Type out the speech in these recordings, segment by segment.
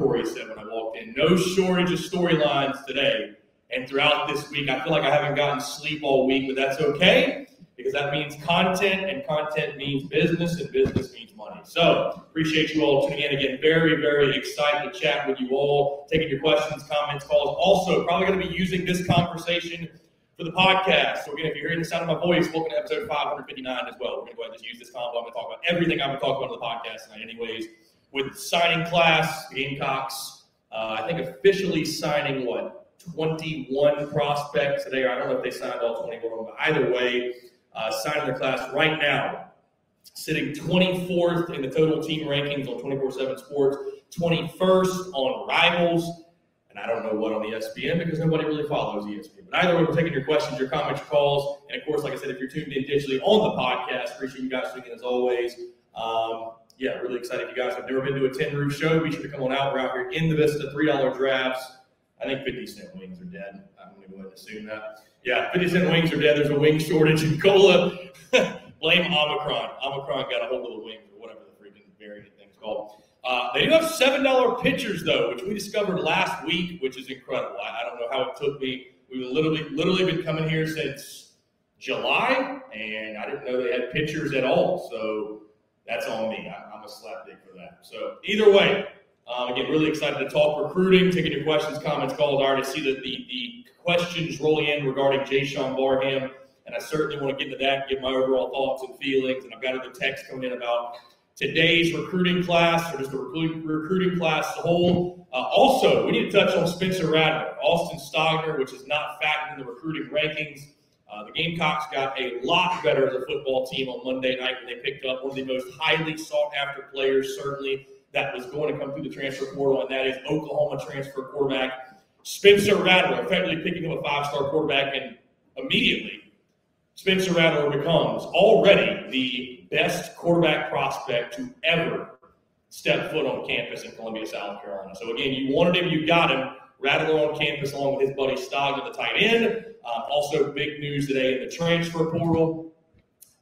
Corey said when I walked in, no shortage of storylines today. And throughout this week, I feel like I haven't gotten sleep all week, but that's okay because that means content, and content means business, and business means money. So appreciate you all tuning in again. Very, very excited to chat with you all, taking your questions, comments, calls. Also, probably going to be using this conversation for the podcast. So again, if you're hearing the sound of my voice, welcome to episode 559 as well. We're going to go ahead and just use this combo. I'm going to talk about everything I'm going to talk about on the podcast tonight, anyways. With signing class, Gamecocks, uh, I think officially signing what 21 prospects today. I don't know if they signed all 21, but either way, uh, signing their class right now. Sitting 24th in the total team rankings on 24 7 Sports, 21st on Rivals, and I don't know what on the ESPN because nobody really follows ESPN. But either way, we're taking your questions, your comments, your calls. And of course, like I said, if you're tuned in digitally on the podcast, appreciate you guys tuning in as always. Um, yeah, really excited if you guys have never been to a Tin Roof show. Be sure to come on out. We're out here in the Vista, $3 drafts. I think 50 cent wings are dead. I'm going to go ahead and assume that. Yeah, 50 cent wings are dead. There's a wing shortage in Cola. Blame Omicron. Omicron got a hold of the wings or whatever the freaking variant thing's called. Uh, they do have seven dollar pitchers though, which we discovered last week, which is incredible. I, I, don't know how it took me. We've literally literally been coming here since July, and I didn't know they had pitchers at all. So that's on me. I, am a slapdick for that. So either way, um, again, really excited to talk recruiting, taking your questions, comments, calls. I already see that the the questions rolling in regarding Jaishawn Barham, and I certainly want to get into that, and give my overall thoughts and feelings. And I've got other texts coming in about today's recruiting class or just the recruiting, recruiting class as a whole. Uh, also, we need to touch on Spencer Rattler, Austin Stogner, which is not factored in the recruiting rankings. Uh, the Gamecocks got a lot better as a football team on Monday night when they picked up one of the most highly sought after players, certainly, that was going to come through the transfer portal, and that is Oklahoma transfer quarterback Spencer Rattler, effectively picking up a five star quarterback, and immediately Spencer Rattler becomes already the best quarterback prospect to ever step foot on campus in Columbia, South Carolina. So again, you wanted him, you got him. Rattler on campus along with his buddy Stogner, the tight end. Uh, also, big news today in the transfer portal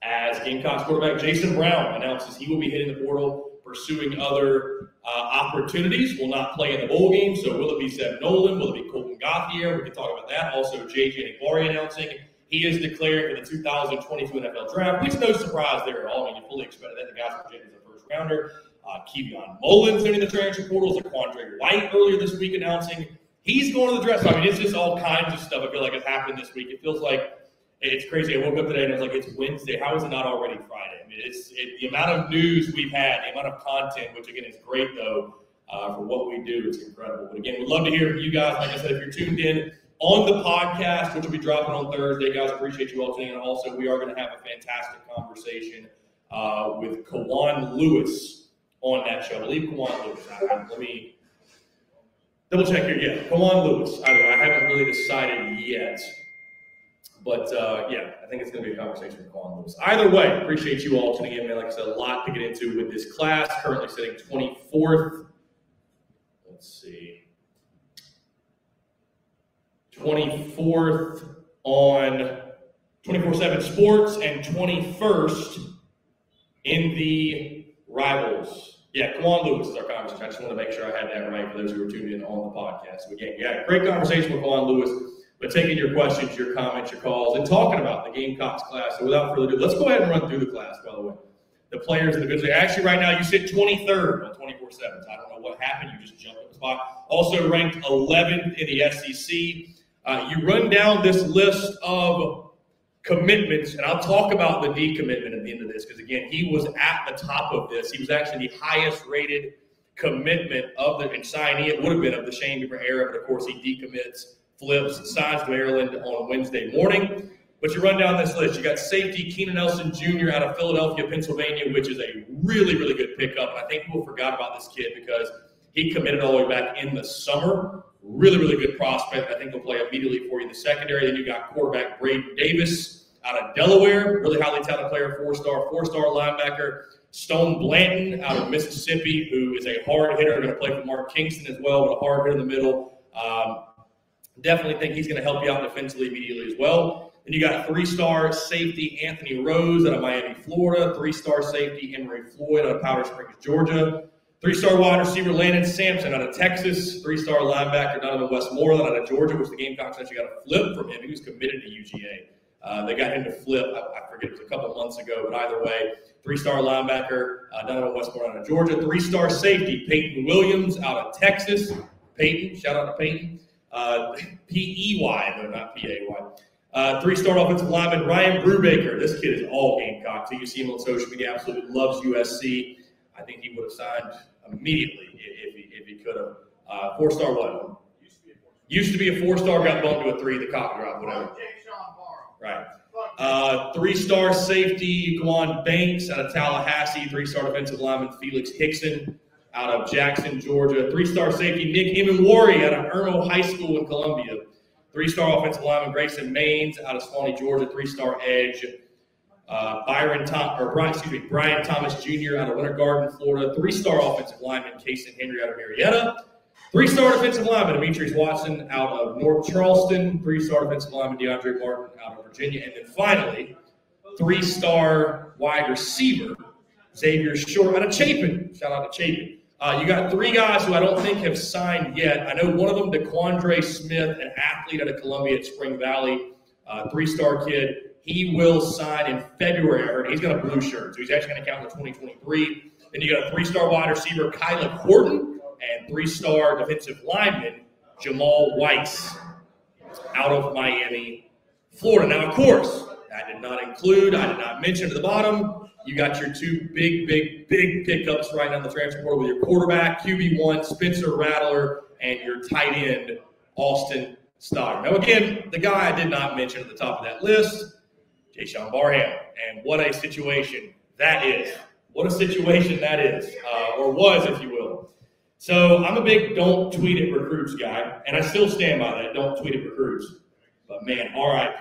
as Gamecocks quarterback Jason Brown announces he will be hitting the portal, pursuing other uh, opportunities. Will not play in the bowl game. So will it be Zeb Noland? Will it be Colten Gauthier? We can talk about that. Also, JJ Enagbare announcing he is declaring for the 2022 NFL Draft, which no surprise there at all. I mean, you fully expected that. The guy's projected a first rounder. Uh, Kevion Mullins entering the transfer portal. Quandre White earlier this week announcing he's going to the dress. I mean, it's just all kinds of stuff. I feel like it's happened this week. It feels like it's crazy. I woke up today and I was like, it's Wednesday. How is it not already Friday? I mean, it's it, the amount of news we've had, the amount of content, which again is great though uh, for what we do. It's incredible. But again, we'd love to hear from you guys. Like I said, if you're tuned in, on the podcast, which will be dropping on Thursday. Guys, appreciate you all tuning in. Also, we are going to have a fantastic conversation uh, with Kaiwan Lewis on that show. I believe Kaiwan Lewis. let me double check here. Yeah, Kaiwan Lewis. I, I haven't really decided yet. But uh, yeah, I think it's going to be a conversation with Colin Lewis. Either way, appreciate you all tuning in, man. Like I said, a lot to get into with this class. Currently sitting 24th. Let's see. 24th on 24 7 Sports, and 21st in the Rivals. Yeah, Kaiwan Lewis is our conversation. I just want to make sure I had that right for those who are tuning in on the podcast. So again, yeah, great conversation with Kaiwan Lewis, but taking your questions, your comments, your calls, and talking about the Gamecocks class. So without further ado, let's go ahead and run through the class, by the way. The players and the good. Actually, right now, you sit 23rd on 24 7. I don't know what happened. You just jumped up the spot. Also ranked 11th in the SEC. Uh, you run down this list of commitments, and I'll talk about the decommitment at the end of this because, again, he was at the top of this. He was actually the highest rated commitment of the and signee. It would have been of the Shane Beamer era, but of course, he decommits, flips, signs to Maryland on Wednesday morning. But you run down this list. You got safety Keenan Nelson Jr. out of Philadelphia, Pennsylvania, which is a really, really good pickup. I think people forgot about this kid because he committed all the way back in the summer. Really, really good prospect. I think he'll play immediately for you in the secondary. Then you got quarterback Braden Davis out of Delaware, really highly talented player, four star, four star linebacker. Stone Blanton out of Mississippi, who is a hard hitter, going to play for Mark Kingston as well, but a hard hitter in the middle. Um, definitely think he's going to help you out defensively immediately as well. And you got three-star safety Anthony Rose out of Miami, Florida. Three-star safety Henry Floyd out of Powder Springs, Georgia. Three-star wide receiver Landon Sampson out of Texas. Three-star linebacker Donovan Westmoreland out of Georgia, which the Gamecocks actually got a flip from him. He was committed to UGA. Uh, they got him to flip, I, I, forget, it was a couple months ago, but either way, three-star linebacker uh, Donovan Westmoreland out of Georgia. Three-star safety Peyton Williams out of Texas. Peyton, shout out to Peyton. Uh, P-E-Y, no, not P-A-Y. Uh, three-star offensive lineman Ryan Brubaker. This kid is all Gamecock. So you see him on social media. Absolutely loves USC. I think he would have signed immediately if he, if he could have. Uh, four-star what? Used to be a four-star, got bumped to a three. The cock drop, whatever. Right. Uh, three-star safety Gwan Banks out of Tallahassee. Three-star defensive lineman Felix Hickson out of Jackson, Georgia. Three-star safety Nick Emmanwori out of Irmo High School in Columbia. Three-star offensive lineman Grayson Maines out of Suwanee, Georgia. Three-star edge uh, Byron Tom or Brian, excuse me, Brian Thomas Jr. out of Winter Garden, Florida. Three-star offensive lineman Casey Henry out of Marietta. Three-star defensive lineman Demetrius Watson out of North Charleston. Three-star defensive lineman DeAndre Martin out of Virginia, and then finally, three-star wide receiver Xavier Short out of Chapin. Shout out to Chapin. Uh, you got three guys who I don't think have signed yet. I know one of them, DeQuandre Smith, an athlete out of Columbia at Spring Valley, uh, three-star kid. He will sign in February. I heard he's got a blue shirt, so he's actually going to count in 2023. Then you got a three-star wide receiver, Kyla Horton, and three-star defensive lineman, Jamal Weiss, out of Miami, Florida. Now, of course, that did not include, I did not mention at the bottom, you got your two big, big, big pickups right in the transfer portal with your quarterback, QB1, Spencer Rattler, and your tight end, Austin Stogner. Now, again, the guy I did not mention at the top of that list, Jaishawn Barham. And what a situation that is. What a situation that is, uh, or was, if you will. So I'm a big don't tweet at recruits guy, and I still stand by that. Don't tweet at recruits. But man, RIP.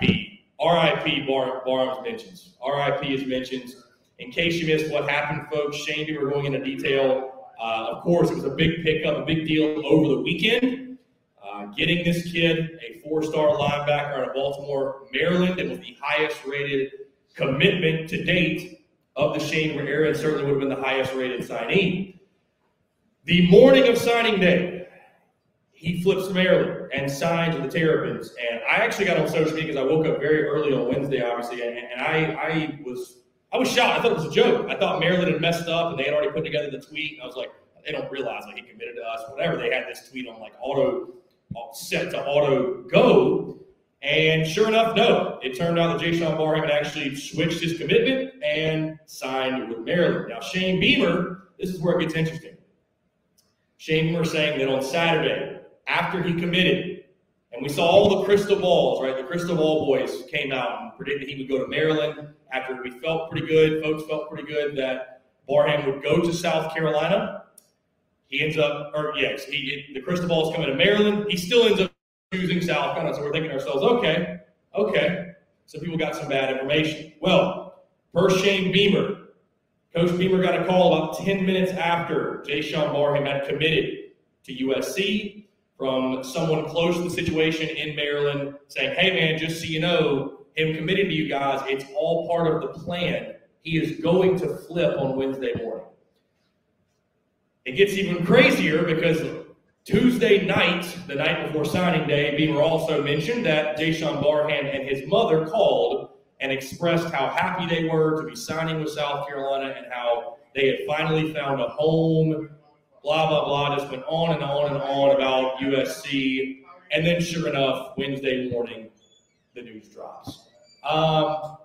RIP Bar- Barham's mentions. RIP is mentions. In case you missed what happened, folks, Shane, we were going into detail. Uh, of course, it was a big pickup, a big deal over the weekend. Uh, getting this kid a four-star linebacker out of Baltimore, Maryland, and was the highest-rated commitment to date of the Shane era, and certainly would have been the highest-rated signee. The morning of signing day, he flips Maryland and signs with the Terrapins. And I actually got on social media because I woke up very early on Wednesday, obviously, and, and I, I was I was shocked. I thought it was a joke. I thought Maryland had messed up and they had already put together the tweet. And I was like, they don't realize like he committed to us, whatever. They had this tweet on like auto set to auto go. And sure enough, no. It turned out that Jaishawn Barham had actually switched his commitment and signed with Maryland. Now, Shane Beamer, this is where it gets interesting. Shane Beamer saying that on Saturday, after he committed, and we saw all the crystal balls, right? The crystal ball boys came out and predicted he would go to Maryland after we felt pretty good, folks felt pretty good that Barham would go to South Carolina. He ends up, or yes, he the crystal ball is coming to Maryland. He still ends up choosing South Carolina. So we're thinking ourselves, okay, okay. So people got some bad information. Well, first Shane Beamer, Coach Beamer got a call about 10 minutes after Jaishawn Barham had committed to USC from someone close to the situation in Maryland saying, hey man, just so you know, him committing to you guys, it's all part of the plan. He is going to flip on Wednesday morning. It gets even crazier because Tuesday night, the night before signing day, Beamer also mentioned that Jaishawn Barham and his mother called and expressed how happy they were to be signing with South Carolina and how they had finally found a home. Blah, blah, blah. Just went on and on and on about USC. And then, sure enough, Wednesday morning, the news drops. Um,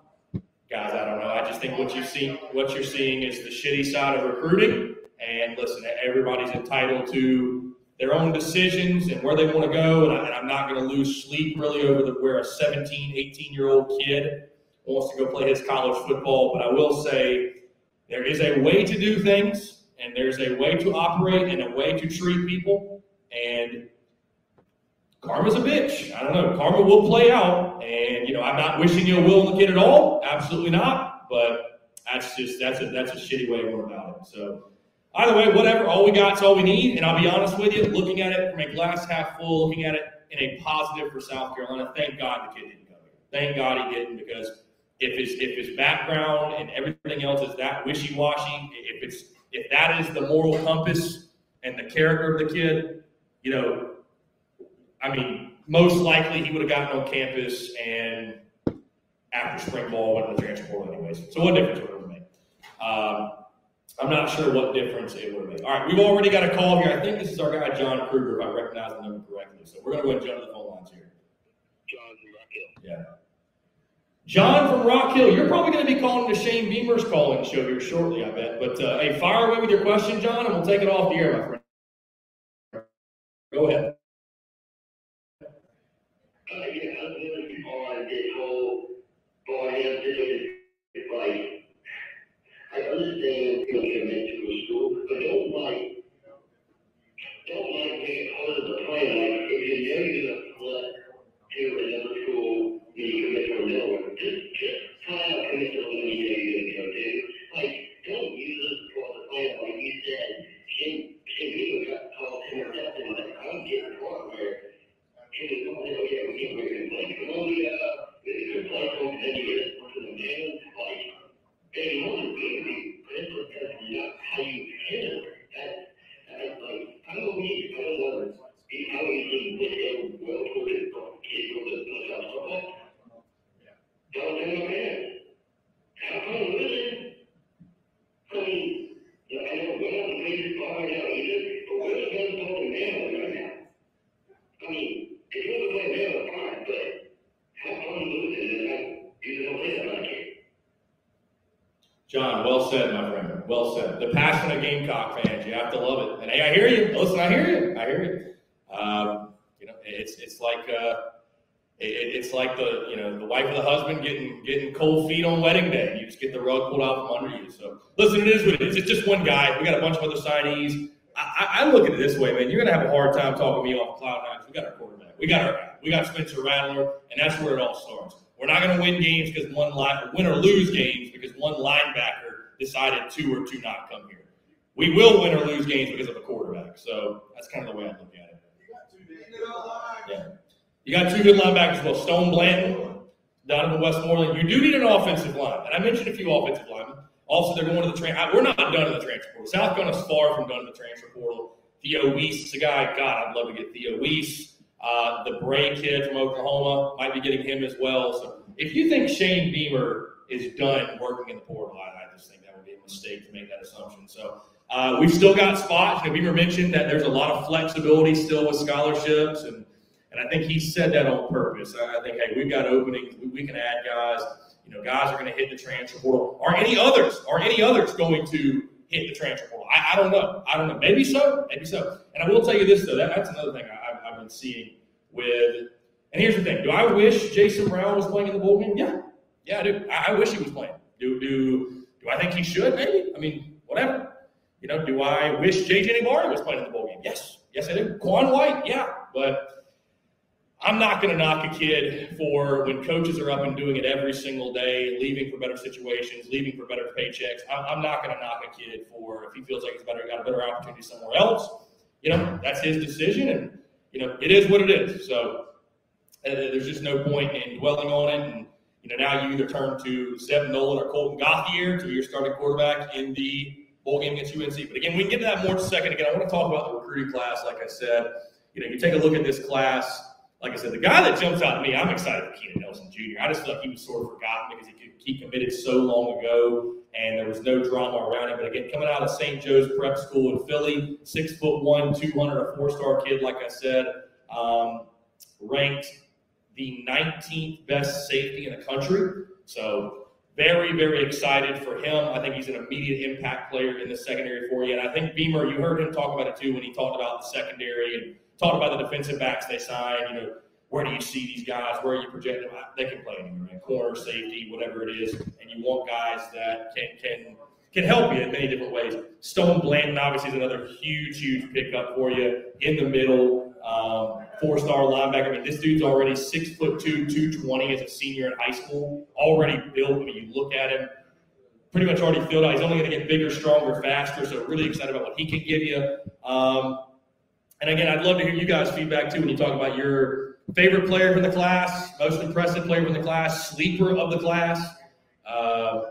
guys, I don't know. I just think what you see, what you're seeing is the shitty side of recruiting. And listen, everybody's entitled to their own decisions and where they want to go. And, I, am not going to lose sleep really over the, where a 17, 18 year old kid wants to go play his college football. But I will say there is a way to do things, and there's a way to operate and a way to treat people. And karma's a bitch. I don't know. Karma will play out, and you know, I'm not wishing you a will in the kid at all. Absolutely not. But that's just that's a that's a shitty way to go about it. So either way, whatever. All we got is all we need. And I'll be honest with you, looking at it from a glass half full, looking at it in a positive for South Carolina. Thank God the kid didn't come here. Thank God he didn't because if his if his background and everything else is that wishy washy, if it's if that is the moral compass and the character of the kid, you know, I mean, most likely he would have gotten on campus and after spring ball went to the transfer portal anyways. So what difference would it have made? Um, I'm not sure what difference it would have made. All right, we've already got a call here. I think this is our guy John Kruger, if I recognize the number correctly. So we're going to go ahead and jump to the phone lines here. John Rock Hill. Yeah. John from Rock Hill, you're probably going to be calling the Shane Beamer's calling show here shortly, I bet. But uh, hey, fire away with your question, John, and we'll take it off the air, my friend. Go ahead. Uh, going to don't being part of the plan. If you know you're flip to another school, you commit to another one. Just just try out commit to the one you know you're gonna go to. Like don't use this for the plan like you said. Shane Shane Beaver got called intercepted like I'm getting caught where he was going, oh yeah, we can we're gonna play Columbia, we're gonna play Columbia, and you're gonna put them down, like they want to be this because not how you handle it. That that's like I don't need I don't want to be obviously with a well coached kid who does play out football. Don't do no man. How come listen? I mean, you know, I know we're not the greatest bar right now either, but we're the best talking man right now. I mean, if you ever play man, fine, but have fun losing and I you don't play that like it. John, well said, my friend. Well said. The passion of Gamecock fans, you have to love it. And hey, I hear you. Listen, I hear you. I hear you. Um, you know, it's it's like uh, it, it's like the you know the wife or the husband getting getting cold feet on wedding day. You just get the rug pulled out from under you. So listen, it is what it is. It's just one guy. We got a bunch of other signees. I, I look at it this way, man. You're gonna have a hard time talking me off cloud nine. We got our quarterback. We got our guy. We got Spencer Rattler, and that's where it all starts. We're not going to win games because one line, win or lose games because one linebacker decided to or to not come here. We will win or lose games because of a quarterback. So that's kind of the way I look at it. Yeah. You got two good linebackers well. Stone Blanton, Donovan Westmoreland. You do need an offensive line. And I mentioned a few offensive linemen. Also, they're going to the transfer. We're not done in the transfer portal. South Carolina's far from done in the transfer portal. Theo Weiss is a guy. God, I'd love to get Theo Weiss. Uh, the Bray kid from Oklahoma might be getting him as well. So if you think Shane Beamer is done working in the portal, I, I just think that would be a mistake to make that assumption. So uh, we've still got spots. You know, Beamer mentioned that there's a lot of flexibility still with scholarships, and and I think he said that on purpose. I, I think, hey, we've got openings. We, we can add guys. You know, guys are going to hit the transfer portal. Are any others? Are any others going to hit the transfer portal? I, I don't know. I don't know. Maybe so. Maybe so. And I will tell you this though. That, that's another thing I, I've, I've been seeing with. And here's the thing: Do I wish Jason Brown was playing in the bowl game? Yeah, yeah, I do. I, I wish he was playing. Do do do I think he should? Maybe. I mean, whatever. You know, do I wish JJ Barry was playing in the bowl game? Yes, yes, I do. Quan White, yeah, but I'm not going to knock a kid for when coaches are up and doing it every single day, leaving for better situations, leaving for better paychecks. I'm, not going to knock a kid for if he feels like he's better, got a better opportunity somewhere else. You know, that's his decision, and you know, it is what it is. So uh, there's just no point in dwelling on it. And you know, now you either turn to Zeb Noland or Colten Gauthier to be your starting quarterback in the bowl game against UNC. But again, we can get to that more in a second. Again, I want to talk about the recruiting class. Like I said, you know, you take a look at this class like I said, the guy that jumps out to me, I'm excited for Keenan Nelson Jr. I just feel like he was sort of forgotten because he, he committed so long ago and there was no drama around him. But again, coming out of St. Joe's Prep School in Philly, six foot one, 200, a four star kid, like I said, um, ranked the 19th best safety in the country. So very, very excited for him. I think he's an immediate impact player in the secondary for you. And I think Beamer, you heard him talk about it too when he talked about the secondary and talked about the defensive backs they signed. You know, where do you see these guys? Where are you projecting them? They can play anywhere, man. Corner, safety, whatever it is. And you want guys that can can can help you in many different ways. Stone Blanton obviously is another huge, huge pickup for you in the middle. Um, four star linebacker. I mean, this dude's already six foot two, 220 as a senior in high school. Already built. I mean, you look at him, pretty much already filled out. He's only going to get bigger, stronger, faster. So really excited about what he can give you. Um, and again, I'd love to hear you guys' feedback too when you talk about your favorite player from the class, most impressive player from the class, sleeper of the class. Uh,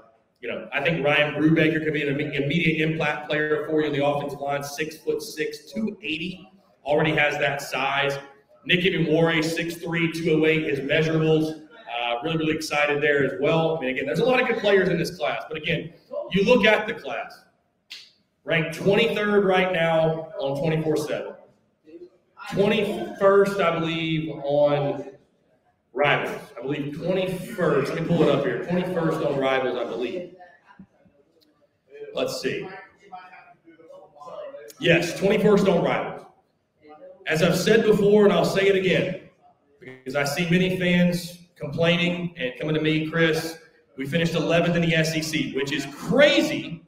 you know, I think Ryan Brubaker could be an immediate impact player for you in the offensive line. Six foot six, 280, already has that size. Nick Emmanwori, 6'3", 208, his measurables. Uh, really, really excited there as well. I mean, again, there's a lot of good players in this class, but again, you look at the class, ranked 23rd right now on 24 7. 21st, I believe, on Rivals. I believe 21st. Let me pull it up here. 21st on Rivals, I believe. Let's see. Yes, 21st on Rivals. As I've said before, and I'll say it again, because I see many fans complaining and coming to me, Chris, we finished 11th in the SEC, which is crazy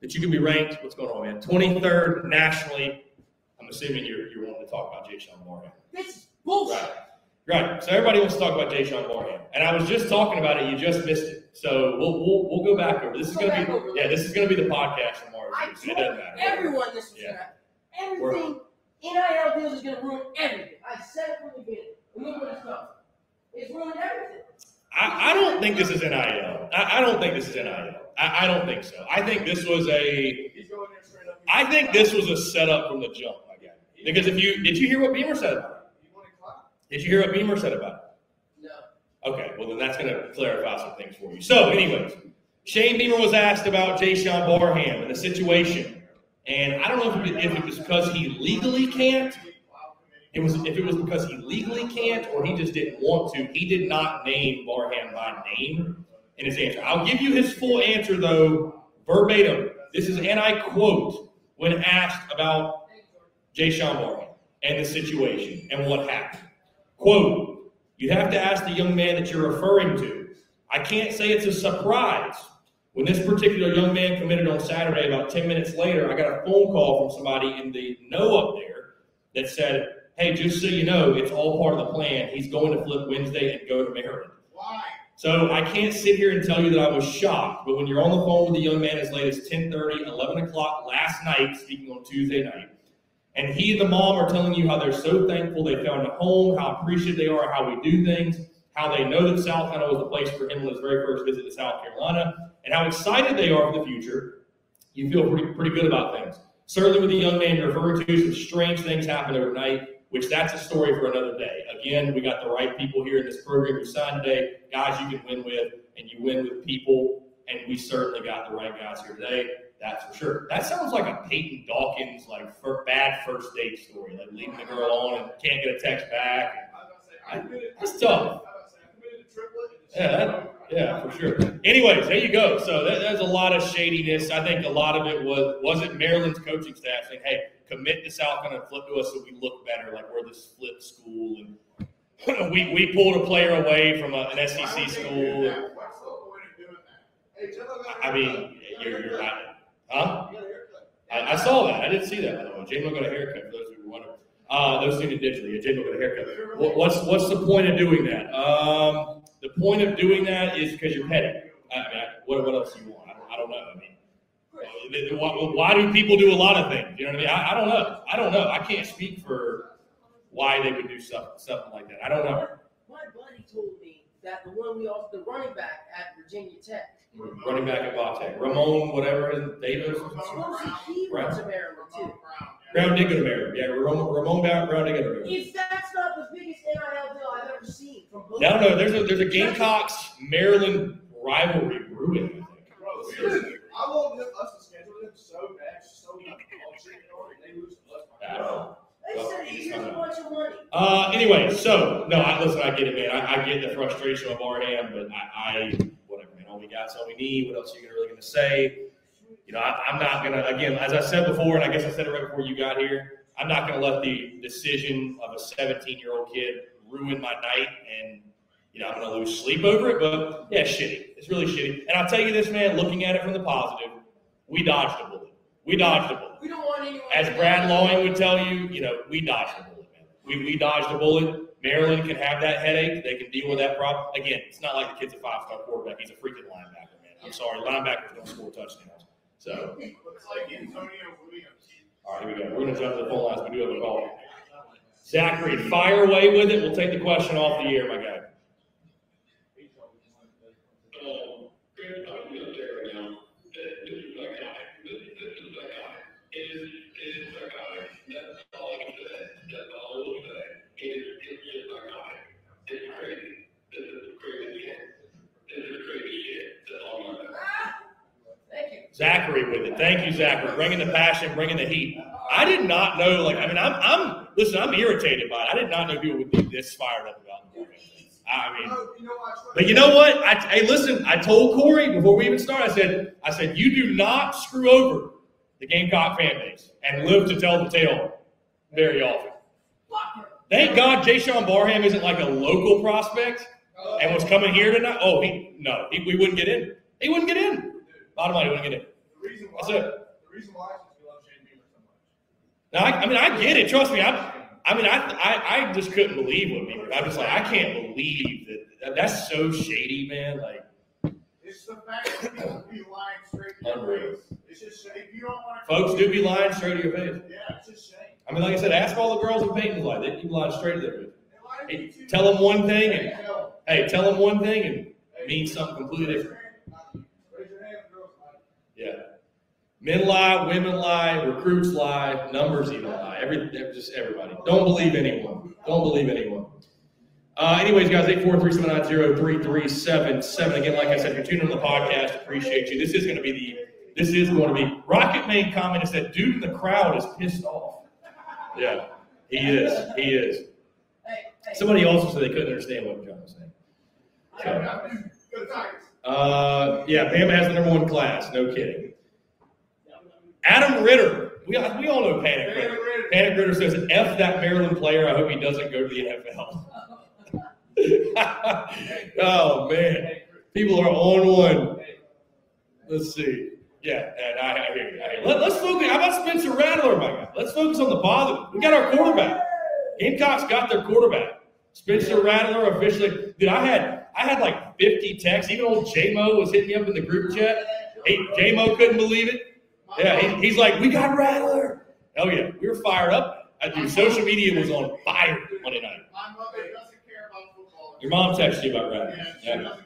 that you can be ranked, what's going on, man? 23rd nationally. I'm assuming you're, you're wanting to talk about Jaishawn Barham. This bullshit. Right. right. So everybody wants to talk about Jaishawn Barham. And I was just talking about it. You just missed it. So we'll, we'll, we'll go back over. This is going to be, yeah, this is going to be the podcast tomorrow. I So it doesn't matter. everyone this is Yeah. gonna everything NIL deals is gonna ruin everything. I said it from the beginning. Look what it's done. It's ruined everything. I, I don't think this is NIL. I, I don't think this is NIL. I, I don't think so. I think this was a. I think this was a setup from the jump. Because if you did you hear what Beamer said about it? Did you hear what Beamer said about it? No. Okay, well then that's going to clarify some things for you. So, anyways, Shane Beamer was asked about Jaishawn Barham and the situation, and I don't know if it, if it was because he legally can't. It was if it was because he legally can't or he just didn't want to. He did not name Barham by name in his answer. I'll give you his full answer though, verbatim. This is and I quote when asked about Jaishawn Barham and the situation and what happened. Quote, you have to ask the young man that you're referring to. I can't say it's a surprise. When this particular young man committed on Saturday, about 10 minutes later, I got a phone call from somebody in the know up there that said, Hey, just so you know, it's all part of the plan. He's going to flip Wednesday and go to Maryland. Why? So I can't sit here and tell you that I was shocked, but when you're on the phone with a young man as late as 10:30, 11 o'clock last night, speaking on Tuesday night, and he and the mom are telling you how they're so thankful they found a home, how appreciative they are, how we do things, how they know that South Carolina was the place for him on his very first visit to South Carolina, and how excited they are for the future, you feel pretty pretty good about things. Certainly with the young man you're referring to, some strange things happened overnight which that's a story for another day. Again, we got the right people here in this program who signed today, guys you can win with, and you win with people, and we certainly got the right guys here today. That's for sure. That sounds like a Peyton Dawkins like for bad first date story, like leaving the girl on and can't get a text back. That's tough. Yeah, that, yeah, for sure. Anyways, there you go. So that, there's a lot of shadiness. I think a lot of it was wasn't Maryland's coaching staff saying, "Hey, commit to South Carolina and flip to us so we look better, like we're this flip school." And we, we pulled a player away from a, an SEC school. I mean, you're, you're right. Huh? I, I saw that. I didn't see that. By the way, Jamo got a haircut. For those who were wondering, uh, those seen it digitally. Yeah, Jamo got a haircut. What, what's what's the point of doing that? Um, the point of doing that is because you're petty. I mean, I, what, what else do you want? I don't, I don't know. I mean, why, why do people do a lot of things? You know what I mean? I, I don't know. I don't know. I can't speak for why they would do stuff, something like that. I don't know. My buddy told me that the one we also the running back at Virginia Tech. Running back at Vatech. Ramon, whatever his Davis. Well, see, he went to Maryland too. Brown did go to Maryland. Yeah, Ramon, Ramon Brown, Brown did go to Maryland. If that's not the biggest NIL deal I've ever seen from both No, no, there's a there's a Gamecocks Maryland rivalry brewing. I think. Dude, I want them, us to schedule them so bad, so much bullshit, you and they lose to us. I know. They said he's a bunch. Uh, anyway, so no, I listen. I get it, man. I, I get the frustration of Barham, but I, I All we got all we need. What else are you really gonna say? You know, I, I'm not gonna. Again, as I said before, and I guess I said it right before you got here. I'm not gonna let the decision of a 17 year old kid ruin my night, and you know, I'm gonna lose sleep over it. But yeah, shitty. It's really shitty. And I'll tell you this, man. Looking at it from the positive, we dodged a bullet. We dodged a bullet. We don't want anyone. As Brad Lawing would tell you, you know, we dodged a bullet, man. We, we dodged a bullet. Maryland can have that headache. They can deal with that problem. Again, it's not like the kid's a five-star quarterback. He's a freaking linebacker, man. I'm sorry, linebackers don't score touchdowns. So, all right, here we go. We're going to jump to the phone lines. We do have a call. Zachary, fire away with it. We'll take the question off the air, my guy. Zachary with it. Thank you, Zachary. Bringing the passion, bringing the heat. I did not know, like, I mean, I'm, I'm, listen, I'm irritated by it. I did not know people would be this fired up about it. I mean, but you know what? I, hey, listen, I told Corey before we even started, I said, I said, you do not screw over the Gamecock fan base and live to tell the tale very often. Thank God Jaishawn Barham isn't like a local prospect and was coming here tonight. Oh, he, no, he, we wouldn't get in. He wouldn't get in. Bottom line, he wouldn't get in. The reason why, That's it. the reason why is because we love Shane Beamer so much. Now, I, I mean, I get it. Trust me. I, I mean, I, I, I just couldn't believe what people. I'm just like, I can't believe that. that that's so shady, man. Like, It's the fact that people be lying straight to your Unreal. face. It's just shame. If you don't want to. folks do be lying straight to your face. Yeah, it's just shame. I mean, like I said, ask all the girls in Peyton's life. They keep lying straight to their face. To Hey, tell them one thing, and hey, tell them one thing, and mean something completely different. your hand. Raise your hand, girls lie. Yeah. Men lie, women lie, recruits lie, numbers even lie. Every, just everybody. Don't believe anyone. Don't believe anyone. Uh, anyways, guys, 843-790-3377. Again, like I said, if you're tuning in the podcast, appreciate you. This is going to be the, this is going to be, Rocket made comment is that dude in the crowd is pissed off. Yeah, he is. He is. Somebody also said they couldn't understand what John was saying. Tigers. Uh, yeah, Bama has the number one class. No kidding. Adam Ritter. We, we all know Panic Ritter. Panic Ritter says, F that Maryland player. I hope he doesn't go to the NFL. oh, man. People are on one. Let's see. Yeah, and I, I hear you. I hear you. Let, us focus. How about Spencer Rattler, my guy? Let's focus on the positive. We got our quarterback. Gamecocks got their quarterback. Spencer Rattler officially. Dude, I had I had like 50 texts. Even old J-Mo was hitting me up in the group chat. Hey, J-Mo couldn't believe it. Yeah, he, he's like, we got Rattler. Hell yeah, we were fired up. I dude, social media was on fire Monday night. My mother doesn't care about football. Your mom texted you about Yeah, Rattler. she Yeah, doesn't care.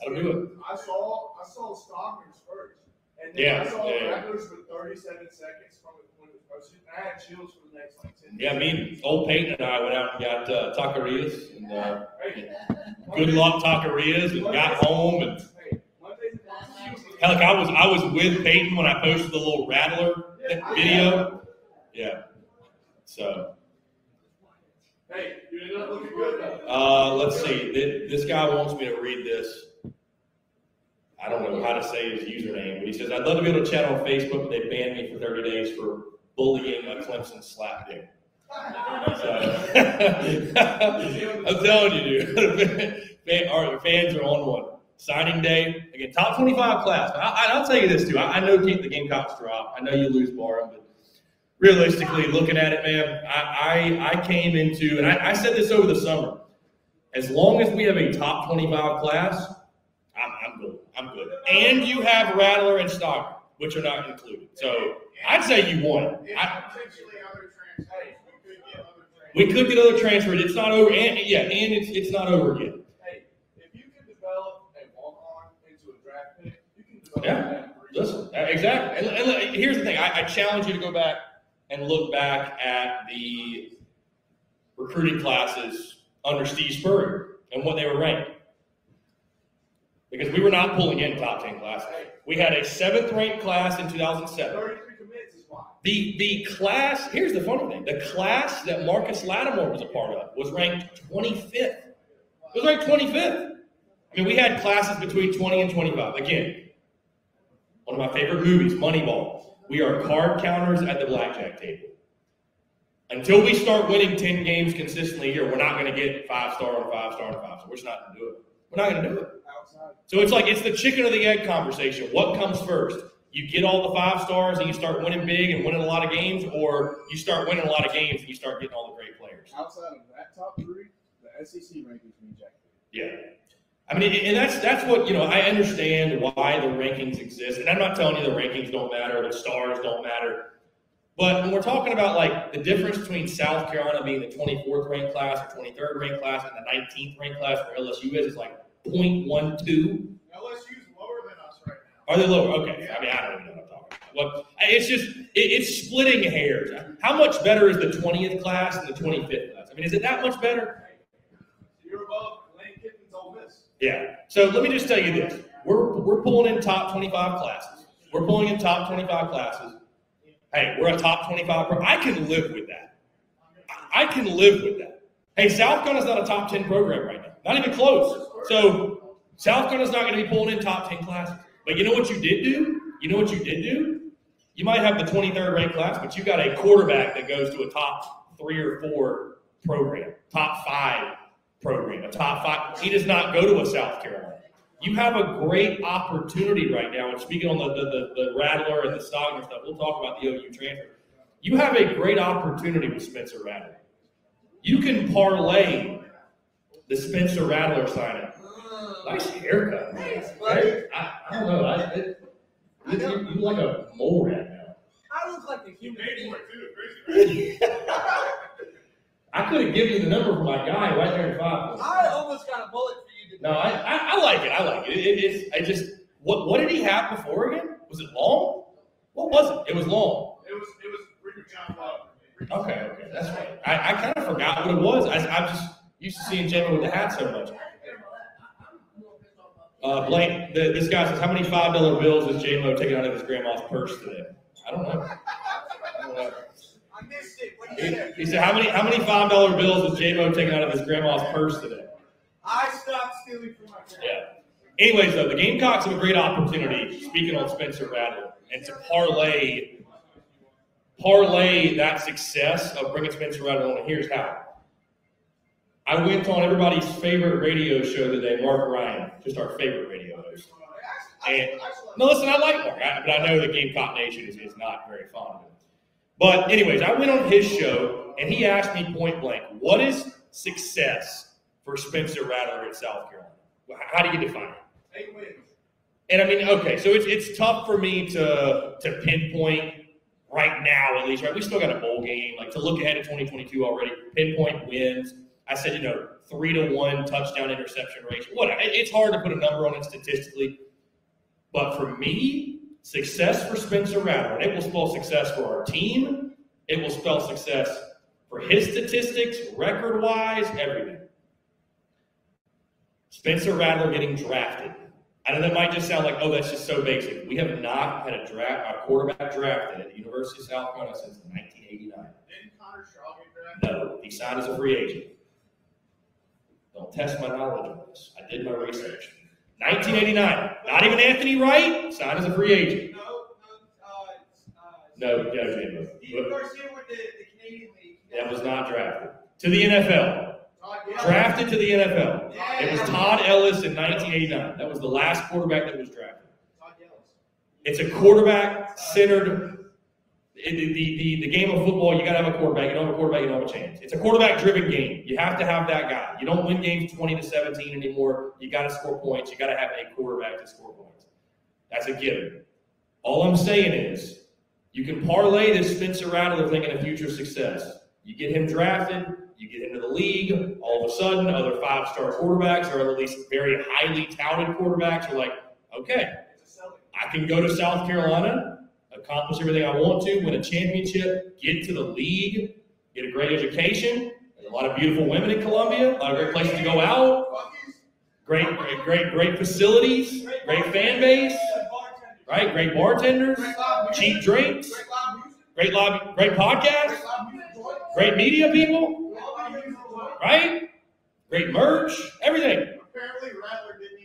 that'll do it. I saw I saw Stockman's first, and then Yeah, I saw yeah. Rattlers for 37 seconds from the point of posted. I had chills for the next like 10 Yeah, me, and old Peyton and I went out and got uh, taquerias and uh, Hey, good luck taquerias and got home and Like I was I was with Peyton when I posted the little rattler video. Yeah. So Hey, you ended up looking good though. uh, let's see. This guy wants me to read this. I don't know how to say his username, but he says, I'd love to be able to chat on Facebook, but they banned me for 30 days for bullying a Clemson slap dick. So, I'm telling you, dude. Fans are on one. Signing day again, top 25 class. I, I, will tell you this too. I, I know keep the Gamecocks drop. I know you lose Barham, but realistically, looking at it, man, I I, I came into and I, I said this over the summer. As long as we have a top 25 class, I'm, I'm good. I'm good. And you have Rattler and Stocker, which are not included. So I'd say you won. I, potentially other transfers. We could get other transfers. we could get other transfers. It's not over. And yeah, and it's it's not over yet. Hey, if you can develop a walk-on into a draft pick, you can develop Yeah. Listen, uh, exactly. And, and look, here's the thing: I, I challenge you to go back and look back at the recruiting classes under Steve Spurrier and what they were ranked. Because we were not pulling in top ten classes. We had a seventh ranked class in 2007. 33 commits is why. The the class. Here's the funny thing: the class that Marcus Lattimore was a part of was ranked 25th. It was ranked 25th. I mean, we had classes between 20 and 25. Again, one of my favorite movies, Moneyball. We are card counters at the blackjack table. Until we start winning 10 games consistently here, we're not going to get five star on five star on five star. We're just not going to do it. We're not going to do it. So it's like it's the chicken or the egg conversation. What comes first? You get all the five stars and you start winning big and winning a lot of games, or you start winning a lot of games and you start getting all the great players. Outside of that top three, the SEC rankings mean jack. Yeah. I mean, and that's that's what you know. I understand why the rankings exist, and I'm not telling you the rankings don't matter, the stars don't matter. But when we're talking about like the difference between South Carolina being the 24th ranked class or 23rd ranked class and the 19th ranked class where LSU is, is like 0.12. LSU's lower than us right now. Are they lower? Okay. I mean, I don't even know what I'm talking about. Well, it's just, it, it's splitting hairs. How much better is the 20th class and the 25th class? I mean, is it that much better? You're above Lane Kiffin's Ole Miss. Yeah. So let me just tell you this. We're, we're pulling in top 25 classes. We're pulling in top 25 classes. Hey, we're a top 25. Pro- I can live with that. I can live with that. Hey, South Carolina's not a top 10 program right now. Not even close. So South Carolina's not going to be pulling in top 10 classes. But you know what you did do? You know what you did do? You might have the 23rd ranked class, but you got a quarterback that goes to a top three or four program, top five program, a top five. He does not go to a South Carolina. You have a great opportunity right now. And speaking on the, the, the, the Rattler and the Stogner stuff, we'll talk about the OU transfer. You have a great opportunity with Spencer Rattler. You can parlay the Spencer Rattler signing. Nice haircut. man. Hey, I, I don't know. I, it, you, you, you look like a mole rat now. I look like a You human paid being. for it too, crazy. I could have given you the number for my guy right there in five. I almost got a bullet for you today. No, I, I, I like it. I like it. it, it it's, I just what what did he have before again? Was it long? What was it? It was long. It was, it was Ricky John Love. Okay, okay, that's right. I, I kind of forgot what it was. I, I'm just used to seeing Jamie with the hat so much. Uh, Blake, the, this guy says, how many five dollar bills is J-Mo taking out of his grandma's purse today? I don't know. I don't know. I missed it. What did you say? He, said, how many how many five dollar bills is J-Mo taking out of his grandma's purse today? I stopped stealing from my grandma. Yeah. Anyways, though, the Gamecocks have a great opportunity. Speaking on Spencer Rattler, and to parlay parlay that success of bringing Spencer Rattler on. Here's how. I went on everybody's favorite radio show today, Mark Ryan, just our favorite radio host. And no, listen, I like Mark, I- but I know the Gamecock Nation is, is not very fond of him. But anyways, I went on his show and he asked me point blank, "What is success for Spencer Rattler in South Carolina? How do you define it?" Eight wins. And I mean, okay, so it's it's tough for me to to pinpoint right now, at least, right? We still got a bowl game, like to look ahead to 2022 already, pinpoint wins. I said, you know, three to one touchdown interception ratio. What? It's hard to put a number on it statistically, but for me, success for Spencer Rattler, and it will spell success for our team. It will spell success for his statistics, record wise, everything. Spencer Rattler getting drafted. I know that might just sound like, oh, that's just so basic. We have not had a draft, a quarterback drafted at the University of South Carolina since 1989. Didn't Connor Shaw get drafted? No, he signed as a free agent. Don't test my knowledge on this. I did my research. 1989. Not even Anthony Wright signed as a free agent. No, no, uh, uh. Jimbo. Steve Garcia with the, the Canadian League. That was not drafted to the NFL. Drafted to the NFL. Yeah. It was Todd Ellis in 1989. That was the last quarterback that was drafted. Todd Ellis. It's a quarterback centered. The, the, the, game of football, you got to have a quarterback. You don't have a quarterback, you don't have a chance. It's a quarterback driven game. You have to have that guy. You don't win games 20 to 17 anymore. You got to score points. You got to have a quarterback to score points. That's a given. All I'm saying is you can parlay this Spencer Rattler thing in a future success. You get him drafted, you get into the league, all of a sudden, other five star quarterbacks, or at least very highly touted quarterbacks, are like, okay. I can go to South Carolina, accomplish everything I want to, win a championship, get to the league, get a great education. There's a lot of beautiful women in Columbia, a lot of great places to go out, great, great, great, great facilities, great fan base, right? Great bartenders, cheap drinks, Great lobby, great podcasts, Great media people, right? Great merch, everything. Apparently Rattler didn't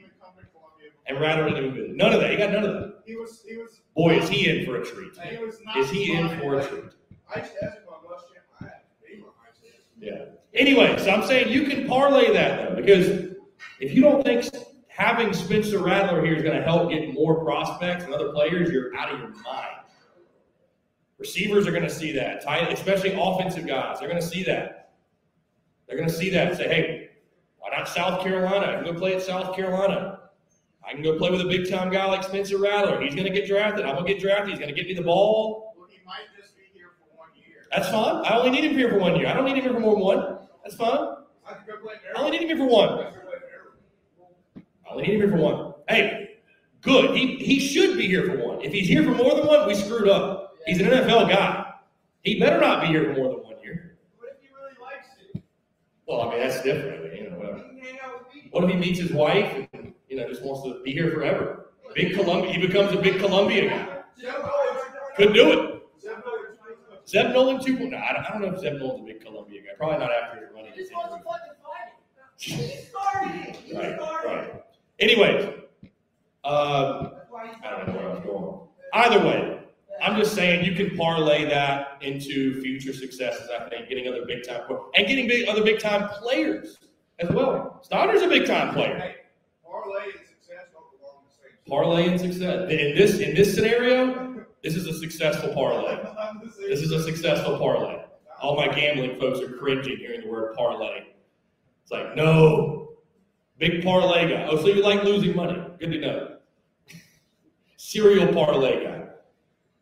even come to And Rattler didn't even it. None of that. He got none of that. He was, he was. Boy, is he in for a treat. He was not. Is he in for a treat? I used to ask about bus champ. I had to pay my eyes. Yeah. Anyway, so I'm saying you can parlay that though, because if you don't think having Spencer Rattler here is going to help get more prospects and other players, you're out of your mind. Receivers are going to see that, tight, especially offensive guys. They're going to see that. They're going to see that and say, "Hey, why not South Carolina? I can go play at South Carolina. I can go play with a big time guy like Spencer Rattler. He's going to get drafted. I'm going to get drafted. He's going to give me the ball. Well, he might just be here for one year. That's fine. I only need him here for one year. I don't need him here for more than one. That's fine. I can go play I only need him here for one. I can go play Maryland. I only need him here for one. Hey, good. He he should be here for one. If he's here for more than one, we screwed up. He's an NFL guy. He better not be here for more than one year. What if he really likes it? Well, I mean that's different. I mean, you know, whatever. can hang out with me. What if he meets his wife you know just wants to be here forever? Big Columbia. He becomes a big Columbia guy. Zeb Noland, Could do it. Zeb Noland, two Zeb Noland 2.0. No, I don't, know if Zeb Noland's a big Columbia guy. Probably not after he's running. He his just wants to team. fucking fight it. He started Right, started right. Anyways, uh, That's why he's I don't know where I was going. Either way, I'm just saying you can parlay that into future successes. I think getting other big time and getting big other big time players as well. Snyder's a big time player. Hey, parlay and success don't belong in the same. Parlay and success. In this in this scenario, this is a successful parlay. I'm the same. This is a successful parlay. All my gambling folks are cringing hearing the word parlay. It's like, no, big parlay guy. Oh, so you like losing money? Good to know. Serial parlay guy.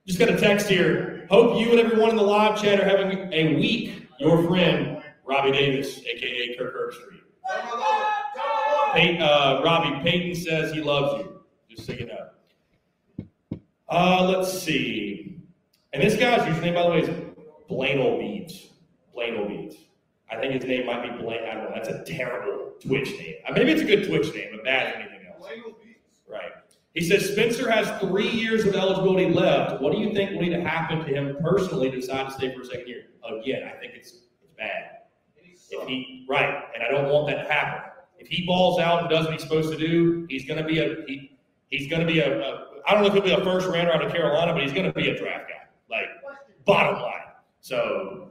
Just got a text here. Hope you and everyone in the live chat are having a week. Your friend Robbie Davis, aka Kirk Herbstreit. Tell him I love him. Tell him I love him. Pey- uh, Robbie Peyton says he loves you. Just so you know. Uh, let's see. And this guy's username, by the way, is Blanel Beats. Blanel Beats. I think his name might be Blaine. I don't know. That's a terrible Twitch name. Uh, maybe it's a good Twitch name, but bad anything else. Blake will beats. Right. He says Spencer has three years of eligibility left. What do you think will need to happen to him personally to decide to stay for a second year? Again, I think it's it's bad. If he right, and I don't want that to happen. If he balls out and does what he's supposed to do, he's going to be a he, he's going to be a, a I don't know if he'll be a first rounder out of Carolina, but he's going to be a draft guy. Like bottom line. So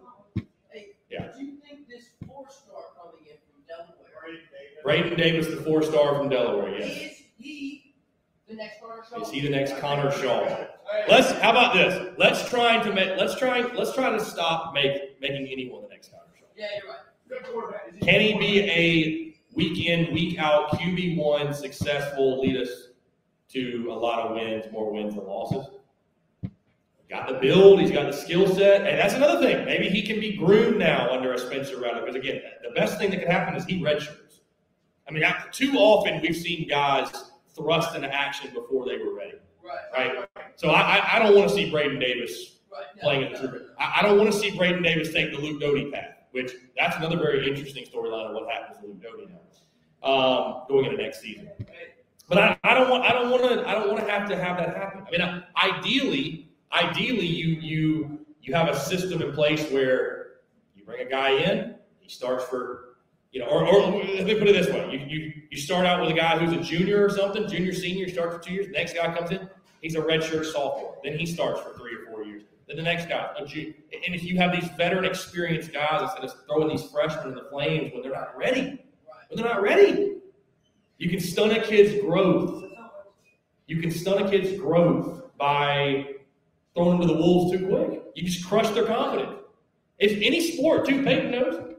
Yeah. do you think this four star coming in from Delaware Braden Davis, the four star from Delaware, yes. is he the next Connor Shaw? Is he the next Connor Shaw? Let's how about this? Let's try to make let's try let's try to stop make making anyone the next Connor Shaw. Yeah, you're right. good quarterback. Is Can he be a week in, week out QB one successful, lead us to a lot of wins, more wins than losses? Got the build, he's got the skill set, and that's another thing. Maybe he can be groomed now under a Spencer Rattler. Because again, the best thing that could happen is he redshirts. I mean, I- too often we've seen guys thrust into action before they were ready. Right. Right. So I, I, don't want to see Braden Davis Right. No, playing in the. Super. I, I don't want to see Braden Davis take the Luke Doty path, which that's another very interesting storyline of what happens to Luke Doty now, um, going into next season. But I, I don't want I don't want to I don't want to have to have that happen. I mean, I, ideally, ideally you you you have a system in place where you bring a guy in, he starts for you know, or, or let me put it this way: you, you you start out with a guy who's a junior or something, junior senior, starts for two years. Next guy comes in, he's a redshirt sophomore. Then he starts for three or four years. Then the next guy, a junior. And if you have these veteran, experienced guys instead of throwing these freshmen in the flames when they're not ready, when they're not ready, you can stun a kid's growth. You can stun a kid's growth by throwing them to the wolves too quick. You just crush their confidence. It's any sport too. Peyton knows.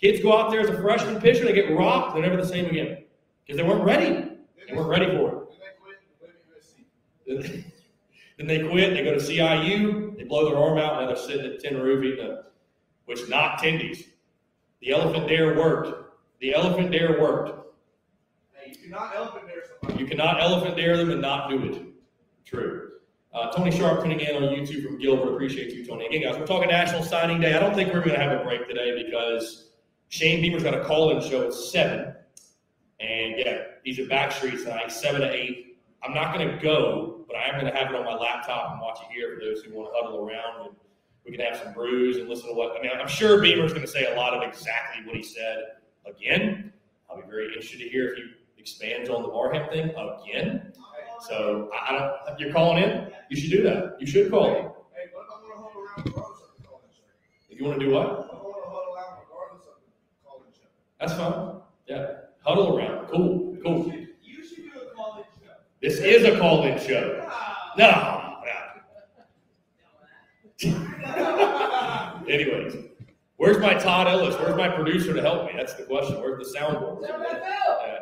Kids go out there as a freshman pitcher, they get rocked, they're never the same again because they weren't ready. They weren't ready for it. then they quit. They go to CIU. They blow their arm out, and they're sitting at tin eating which not tendies. The elephant dare worked. The elephant dare worked. You cannot elephant there somebody. You cannot elephant dare them and not do it. True. Uh, Tony Sharp tuning in on YouTube from Gilbert. Appreciate you, Tony. Again, guys, we're talking National Signing Day. I don't think we're going to have a break today because Shane Beamer's got a call-in show at seven, and yeah, he's at Backstreet tonight, seven to eight. I'm not going to go, but I am going to have it on my laptop and watch it here for those who want to huddle around and we can have some brews and listen to what. I mean, I'm sure Beamer's going to say a lot of exactly what he said again. I'll be very interested to hear if he expands on the Barham thing again. So I, I don't. You're calling in. You should do that. You should call in. Hey, what if I want to huddle around regardless of the call-in show? If you want to do what, If I want to huddle out regardless of the call-in show. that's fine. Yeah, huddle around. Cool, cool. You should do a call-in show. This is a call-in show. No, no. Anyways, where's my Todd Ellis? Where's my producer to help me? That's the question. Where's the soundboard? Is that right, Phil? Yeah.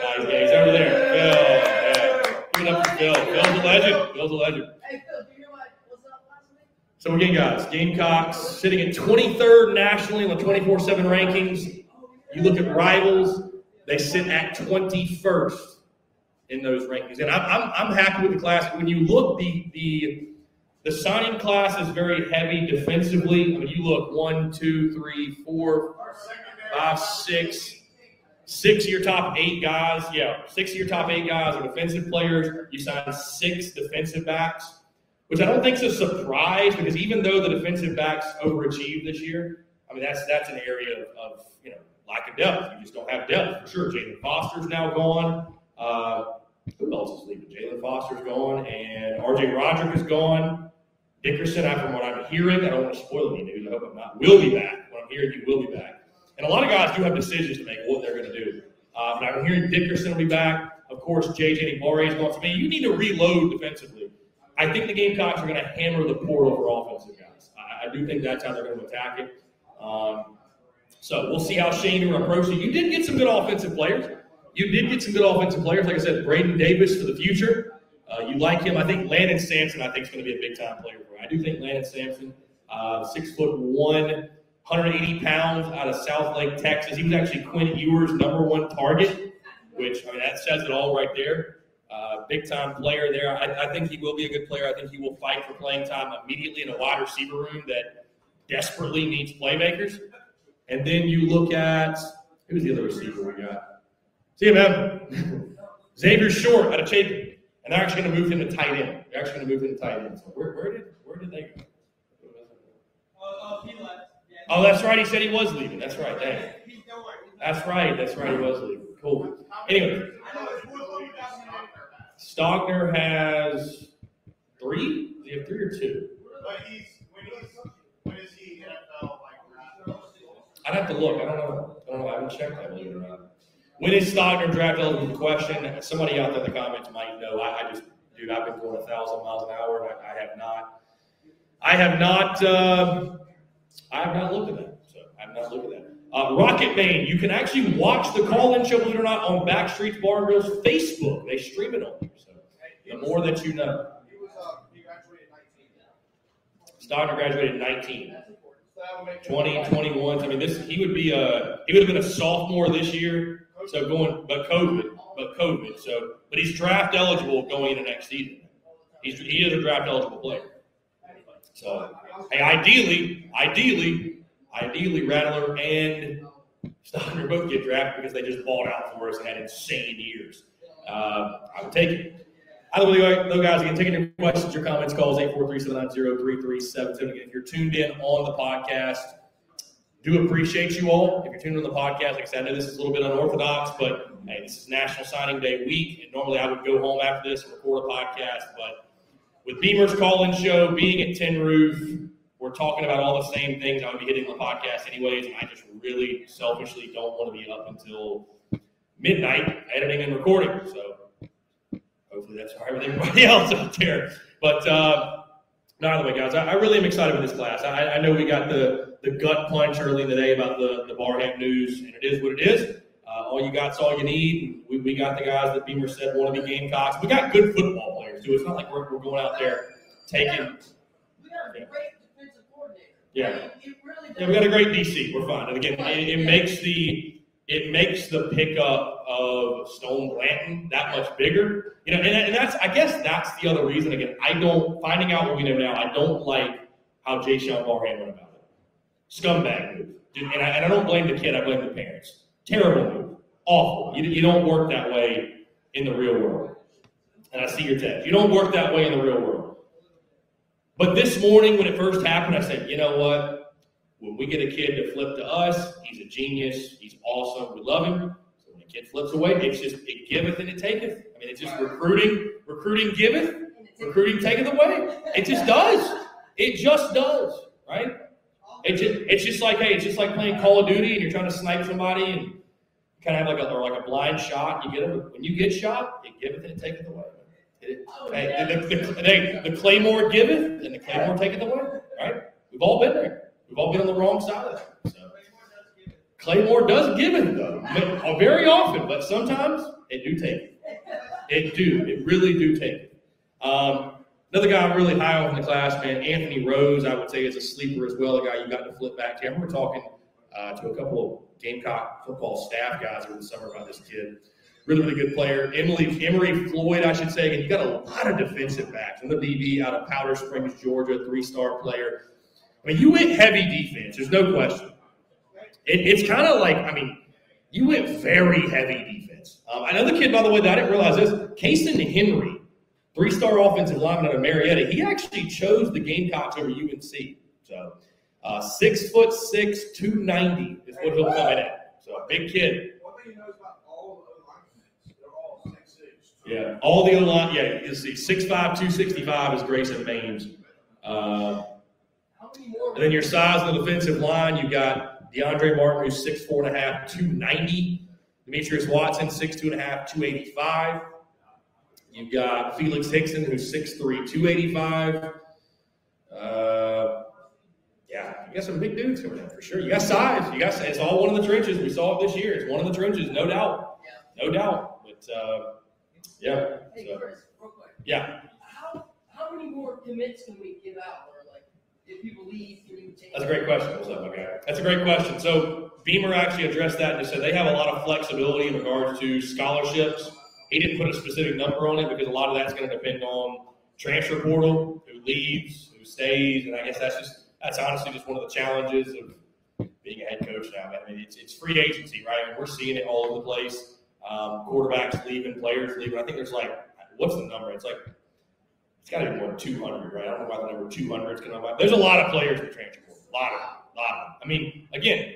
Nah, he's, yeah, he's over there. Phil. Yeah. Give it up for Phil. Phil's a legend. Phil's a legend. Hey, Phil, do you hear my what's up last week? So again, guys, Gamecocks sitting at 23rd nationally on the 24/7 rankings. You look at rivals; they sit at 21st in those rankings, and I'm, I'm, I'm happy with the class. When you look, the the the signing class is very heavy defensively. I mean, you look one, two, three, four, five, six, six of your top eight guys. Yeah, six of your top eight guys are defensive players. You signed six defensive backs which I don't think is a surprise because even though the defensive backs overachieved this year, I mean that's that's an area of, of you know lack of depth. You just don't have depth for sure. Jaylan Foster's now gone. Uh, who else is leaving? Jaylan Foster's gone, and R.J. Roderick is gone. Dickerson, I, from what I'm hearing, I don't want to spoil any news. I hope I'm not. Will be back. What I'm hearing, he will be back. And a lot of guys do have decisions to make what they're going to do. Uh, but I'm hearing Dickerson will be back. Of course, J.J. Barre is going to me. You need to reload defensively. I think the Gamecocks are going to hammer the portal for offensive guys. I, I, do think that's how they're going to attack it. Um, so we'll see how Shane approaches it. You did get some good offensive players. You did get some good offensive players. Like I said, Braden Davis for the future. Uh, you like him. I think Landon Samson, I think, is going to be a big time player. I do think Landon Samson, uh, six foot one, 180 pounds out of Southlake, Texas. He was actually Quinn Ewers' number one target, which, I mean, that says it all right there. Uh, big time player there. I, I, think he will be a good player. I think he will fight for playing time immediately in a wide receiver room that desperately needs playmakers. And then you look at who's the other receiver we got? See him. Xavier Short out of Chapin. And they're actually going to move him to tight end. They're actually going to move him to tight end. So where, where did where did they go? Uh, uh, oh, that's right. He said he was leaving. That's right. Dang. That's right. That's right. He was leaving. Cool. Anyway. Stogner has three. Does he have three or two? But he's when he's when is he NFL like? I'd have to look. I don't know. I don't know. I haven't checked that believe it or not. When is Stogner draft eligible? Question. Somebody out there in the comments might know. I, I just, dude, I've been going a thousand miles an hour, and I, I have not. I have not. Uh, I have not looked at that. So I have not looked at that. Uh, Rocket Bane, you can actually watch the call-in show, believe it or not, on Backstreet's Bar and Grill's Facebook. They stream it on there. So the more that you know. He was uh, graduated 19. Stockton 19. 20, 21. I mean, this he would be a he would have been a sophomore this year. So going, but COVID, but COVID. So, but he's draft eligible going into next season. He's he is a draft eligible player. So, hey, ideally, ideally, Ideally, Rattler and Stogner both get drafted because they just balled out for us and had insane years. Uh, I would take it. Either way, though, guys, again, taking your questions, your comments, calls 843-790-3377. Again, if you're tuned in on the podcast, do appreciate you all. If you're tuned in on the podcast, like I said, I know this is a little bit unorthodox, but hey, this is National Signing Day week, and normally I would go home after this and record a podcast, but with Beamer's call-in show being at Tin Roof, we're talking about all the same things I would be hitting the podcast anyways, and I just really selfishly don't want to be up until midnight editing and recording. So hopefully that's for everybody else out there. But uh, no, either way, guys, I, I, really am excited with this class. I, I, know we got the, the gut punch early in the day about the, the Barham news, and it is what it is. Uh, all you got's all you need. We, we got the guys that Beamer said want to be Gamecocks. We got good football players, too. It's not like we're, we're going out there taking. We got, we got a yeah. Great defensive coordinator. Yeah. Yeah, we got a great DC. We're fine. And again, it, it makes the it makes the pickup of Stone Blanton that much bigger. You know, and, and that's I guess that's the other reason. Again, I don't finding out what we know now. I don't like how Jaishawn Barham went about it. Scumbag move, and I, and I don't blame the kid. I blame the parents. Terrible move. Awful. You, you don't work that way in the real world. And I see your text. You don't work that way in the real world. But this morning, when it first happened, I said, you know what? When we get a kid to flip to us, he's a genius. He's awesome. We love him. So when a kid flips away, it's just it giveth and it taketh. I mean, it's just recruiting, recruiting giveth, recruiting taketh away. It just does. It just does, right? It just, it's just like, hey, it's just like playing Call of Duty and you're trying to snipe somebody and kind of have like a, or like a blind shot. You get them. When you get shot, it giveth and it taketh away. Hey, the, the, the, the, Claymore giveth and the Claymore taketh away. Right? We've all been there. We've all been on the wrong side of that. So. Claymore does give it though, uh, very often, but sometimes it do take it. It do. It really do take it. Um, Another guy I'm really high on in the class, man, Anthony Rose, I would say is a sleeper as well, a guy you got to flip back to. I remember talking uh, to a couple of Gamecock football staff guys over the summer about this kid. Really, really good player. Emily Emery Floyd, I should say. And you got a lot of defensive backs. And the DB out of Powder Springs, Georgia, three-star player. I mean, you went heavy defense. There's no question. It, it's kind of like, I mean, you went very heavy defense. Um, another kid, by the way, that I didn't realize this, Kason Henry, three-star offensive lineman out of Marietta. He actually chose the Gamecocks over UNC. So uh, six foot six, two ninety is what he'll come in at. So a big kid. One thing you know is about all the linemen, they're all six six. Yeah, all the line. Yeah, you see, 6'5", 265 is Grayson Maines. Uh, How many more? and then your size on the defensive line, you've got DeAndre Martin, who's six four and a half, two ninety. Demetrius Watson, six two and a half, two eighty five. You've got Felix Hickson, who's 6'3", 285. Uh, yeah, you got some big dudes coming in for sure. You got size. You got it's all one of the trenches. We saw it this year. It's one of the trenches, no doubt, no doubt. But uh, yeah, Hey, so, Chris, real quick. yeah. How, how many more commits can we give out? Or like, if people leave, can you take? That's a great question. What's up, my guy? That's a great question. So Beamer actually addressed that and said they have a lot of flexibility in regards to scholarships. He didn't put a specific number on it because a lot of that's going to depend on transfer portal, who leaves, who stays, and I guess that's just that's honestly just one of the challenges of being a head coach now. I mean, it's, it's free agency, right? I mean, we're seeing it all over the place. Um, quarterbacks leaving, players leaving. I think there's like, what's the number? It's like it's got to be more than 200, right? I don't know why the number 200 is going to. There's a lot of players in transfer portal. A lot of, them, a lot of. them. I mean, again,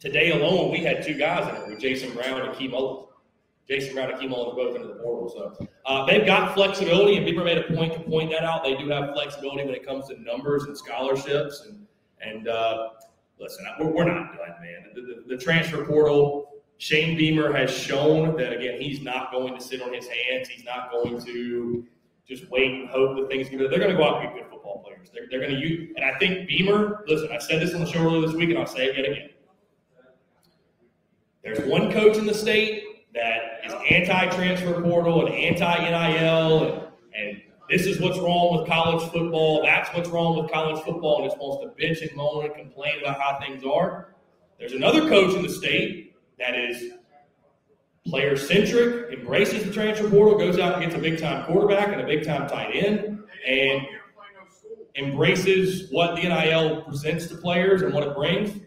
today alone we had two guys in it with Jason Brown and Key Mullins. Jason Brown and are both into the portal, so uh, they've got flexibility, and Beamer made a point to point that out. They do have flexibility when it comes to numbers and scholarships, and and uh, listen, we're, we're not done, man. The, the, the transfer portal. Shane Beamer has shown that again he's not going to sit on his hands. He's not going to just wait and hope that things get. They're going to go out and be good football players. They're, they're going to use, and I think Beamer. Listen, I said this on the show earlier this week, and I'll say it yet again. There's one coach in the state that anti-transfer portal and anti-NIL, and, and this is what's wrong with college football. That's what's wrong with college football, and just wants to bitch and moan and complain about how things are. There's another coach in the state that is player centric, embraces the transfer portal, goes out and gets a big time quarterback and a big time tight end, and embraces what the NIL presents to players and what it brings,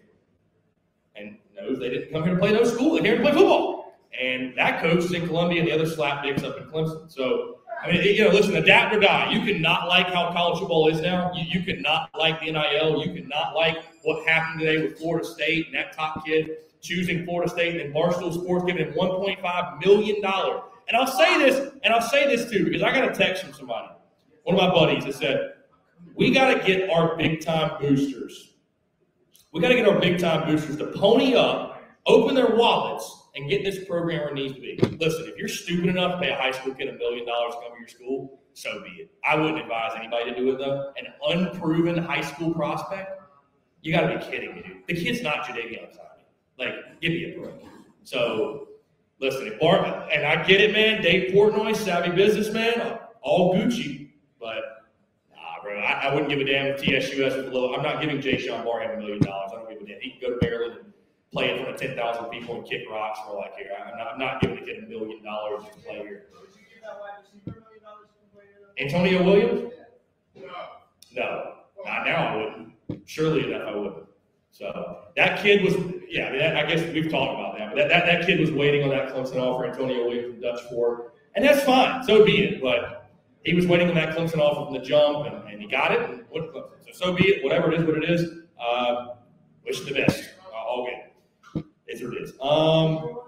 and knows they didn't come here to play no school, they came here to play football. And that coach is in Columbia, and the other slap slapdicks up in Clemson. So, I mean, you know, listen, adapt or die. You cannot like how college football is now. You, you cannot like the NIL. You cannot like what happened today with Florida State and that top kid choosing Florida State and Barstool Sports giving him $1.5 million. And I'll say this, and I'll say this too, because I got a text from somebody, one of my buddies that said, we got to get our big time boosters. We got to get our big time boosters to pony up, open their wallets, and get this program where it needs to be. Listen, if you're stupid enough to pay a high school kid a million dollars to come to your school, so be it. I wouldn't advise anybody to do it though. An unproven high school prospect, you got to be kidding me, dude. The kid's not Jadeveon Clowney. Like, give me a break. So, listen, if Bart, and I get it, man. Dave Portnoy, savvy businessman, all Gucci, but Nah, bro. I, I wouldn't give a damn if TSUS was below. I'm not giving Jaishawn Barham a million dollars. I don't give a damn. He can go to Maryland and play in front of 10,000 people and kick rocks for like here. I'm not, I'm not giving a kid a million dollars to play here. Would you give that wide receiver a million dollars to play there? Antonio Williams? No. No. Not now I wouldn't. Surely enough I wouldn't. So that kid was, yeah, I, mean, that, I guess we've talked about that, but that, that, that kid was waiting on that Clemson offer, Antonio Williams from Dutch Fork. And that's fine. So be it. But he was waiting on that Clemson offer from the jump, and, and he got it and went to Clemson. So, so be it. Whatever it is, what it is. Uh, wish the best. Uh, all good. What it is. Um,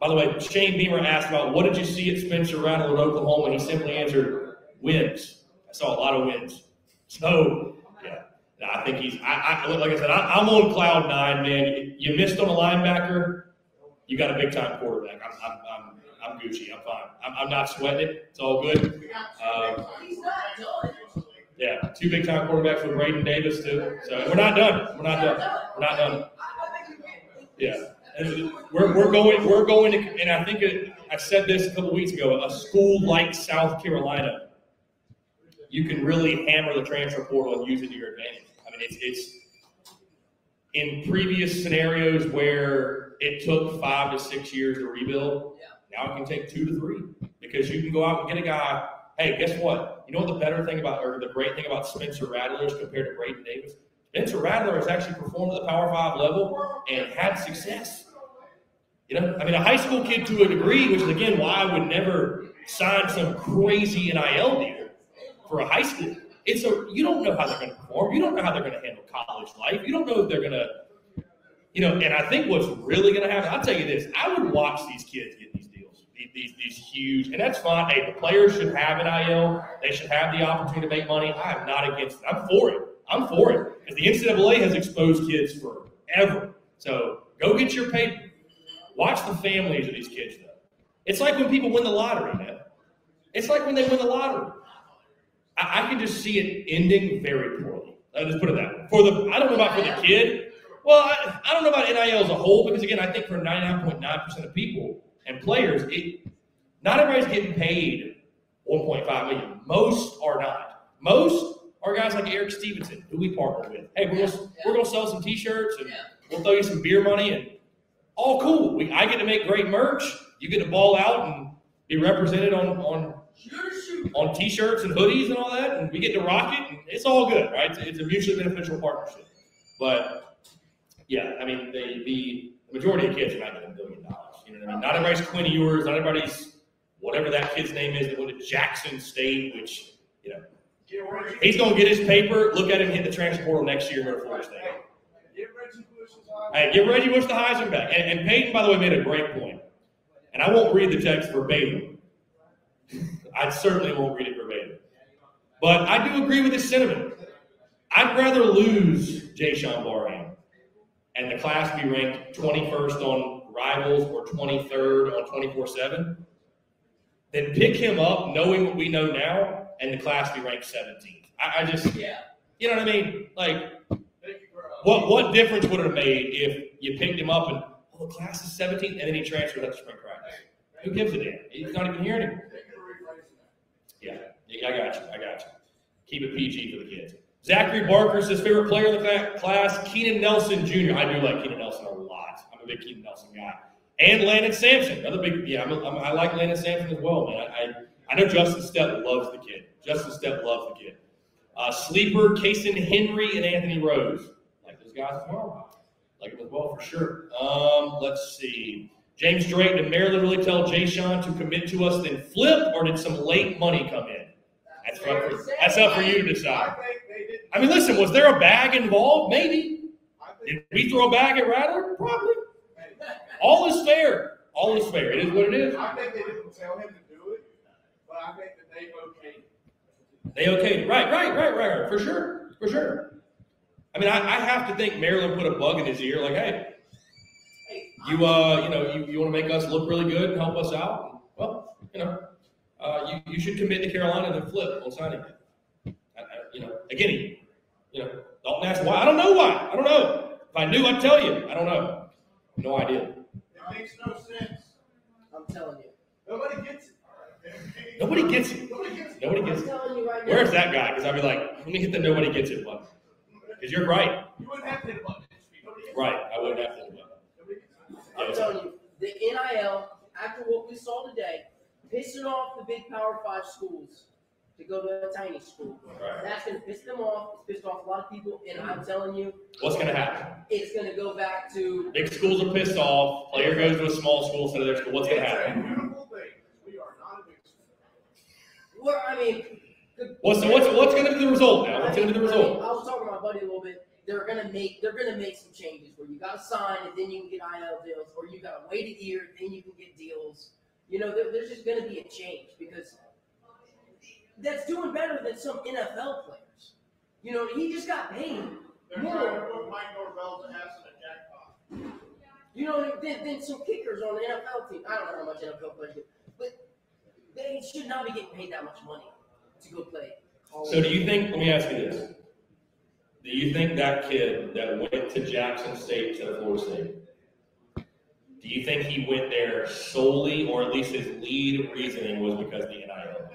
by the way, Shane Beamer asked about what did you see at Spencer Rattler in Oklahoma, and he simply answered wins. I saw a lot of wins. So, yeah, I think he's. I, I like I said, I, I'm on cloud nine, man. You, missed on a linebacker, you got a big time quarterback. I'm, I'm, I'm, I'm Gucci. I'm fine. I'm, I'm not sweating it. It's all good. Done. Yeah, two big time quarterbacks with Braden Davis too. So we're not done. We're not done. We're not done. I, I think you Yeah. And we're, we're going we're going to and I think it, I said this a couple weeks ago a school like South Carolina you can really hammer the transfer portal and use it to your advantage. I mean, it's it's in previous scenarios where it took five to six years to rebuild. yeah. Now it can take two to three because you can go out and get a guy. Hey, guess what? You know what the better thing about, or the great thing about Spencer Rattler is compared to Braden Davis? Spencer Rattler has actually performed at the Power Five level and had success. You know, I mean, a high school kid to a degree, which is again why I would never sign some crazy NIL deal for a high school. It's a you don't know how they're going to perform. You don't know how they're going to handle college life. You don't know if they're going to, you know. And I think what's really going to happen. I'll tell you this: I would watch these kids get these deals, these these, huge, and that's fine. Hey, the players should have NIL. They should have the opportunity to make money. I am not against it. I'm for it. I'm for it because the NCAA has exposed kids forever. So go get your paper. Watch the families of these kids, though. It's like when people win the lottery, man. It's like when they win the lottery. I, I can just see it ending very poorly. Just put it that way. For the, I don't know about for the kid. Well, I, I don't know about NIL as a whole because again, I think for 99.9% of people and players, it not everybody's getting paid 1.5 million. Most are not. Most are guys like Eric Stevenson, who we partner with. Hey, we're gonna, we're gonna sell some T-shirts and we'll throw you some beer money and all cool. We, I get to make great merch. You get to ball out and be represented on on on t-shirts and hoodies and all that, and we get to rock it. And it's all good, right? It's, it's a mutually beneficial partnership. But yeah, I mean, the the majority of kids are not getting a billion dollars. You know what I mean? Not everybody's Quinn Ewers. Not everybody's whatever that kid's name is that went to Jackson State, which you know Get he's gonna get his paper. Look at him hit the transfer portal next year to Florida State. get. Hey, give Reggie Bush the Heisman back. And, and Peyton, by the way, made a great point. And I won't read the text verbatim. I certainly won't read it verbatim. But I do agree with his sentiment. I'd rather lose Jaishawn Barham and the class be ranked 21st on Rivals or 23rd on 24 7 than pick him up knowing what we know now and the class be ranked 17th. I, I just, Yeah. you know what I mean? Like, Thank you for, what what difference would it have made if you picked him up and oh the class is 17 and then he transferred up to spring practice? Who gives a damn? He's not even here anymore. Thank you for rephrasing that. Yeah, yeah, I got you. I got you. Keep it PG for the kids. Zachary Barker says favorite player in the class, Keenan Nelson Jr. I do like Keenan Nelson a lot. I'm a big Keenan Nelson guy. And Landon Samson, another big. Yeah, I'm a, I'm, I like Landon Samson as well, man. I, I I know Justin Stepp loves the kid. Justin Stepp loves the kid. Uh, sleeper, Kason Henry, and Anthony Rose. Like those guys as well. Like them as well for sure. Um, let's see. James Drake, did Maryland really tell Jaishawn to commit to us, then flip, or did some late money come in? That's up for, that's up for you to I decide. I mean, listen, was there a bag involved? Maybe. Did we throw a bag at Rattler? Probably. All is fair. All is fair. It is what it is. I think they didn't tell him to do it, but I think that they okayed it. They okayed. Right, right, right, right, right. For sure. For sure. I mean, I, I have to think Maryland put a bug in his ear, like, hey, Hey, you uh, you know, you, you want to make us look really good and help us out? Well, you know, uh, you, you should commit to Carolina and then flip on signing day. I, I, you know, again, you know, don't ask why. I don't know why. I don't know. If I knew, I'd tell you. I don't know. No idea. It makes no sense. I'm telling you. Nobody gets it. Nobody gets it. Nobody gets it. Nobody gets it. you. Where's that guy? Because I'd be like, let me hit the nobody gets it button. Because you're right. You wouldn't have to hit a button. Nobody gets it. Right. I wouldn't have to hit the button. Nobody gets it. I'm telling you, the NIL, after what we saw today, pissing off the big Power Five schools to go to a tiny school. Right. That's going to piss them off. It's pissed off a lot of people, and I'm telling you, What's going to happen? it's going to go back to Big schools are pissed off. Player goes to a small school instead of their school. What's going to happen? beautiful thing. We are not a big school. where I mean, the- What's the, what's what's going to be the result now? I What's going to be the mean, I mean, result? I was talking to my buddy a little bit. They're gonna make they're gonna make some changes where you gotta sign and then you can get NIL deals, or you gotta wait a year then you can get deals. You know, there, there's just gonna be a change because that's doing better than some NFL players. You know, he just got paid They're trying to more. put Mike Norvell's ass in a jackpot. You know, than, than some kickers on the NFL team. I don't know how much NFL players get, but they should not be getting paid that much money to go play. So do you think? Let me ask you this: Do you think that kid that went to Jackson State to Florida State? Do you think he went there solely, or at least his lead reasoning was because the NIL?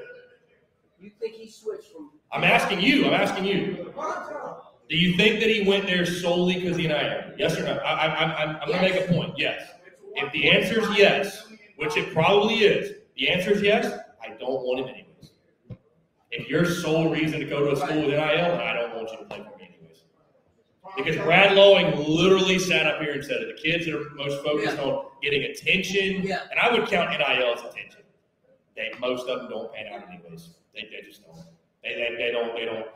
You think he switched from? I'm asking you. I'm asking you. For the prime time. Do you think that he went there solely because the NIL? Yes or no? I, I, I'm, I'm, I'm gonna make a point. Yes. If the answer is yes, which it probably is, the answer is yes. I don't want him anyways. If your sole reason to go to a school with NIL, then I don't want you to play for me anyways. Because Brad Lowing literally sat up here and said it. The kids that are most focused on getting attention, Yeah. and I would count NIL as attention. They most of them don't pan out anyways. They, they just don't. They, they, they don't they don't.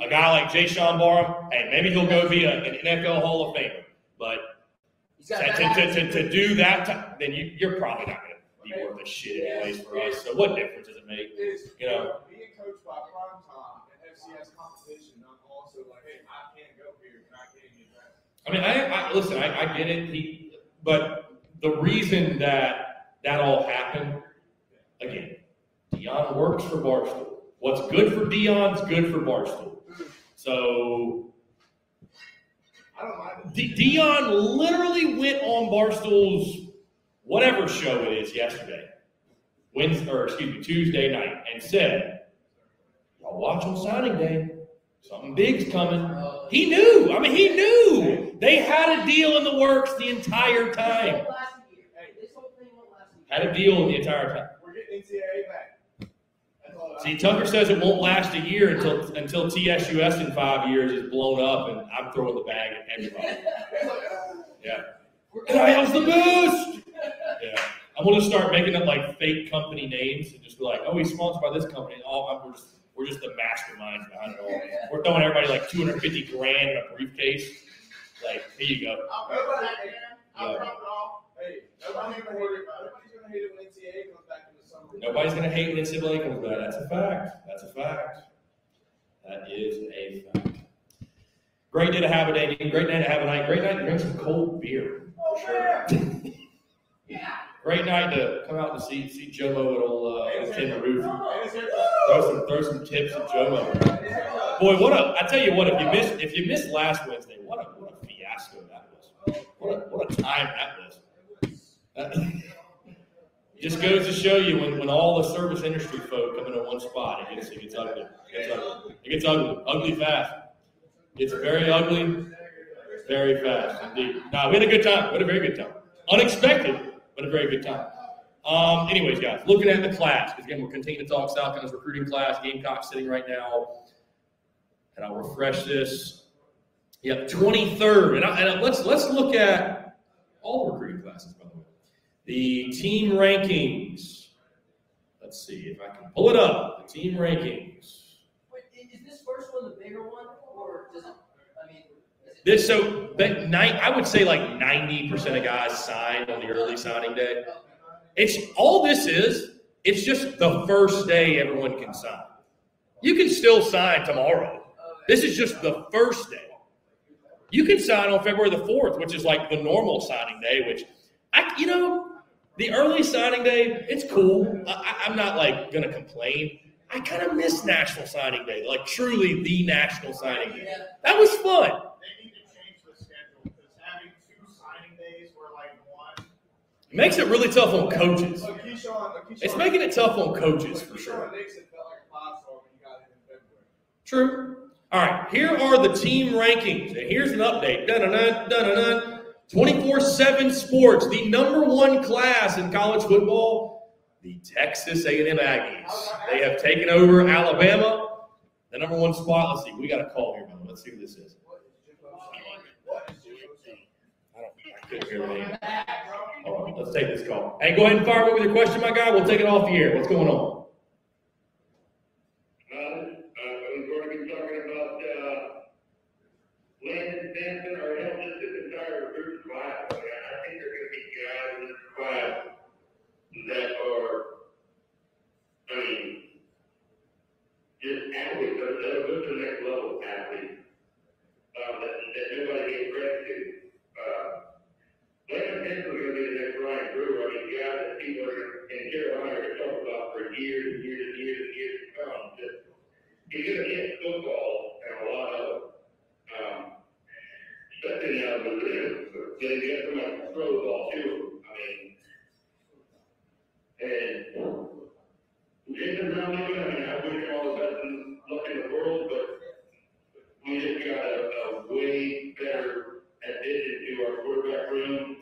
A guy like Jaishawn Barham, hey, maybe he'll go be a, an NFL Hall of Famer, but to, to, to, to do that, to, then you, you're probably not be worth a shit anyways for us. So what difference does it make? You know. being coached by prime time and FCS competition, I'm also like, hey, I can't go here and I can't get back. I mean, I, I listen. I, I get it. He, but the reason that that all happened, again, Dion works for Barstool. What's good for Dion's good for Barstool. So I don't mind. D- Dion literally went on Barstool's whatever show it is yesterday, Wednesday or excuse me Tuesday night, and said, "Y'all watch on signing day. Something big's coming." He knew. I mean, he knew they had a deal in the works the entire time. won't last a year. This whole thing won't last a year. Had a deal the entire time. We're getting NCAA back. That's all I See, Tucker says it won't last a year until until TSUS in five years is blown up, and I'm throwing the bag at everybody. Uh, Yeah, We're NIL's the best. Yeah, I'm gonna start making up like fake company names and just be like, oh, he's sponsored by this company. Oh, I'm, we're just we're just the masterminds behind it all. We're throwing everybody like 250 grand in a briefcase. Like, here you go. I'll, nobody, I'll Yeah. drop it off. Hey, nobody's gonna hate it. Nobody's gonna hate it when NCAA comes back in the summer. Nobody's gonna hate when NCAA comes back. That's a fact. That's a fact. That is a fact. Great day to have a day. Great day to have a night. Great night to drink some cold beer. Great night to come out and see see Jomo at old uh, Tin Roof. Throw some throw some tips at Jomo. to- it's here to- Boy, what a! I tell you what, if you missed if you missed last Wednesday, what a what a fiasco that was. What a what a time that was. That- it just goes to show you when, when all the service industry folk come into one spot, it gets it gets ugly. It gets ugly. It gets ugly. Ugly fast. It's very ugly, very fast indeed. No, we had a good time. We had a very good time. Unexpected, but a very good time. Um, anyways, guys, looking at the class, because again, we're continuing to talk South Carolina's recruiting class. Gamecock sitting right now, and I'll refresh this. Yep, 23rd. And, I, and let's let's look at all recruiting classes, by the way. The team rankings. Let's see if I can pull it up. The team rankings. Wait, is this first one the bigger one, or does it? I mean, is it? This so but night I would say like 90% of guys signed on the early signing day. It's all this is, it's just the first day everyone can sign. You can still sign tomorrow. This is just the first day. You can sign on February the 4th, which is like the normal signing day, which I, you know, the early signing day, it's cool. I, I'm not like to complain. I kind of miss National Signing Day, like truly the National Signing Day. That was fun. They need to change the schedule because having two signing days where like one. It makes it really tough on coaches. Look, Keyshawn, look, Keyshawn- It's making it tough on coaches for sure. Nixon felt like a five star when he got it in February. True. All right, here are the team rankings, and here's an update. Dun-dun-dun, dun-dun-dun. 24-7 Sports, the number one class in college football, the Texas A&M Aggies. They have taken over Alabama, the number one spot. Let's see, we got a call here, man. Let's see who this is. What is Jim Bosa? What is Jim Bosa? I don't, I couldn't let's take this call. Hey, go ahead and fire me with your question, my guy. We'll take it off the air. What's going on? Uh, uh, uh, that are, I just athletes, that the next level athletes, uh, that, that nobody gets credit to. Uh, Leonard Pinto going to be the next Ryan Brewer. I mean, the guy that people are in Carolina are talking about for years and years and years and years to come. Just, he's going to hit football and a lot of um, stepping out of the rim. Then you got somebody to throw the ball to. I mean, and Jason Donovan, I mean, I wish him all the best in, luck in the world, but we just got a, a way better addition to our quarterback room.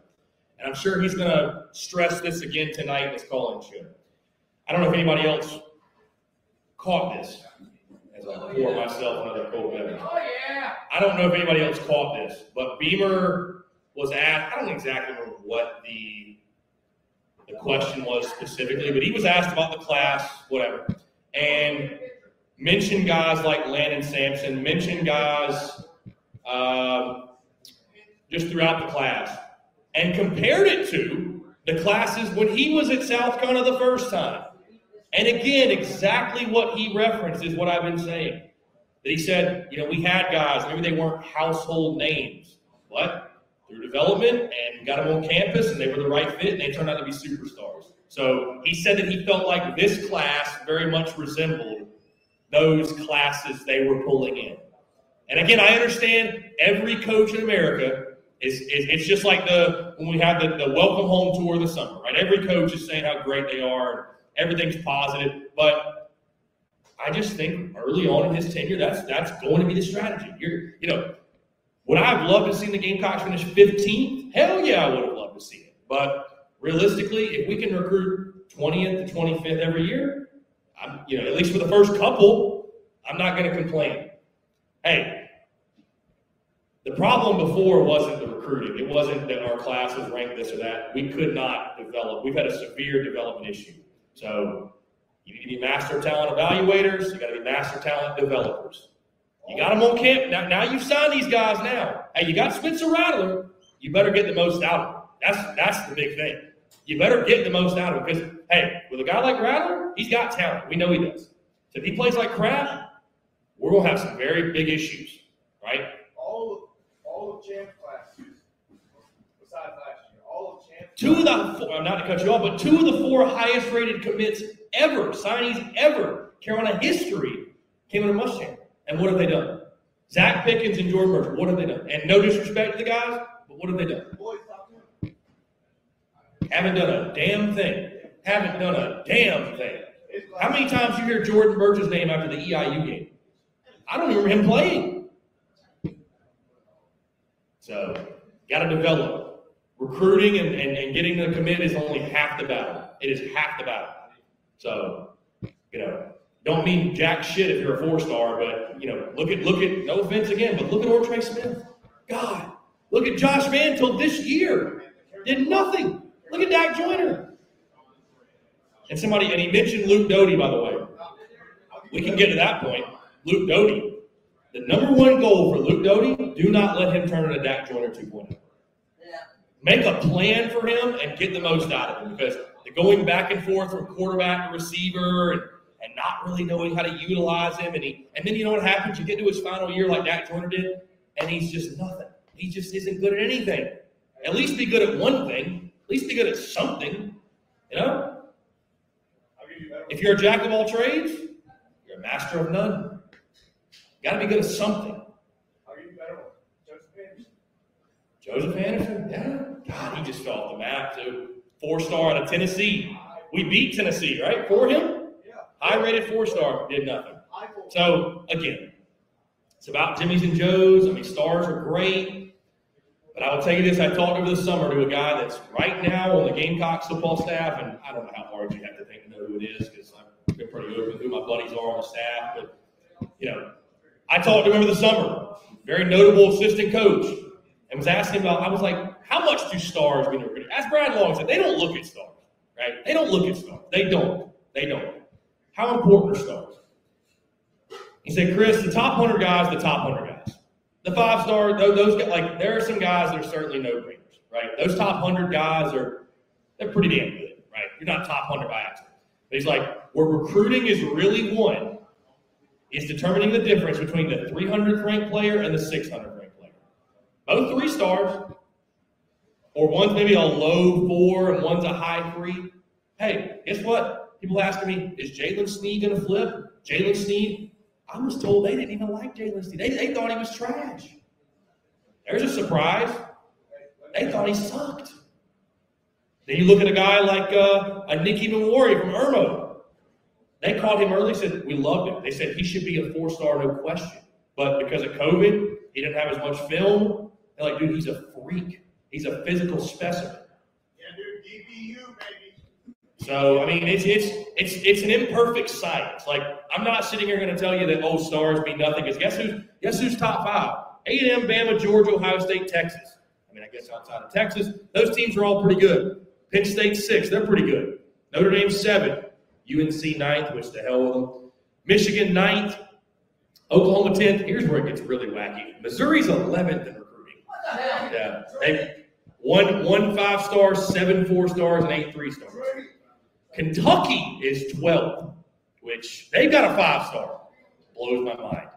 and I'm sure he's going to stress this again tonight in his call-in show. I don't know if anybody else caught this as I pour myself another cold beverage. Oh yeah. I don't know if anybody else caught this, but Beamer was asked. I don't exactly remember what the the question was specifically, but he was asked about the class, whatever, and mentioned guys like Landon Samson, mentioned guys um, just throughout the class, and compared it to the classes when he was at South Carolina the first time. And again, exactly what he referenced is what I've been saying. That he said, you know, we had guys, maybe they weren't household names, but through development and got them on campus and they were the right fit and they turned out to be superstars. So he said that he felt like this class very much resembled those classes they were pulling in. And again, I understand every coach in America is it's just like the when we have the, the welcome home tour the summer, right? Every coach is saying how great they are, everything's positive, but I just think early on in his tenure, that's that's going to be the strategy. You're, you know, would I have loved to see the Gamecocks finish 15th? Hell yeah, I would have loved to see it. But realistically, if we can recruit 20th to 25th every year, I'm, you know, at least for the first couple, I'm not going to complain. Hey, the problem before wasn't the recruiting. It wasn't that our class was ranked this or that. We could not develop. We've had a severe development issue. So you need to be master talent evaluators. You got to be master talent developers. You got them on camp. Now, now you've signed these guys now. Hey, you got Spencer Rattler. You better get the most out of him. That's that's the big thing. You better get the most out of him because hey, with a guy like Rattler, he's got talent. We know he does. So if he plays like crap, we're gonna have some very big issues, right? Of, classes, besides last year, all of. Two of the four, I'm not to cut you off, but two of the four highest rated commits ever, signees ever, Carolina history, came in a Mustang. And what have they done? Zacch Pickens and Jordan Murphy, what have they done? And no disrespect to the guys, but what have they done? Boys. Haven't done a damn thing. Haven't done a damn thing. How many times you hear Jordan Burch's name after the EIU game? I don't remember him playing. So, got to develop. Recruiting and, and, and getting the commit is only half the battle. It is half the battle. So, you know, don't mean jack shit if you're a four star, but you know, look at look at no offense again, but look at Ortre Smith. God, look at Josh Mantle this year. Did nothing. Look at Dak Joyner. And somebody, and he mentioned Luke Doty, by the way. We can get to that point. Luke Doty. The number one goal for Luke Doty, do not let him turn into Dak Joyner 2.0. Yeah. Make a plan for him and get the most out of him because the going back and forth from quarterback to receiver and, and not really knowing how to utilize him. And, he, and then you know what happens? You get to his final year like Dak Joyner did, and he's just nothing. He just isn't good at anything. At least be good at one thing. At least be good at something. You know? You a better one. If you're a jack of all trades, you're a master of none. Got to be good at something. I'll you better. Joseph Anderson. Joseph Anderson, yeah. God, he just fell off the map, too. Four star out of Tennessee. We beat Tennessee, right? For him? Yeah. High rated four star, did nothing. So, again, it's about Jimmy's and Joe's. I mean, stars are great. But I will tell you this I talked over the summer to a guy that's right now on the Gamecocks football staff, and I don't know how hard you have to think to know who it is because I've been pretty open who my buddies are on the staff. But, you know, I talked to him over the summer, very notable assistant coach, and was asking about, I was like, how much do stars mean to recruit? Ask Brad Long, said, they don't look at stars, right? They don't look at stars. They don't. They don't. How important are stars? He said, Chris, the top 100 guys, the top 100 guys. The five star, those, like, there are some guys that are certainly no brainers, right? Those top 100 guys are, they're pretty damn good, right? You're not top 100 by accident. But he's like, where recruiting is really won is determining the difference between the 300th ranked player and the 600th ranked player. Both three stars, or one's maybe a low four and one's a high three. Hey, guess what? People asking me, is Jalen Sneed going to flip? Jalen Sneed? I was told they didn't even like Jalen Sneed. They, they thought he was trash. There's a surprise. They thought he sucked. Then you look at a guy like uh, a Nick Emmanwori from Irmo. They called him early, said, We loved him. They said he should be a four star, no question. But because of COVID, he didn't have as much film. They're like, dude, he's a freak. He's a physical specimen. Yeah, dude, DBU, baby. So I mean, it's it's it's it's an imperfect science. Like I'm not sitting here going to tell you that oh stars mean nothing. Because guess who's guess who's top five? A and M, Bama, Georgia, Ohio State, Texas. I mean, I guess outside of Texas, those teams are all pretty good. Penn State six, they're pretty good. Notre Dame seven, UNC ninth, which the hell with them. Michigan ninth, Oklahoma tenth. Here's where it gets really wacky. Missouri's eleventh in recruiting. What the hell? Yeah, they one one five stars, seven four stars, and eight three stars. Kentucky is 12th, which they've got a five star. Blows my mind.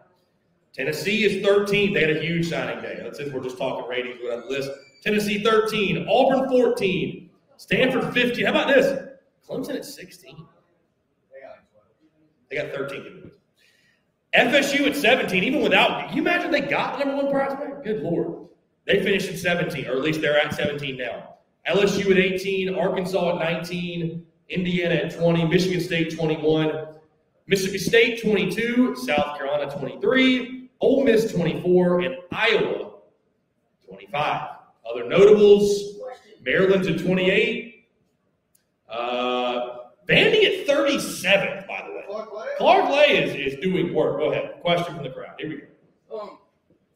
Tennessee is 13th. They had a huge signing day. If we're just talking ratings with that list. Tennessee 13, Auburn 14, Stanford 15. How about this? Clemson at 16. They got 13. FSU at 17, even without. Can you imagine they got the number one prospect? Good lord. They finished at 17, or at least they're at 17 now. LSU at 18, Arkansas at 19, Indiana at 20, Michigan State 21, Mississippi State 22, South Carolina 23, Ole Miss 24, and Iowa 25. Other notables Maryland's at 28, uh, at 37, by the way. Clark Lay? Clark Lay is, is doing work. Go ahead. Question from the crowd. Here we go. Um,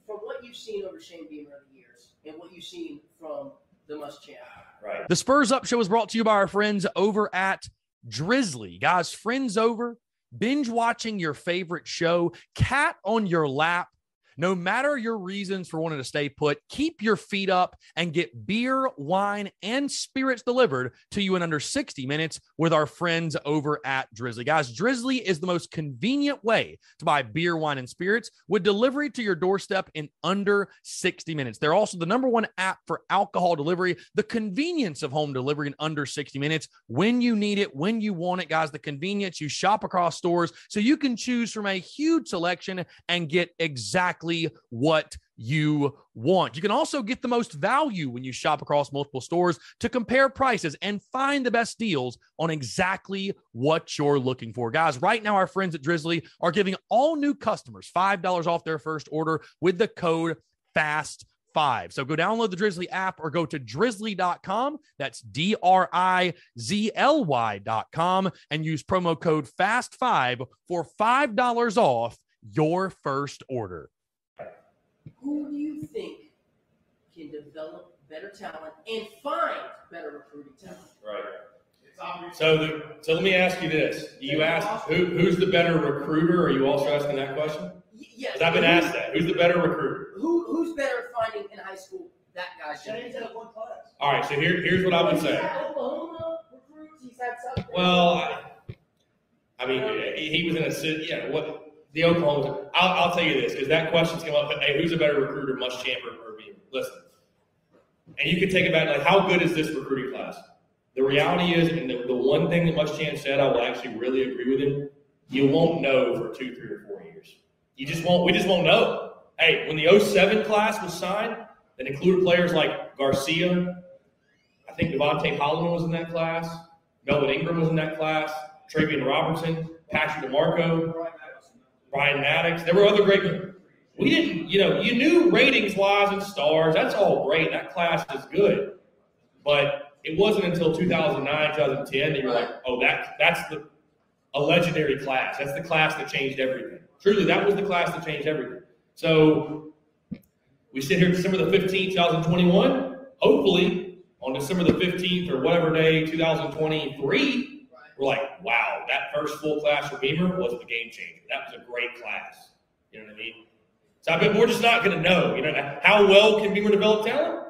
from what you've seen over Shane Beamer over the years, and what you've seen from the Muschamp, Right. The Spurs Up Show is brought to you by our friends over at Drizzly. Guys, friends over, binge watching your favorite show, cat on your lap. No matter your reasons for wanting to stay put, keep your feet up and get beer, wine, and spirits delivered to you in under 60 minutes with our friends over at Drizzly. Guys, Drizzly is the most convenient way to buy beer, wine, and spirits with delivery to your doorstep in under 60 minutes. They're also the number one app for alcohol delivery, the convenience of home delivery in under 60 minutes when you need it, when you want it, guys. The convenience you shop across stores so you can choose from a huge selection and get exactly what you want. You can also get the most value when you shop across multiple stores to compare prices and find the best deals on exactly what you're looking for. Guys, right now, our friends at Drizzly are giving all new customers $5 off their first order with the code FAST. Five. So go download the Drizzly app or go to drizzly.com. That's D R I Z L Y.com and use promo code FAST5 for $5 off your first order. Who do you think can develop better talent and find better recruiting talent? Right. So, the, so let me ask you this: You ask who, who's the better recruiter? Are you also asking that question? Yes. I've been asked that. Who's the better recruiter? Who, who's better at finding in high school that guy? should Shane's be. one class. All right. So here, here's what I would say. Oklahoma recruits. He's had something. Well, I, I mean, he he was in a city. Yeah. What the Oklahoma? I'll, I'll tell you this: is that question's come up. Hey, who's a better recruiter, Muschamp or, or Beamer? Listen, and you can take it back. Like, how good is this recruiting class? The reality is, and the, the one thing that Muschamp said, I will actually really agree with him. You won't know for two, three, or four years. You just won't. We just won't know. Hey, when the 07 class was signed, that included players like Garcia. I think Devontae Holloman was in that class. Melvin Ingram was in that class. Travian Robertson, Patrick DeMarco, Brian Maddox. There were other great. We didn't, you know, you knew ratings wise and stars. That's all great. That class is good, but it wasn't until 2009, 2010 that you're like, oh, that that's the a legendary class. That's the class that changed everything. Truly, that was the class that changed everything. So we sit here December the 15th, 2021. Hopefully, on December the 15th or whatever day, 2023, we're like, wow, that first full class for Beamer was the game changer. That was a great class. You know what I mean? So I bet we're just not going to know. You know, how well can Beamer develop talent?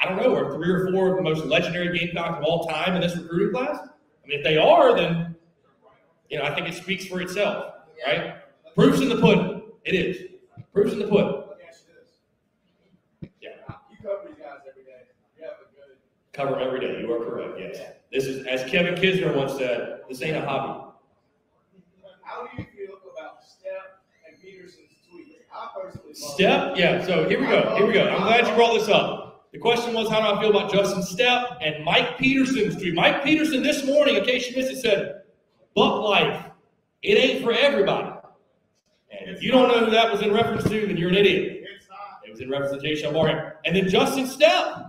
I don't know. Are three or four of the most legendary Gamecocks of all time in this recruiting class? I mean, if they are, then you know, I think it speaks for itself, right? Proof's in the pudding. It is. Proof's in the pudding. Let me ask you this. Yeah. You cover these guys every day. You have a good Cover them every day. You are correct. Yes. This is, as Kevin Kisner once said, this ain't a hobby. How do you feel about Stepp and Peterson's tweet? I personally love Stepp, yeah. So here we go. Here we go. I'm glad you brought this up. The question was, how do I feel about Justin Stepp and Mike Peterson's tweet? Mike Peterson this morning, in case you missed it, said, "Buck life, it ain't for everybody." And if you don't know who that was in reference to, then you're an idiot. It was in reference to Jaishawn And then Justin Stepp.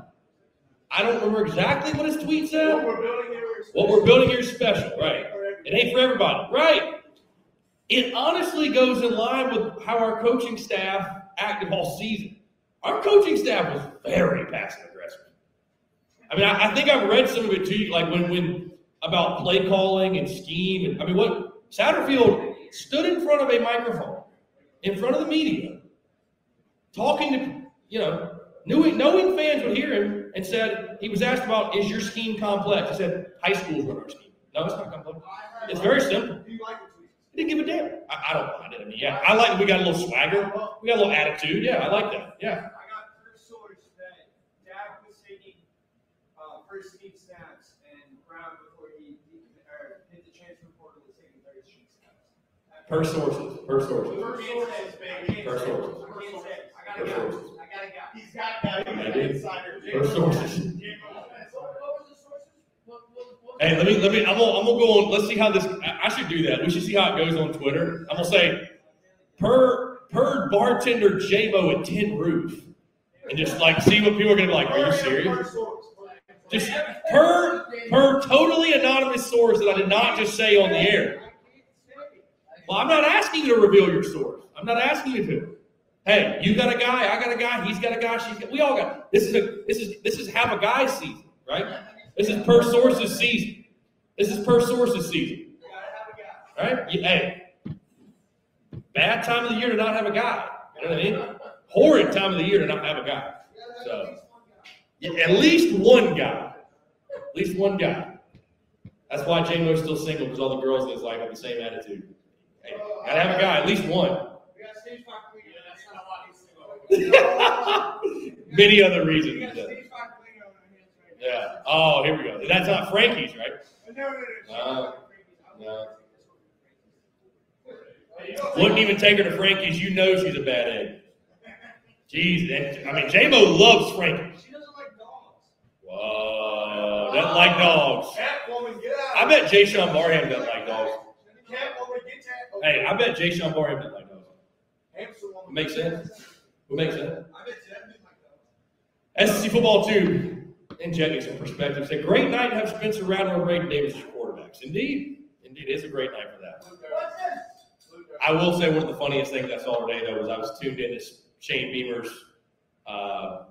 I don't remember exactly what his tweet What said. we're building here is. What we're building here is special, right? It ain't for everybody, right? It honestly goes in line with how our coaching staff acted all season. Our coaching staff was very passive aggressive. I mean, I, I think I've read some of it too, like when when about play calling and scheme, and I mean, what Satterfield stood in front of a microphone, in front of the media, talking to you know, knowing, knowing fans would hear him, and said he was asked about is your scheme complex? He said high schools run our scheme. No, it's not complex. It's very simple. Do you like the tweets? He didn't give a damn. I, I don't mind it. I mean, yeah, I like we got a little swagger. We got a little attitude. Yeah, I like that. Yeah. I got first source that Dak was taking uh, first team snaps and Brown before he, he hit the transfer portal was taking third team snaps. Per sources. Per sources. First sources, baby. Per sources. I Per got a guy. sources. I got a guy. He's got that. He's I an did. insider. Per sources. What, what was the sources? What, what, what Hey, let me let me. I'm gonna I'm gonna go on. Let's see how this. I, I should do that. We should see how it goes on Twitter. I'm gonna say per per bartender JMO at Tin Roof, and just like see what people are gonna be like. Are you serious? Just per per totally anonymous source that I did not just say on the air. Well, I'm not asking you to reveal your source. I'm not asking you to. Hey, you got a guy, I got a guy, he's got a guy, she's got. We all got. This is a this is this is have a guy season, right? This is per sources season. This is per sources season, right? You- hey, bad time of the year to not have a guy. You know what I mean? Horrid time of the year to not have a guy. So, at least one guy. At least one guy. That's why JMO's still single because all the girls in his life have the same attitude. Hey, gotta have a guy, at least one. Many other reasons. got he Steve does. Factorino on our hands right now. Yeah. Oh, here we go. That's not Frankie's, right? No, no, no. No, no. Hey, you don't Wouldn't even take her to Frankie's. You know she's a bad egg. Jeez, I mean, JMO loves Frankie's. She doesn't like dogs. Whoa, doesn't like dogs. Catwoman, get out. I bet Jaishawn Barham doesn't like dogs. Catwoman, get. Hey, I bet Jaishawn Barham doesn't like dogs. Makes sense. What makes sense? SEC football too. and Injecting some perspective. A great night to have Spencer Rattler and Braden Davis as quarterbacks. Indeed, indeed, it is a great night for that. I will say one of the funniest things I saw today though was I was tuned in to Shane Beamer's uh,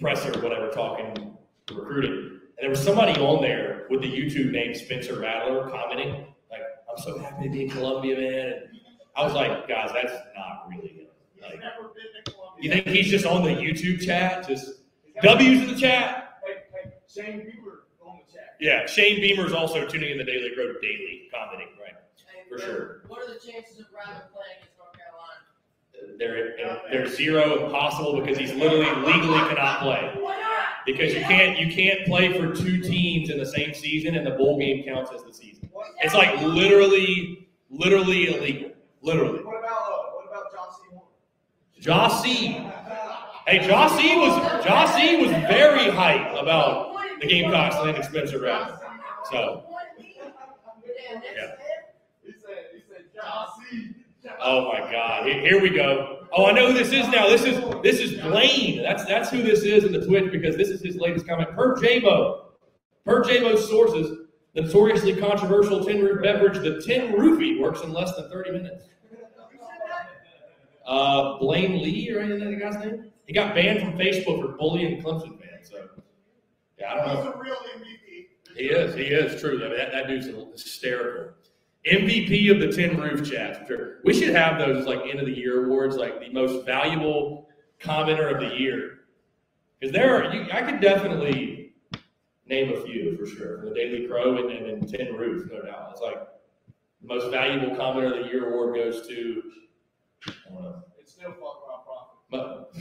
presser, whatever, talking recruiting, and there was somebody on there with the YouTube name Spencer Rattler commenting like, "I'm so happy to be in Columbia, man." And I was like, "Guys, that's not really Like, never been to Columbia. you think he's just on the YouTube chat, just W's in the chat?" Hey, hey, Shane Beamer on the chat. Yeah, Shane Beamer's also tuning in the Daily Road daily, commenting, right? Hey, For sure. What are the chances of Rattler playing against North Carolina? They're they're zero impossible because he's literally legally cannot play Why not? because you can't you can't play for two teams in the same season and the bowl game counts as the season. It's like literally literally illegal, literally. What about uh, what about John C. Moore? Jossie, hey Jossie was Jossie was very hyped about the Gamecocks landing Spencer Rattler. So Yeah. Oh my God! Here, we go. Oh, I know who this is now. This is this is Blaine. That's that's who this is in the Twitch because this is his latest comment. Per JMO, per JMO's sources, the notoriously controversial tin beverage, the Tin Roofie, works in less than thirty minutes. Uh, Blaine Lee or anything that guy's name? He got banned from Facebook for bullying Clemson fans. So yeah, I don't know. He's a real MVP. He is. He is true. I mean, that, that dude's hysterical. MVP of the Tin Roof chats. for Sure. We should have those like end of the year awards, like the most valuable commenter of the year. Because there are, you, I could definitely name a few for sure. The Daily Crow and, and, and Tin Roof, no doubt. It's like the most valuable commenter of the year award goes to, I don't know, It's no fuck around profit. but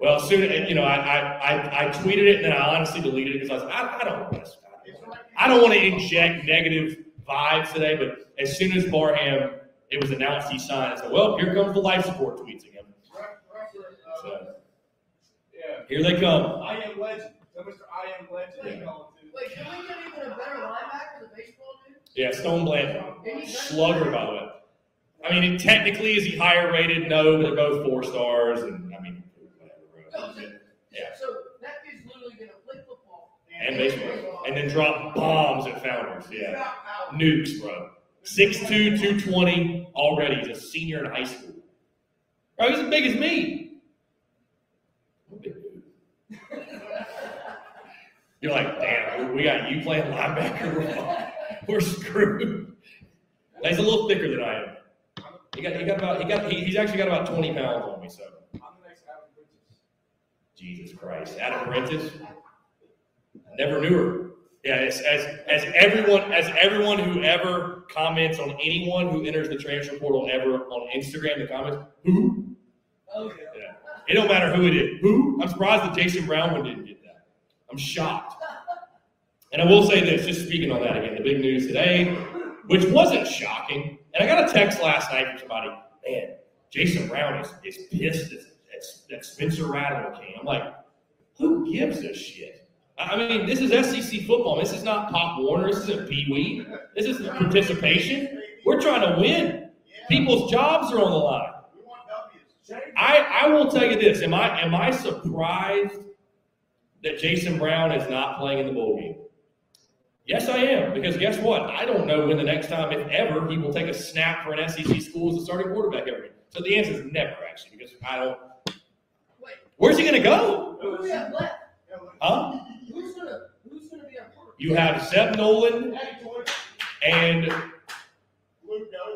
Well, soon, and, you know, I, I, I, I tweeted it and then I honestly deleted it because I was like, I, I don't want to. I don't want to inject negative vibes today, but as soon as Barham, it was announced he signed, I said, well, here comes the life support tweets again. Uh, so, Yeah. here they come. I am legend. So Mr. I am legend. they call it, too. Wait, can we get even a better linebacker than baseball dude? Yeah, Stone Blanton. Slugger, by the way. I mean, technically, is he higher rated? No, but they're both four stars, and I mean, whatever. bro. Yeah. So that dude's literally gonna play football. And baseball, and then drop bombs at Founders. Yeah, nukes, bro. 6'2", 220 already. He's a senior in high school. Bro, he's as big as me. I'm a big dude. You're like, damn, we got you playing linebacker. We're, we're screwed. He's a little thicker than I am. He got, he got about, he got, he, he's actually got about 20 pounds on me, so. I'm the next Adam Bridges. Jesus Christ. Adam Prentice? Never knew her. Yeah, as, as, as everyone as everyone who ever comments on anyone who enters the transfer portal ever on Instagram, the comments, who? Oh, Yeah. It don't matter who it is. Who? I'm surprised that Jason Brown one didn't get that. I'm shocked. And I will say this, just speaking on that again, the big news today, which wasn't shocking, and I got a text last night from somebody, man, Jason Brown is, is pissed that, Spencer Rattler came. I'm like, who gives a shit? I mean, this is SEC football. This is not Pop Warner. This isn't Pee Wee. This is participation. We're trying to win. People's jobs are on the line. I, I will tell you this. Am I am I surprised that Jason Brown is not playing in the bowl game? Yes, I am. Because guess what? I don't know when the next time, if ever, he will take a snap for an SEC school as a starting quarterback ever. So the answer is never, actually, because I don't. Wait, Where's he going to go? who do we have left? Huh? Who's gonna, who's gonna be our quarterback? You have Zeb Noland and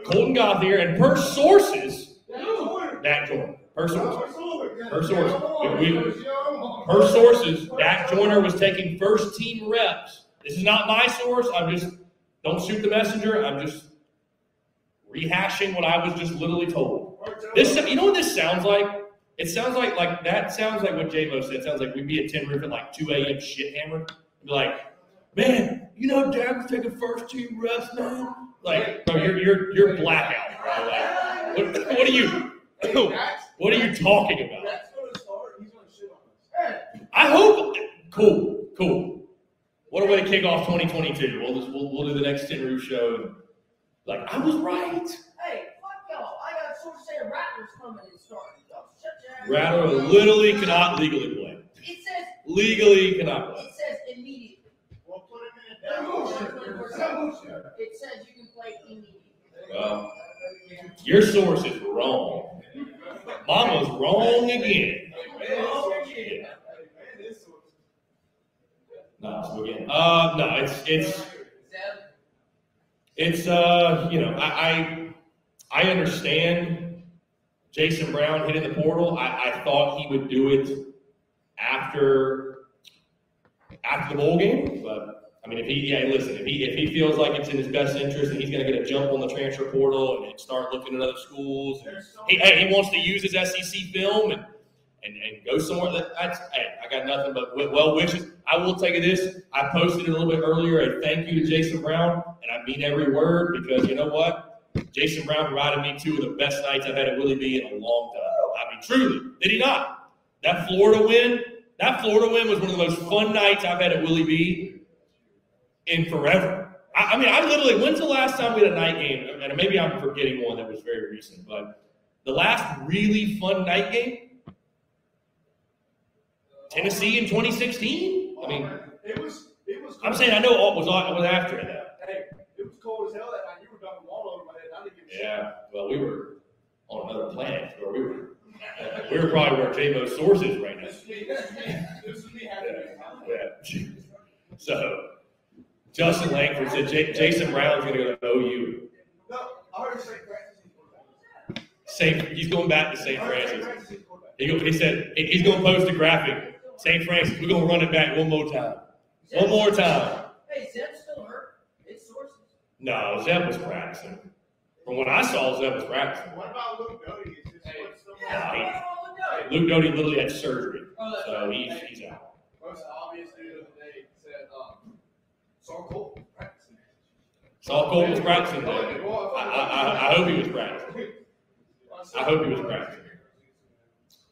Colten Gauthier, and per sources, Joyner. Dak Joyner. Per sources. Her Her we- Per sources, Dak Joyner was taking first team reps. This is not my source. I'm just don't shoot the messenger. I'm just rehashing what I was just literally told. This you know what this sounds like? It sounds like like that sounds like what J Mo said. It sounds like we'd be at 10 roof at like 2 a.m. shit hammered. Be like, man, you know Dak was taking first team reps, man. Like, bro, you're you're you're blackout, bro. Like, what, what are you what are you talking about? That's going to start. He's going to shit on us. I hope. Cool, cool. What a way to kick off 2022. We'll just we'll, we'll do the next Tin Roof show. And, like I was right. Hey, fuck y'all. I got sources saying Rattler's coming and starting. Y'all shut your ass. Rattler literally cannot legally play. It says, Legally cannot play. it says immediately. We'll put him in a Demotion. It says you can play immediately. Well, your source is wrong. Mama's wrong again. No, so again. Uh, no, it's it's it's uh you know I I, I understand Jason Brown hitting the portal. I, I thought he would do it after after the bowl game, but I mean if he yeah listen if he if he feels like it's in his best interest and he's going to get a jump on the transfer portal and, start looking at other schools. And he, hey, he wants to use his SEC film and and, and go somewhere. That, that's hey, I got nothing but well wishes. I will take this. I posted it a little bit earlier. A thank you to Jason Brown, and I mean every word because you know what? Jason Brown provided me two of the best nights I've had at Willie B in a long time. I mean, truly, did he not? That Florida win, that Florida win was one of the most fun nights I've had at Willie B in forever. I, I mean, I literally, when's the last time we had a night game? And maybe I'm forgetting one that was very recent, but the last really fun night game, Tennessee in 2016. I mean, it was, it was. I'm saying I know all was was after that. Hey, it was cold as hell that night. You were dumping water over my head. I didn't give a shit. Yeah, well, we were on another planet, or we were we were probably where J-Mo's source is right now. This is me. This is me. This is me having Yeah. So, Justin Langford said J- Jason Brown's going to go to OU. No, I heard St. Francis. St. He's going back to St. Francis. Francis is quarterback. He, he said he's going to post a graphic. St. Francis, we're going to run it back one more time. One more time. Hey, Zeb's still hurt. His sources. No, Zeb was practicing. From what I saw, Zeb was practicing. What about Luke Doty? Is his foot still Yeah, he- what's wrong Luke Doty literally had surgery, Oh, so right. he's, he's out. Most obvious dude of the day said, um, Saul Colten practicing. Saul Colten was practicing today. I, I, I, I hope he was practicing. I hope he was practicing.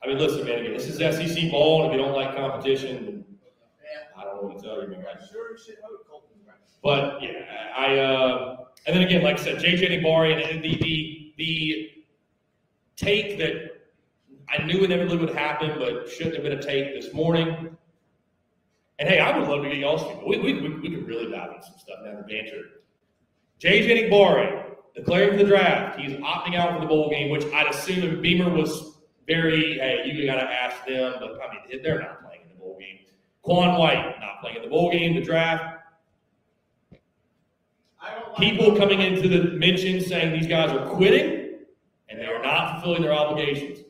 I mean, listen, man, again, this is SEC ball, and if you don't like competition, I don't know what to tell you, man. I sure as shit hope Colten's practicing. But yeah, I uh, and then again, like I said, JJ Enagbare and the the the take that I knew inevitably would happen, but shouldn't have been a take this morning. And hey, I would love to get y'all's feedback. We, we, we, we could really dive into some stuff now, the banter. JJ Enagbare declaring for the draft. He's opting out for the bowl game, which I'd assume if Beamer was very, hey, you got to ask them, but I mean, they're not playing in the bowl game. Quan White not playing in the bowl game, the draft. Like people coming into the mention saying these guys are quitting and they are not fulfilling their obligations.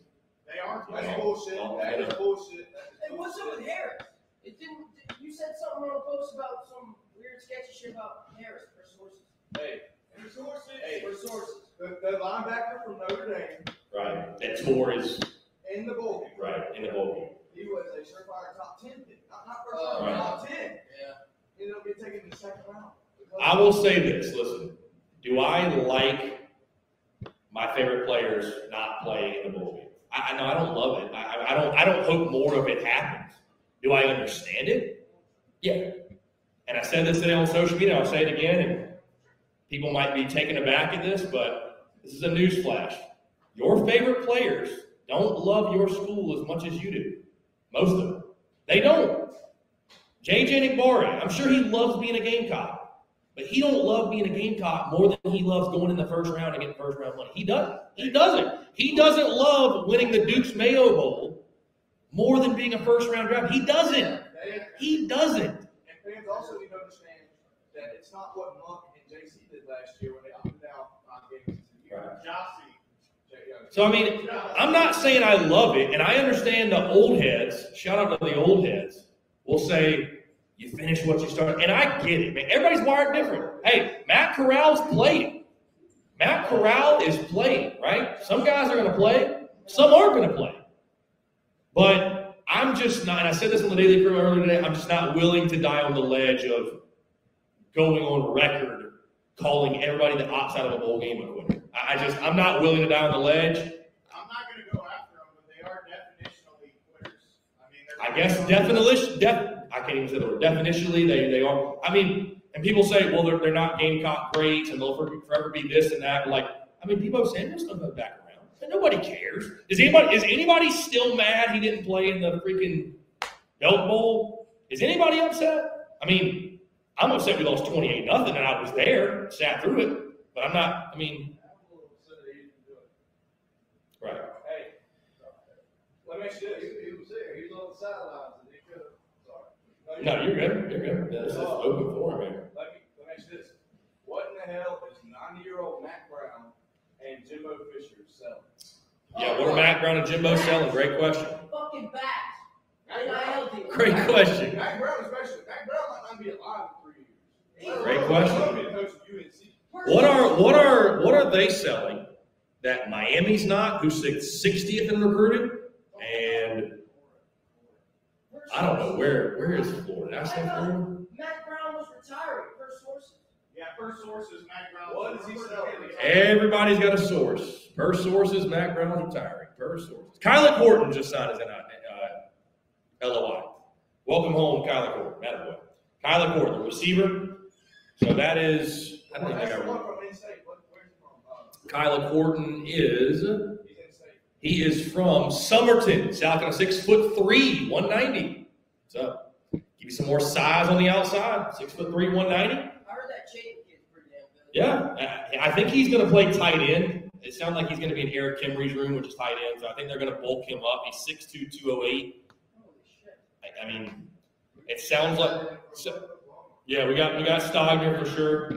They aren't. That's bullshit. Oh, that is bullshit. That is Hey, what's up with Harris? It didn't. You said something on a post about some weird sketchy shit about Harris for sources. Hey, Resources. Hey. For sources. the, the linebacker from Notre Dame Right. That tour is in the bowl game. right in the bowl game. He was a surefire top ten pick. Not, not first Oh, round, right. top ten. Yeah. He ended up getting taken in the second round. I will say this, listen. Do I like my favorite players not playing in the bowl game? I, I know I don't love it. I, I- I don't I don't hope more of it happens. Do I understand it? Yeah. And I said this today on social media, I'll say it again, and people might be taken aback at this, but this is a news flash. Your favorite players don't love your school as much as you do. Most of them. They don't. JJ Enagbare, I'm sure he loves being a Gamecock. But he don't love being a Gamecock more than he loves going in the first round and getting first round money. He doesn't. He doesn't. He doesn't love winning the Duke's Mayo Bowl more than being a first round draft. He doesn't. He doesn't. and fans also need to understand that it's not what Monk and JC did last year when they opted out five games into the year. Jossie. J- uh, So I mean, I'm not saying I love it, and I understand the old heads. Shout out to the old heads. Will say you finish what you start. and I get it, man. Everybody's wired different. Hey, Matt Corral's playing. Matt Corral is playing, right? Some guys are going to play, some aren't going to play. But I'm just not, and I said this on the Daily Crow earlier today, I'm just not willing to die on the ledge of going on record calling everybody that opts out of a bowl game a. I just, I'm not willing to die on the ledge. I'm not going to go after them, but they are definitionally quitters. I mean. I guess definition, def, I can't even say the word. Definitionally, they, they are. I mean, and people say, well, they're, they're not Gamecock greats and they'll forever, forever be this and that. But like, I mean, Deebo Samuel's go back around. And nobody cares. Is anybody is anybody still mad he didn't play in the freaking Belk Bowl? Is anybody upset? I mean, I'm upset we lost 28 nothing and I was there, sat through it. But I'm not, I mean, right. Hey, let me ask you this. He, he was there, he was on the sidelines, and he could have, sorry. No, you're good. You're good. This is open forum, man. Let me, let me ask you this. What in the hell is ninety-year-old Mack Brown and Jimbo Fisher selling? Yeah, what are Mack Brown and Jimbo selling? Great question. Fucking backs. NIL deal. Great question. Mack Brown especially. Mack Brown might not be alive in three years. Great question. let alone be coaching UNC. What are what are what are they selling that Miami's not, who's sixtieth in recruiting, and I don't know where where is Florida? Did I say Florida? Mack Brown was retiring. First sources. Yeah, first sources, Mack Brown. What is he selling? Everybody's got a source. Per sources, Mack Brown retiring. First sources. Kylie Horton just signed his uh, LOI. Welcome home, Kylie Horton. Attaboy. Kylie Horton, the receiver. So that is, I don't think I That's the one remember. from in-state. What, where's he from? Kylie Horton is. He is from Somerton, South Carolina, six foot three, 190. So give you some more size on the outside. Six foot three, 190. I heard that Chayton kid's pretty damn good. Yeah. I I think he's going to play tight end. It sounds like he's going to be in Eric Kimry's room, which is tight end. So I think they're going to bulk him up. He's 6'2, 208. Holy shit. I, I mean, it sounds like. So, yeah, we got we got Stogner for sure.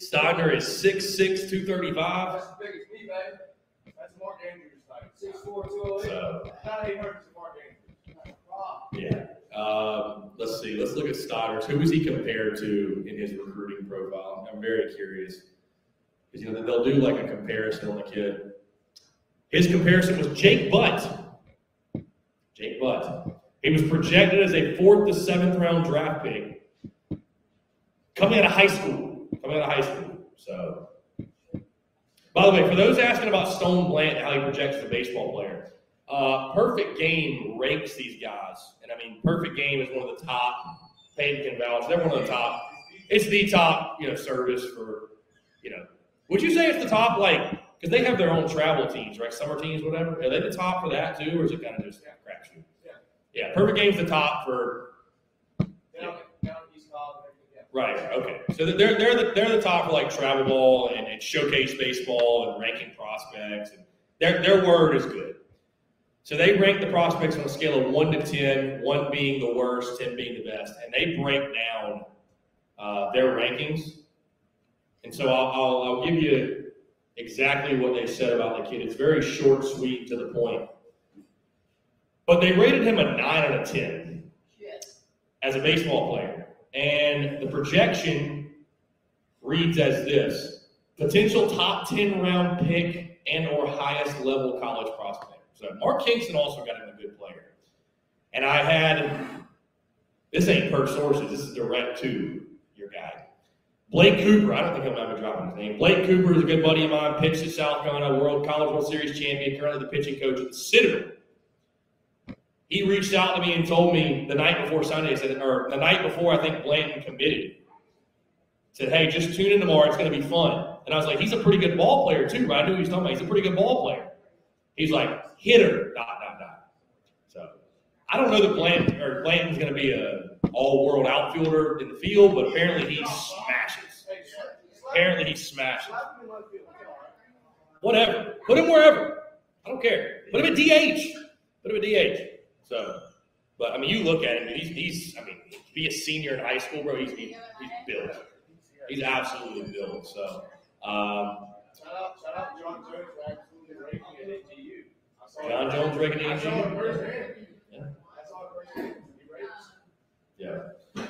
Stogner is 6'6, 235. That's the biggest me, baby. That's Mark Andrews type. Six four, two oh eight. So, Not eight hundred to Mark Andrews. Yeah. Um, let's see. Let's look at Stoddard. Who was he compared to in his recruiting profile? I'm very curious because you know they'll do like a comparison on the kid. His comparison was Jake Butt. Jake Butt. He was projected as a fourth to seventh round draft pick coming out of high school. Coming out of high school. So, by the way, for those asking about Stone Blanton, how he projects as a baseball player, uh, Perfect Game ranks these guys. And I mean, Perfect Game is one of the top. Peyton can vouch. They're one of the top. It's the top, you know, service for, you know. Would you say it's the top, like, because they have their own travel teams, right? Summer teams, whatever. Are they the top for that too, or is it kind of just yeah, crapshoot? Yeah. Yeah, Perfect Game's the top for Down, down East Cobb, yeah. Right. Okay. So they're they're the, they're the top for like travel ball and, and showcase baseball and ranking prospects and their their word is good. So they rank the prospects on a scale of one to 10, one being the worst, ten being the best, and they break down uh, their rankings. And so I'll, I'll I'll give you exactly what they said about the kid. It's very short, sweet, to the point. But they rated him a nine out of ten Yes. as a baseball player. And the projection reads as this potential top 10 round pick and or highest level college prospect. So Mark Kingston also got him a good player. And I had this ain't per sources, this is direct to your guy. Blake Cooper, I don't think I'm ever dropping his name. Blake Cooper is a good buddy of mine, pitched at South Carolina, World College World Series champion, currently the pitching coach at the Citadel he reached out to me and told me the night before Sunday, said, or the night before I think Blanton committed, said, "Hey, just tune in tomorrow. It's going to be fun." And I was like, "He's a pretty good ball player too, right? I knew he was talking about. He's a pretty good ball player." He's like, "Hitter, dot dot dot." So I don't know that Blanton or Blanton's going to be a all-world outfielder in the field, but apparently he smashes. Apparently he smashes. Whatever. Put him wherever. I don't care. Put him at DH. Put him at DH. So, but I mean, you look at him. He's, he's I mean, be a senior in high school, bro. He's he's, he's built. He's absolutely built. So, um, Shout out, shout out John Jones for absolutely ranking at AGU. I saw it. John Jones at I saw AGU. it firsthand. Yeah. I saw it firsthand. He ranks. yeah.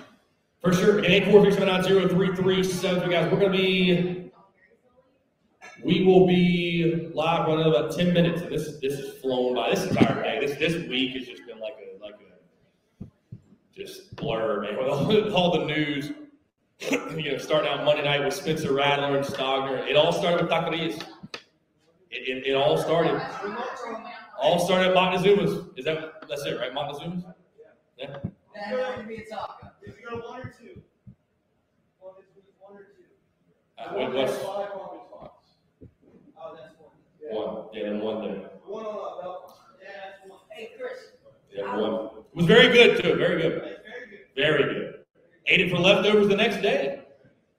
For sure. Again, eight four three seven nine zero three three seven. So, guys, we're gonna be. We will be live running about ten minutes, and this this is flown by. This entire day, this this week has just been like a like a just blur, man. With all, all the news, you know, starting out Monday night with Spencer Rattler and Stogner. It all started with taquerias. It, it, it all started. All started at Montezuma's. Is that that's it, right? Montezuma's. Yeah. That happened to be a taco. Did you go one or two? One or two? Uh, what, what's Five. Oh, that's one. Yeah. one? Yeah, and one there. One on Belmont. Yeah, that's one. Hey, Chris. Yeah, one. It was very good too. Very good. Very good. Very good. Ate it for leftovers the next day.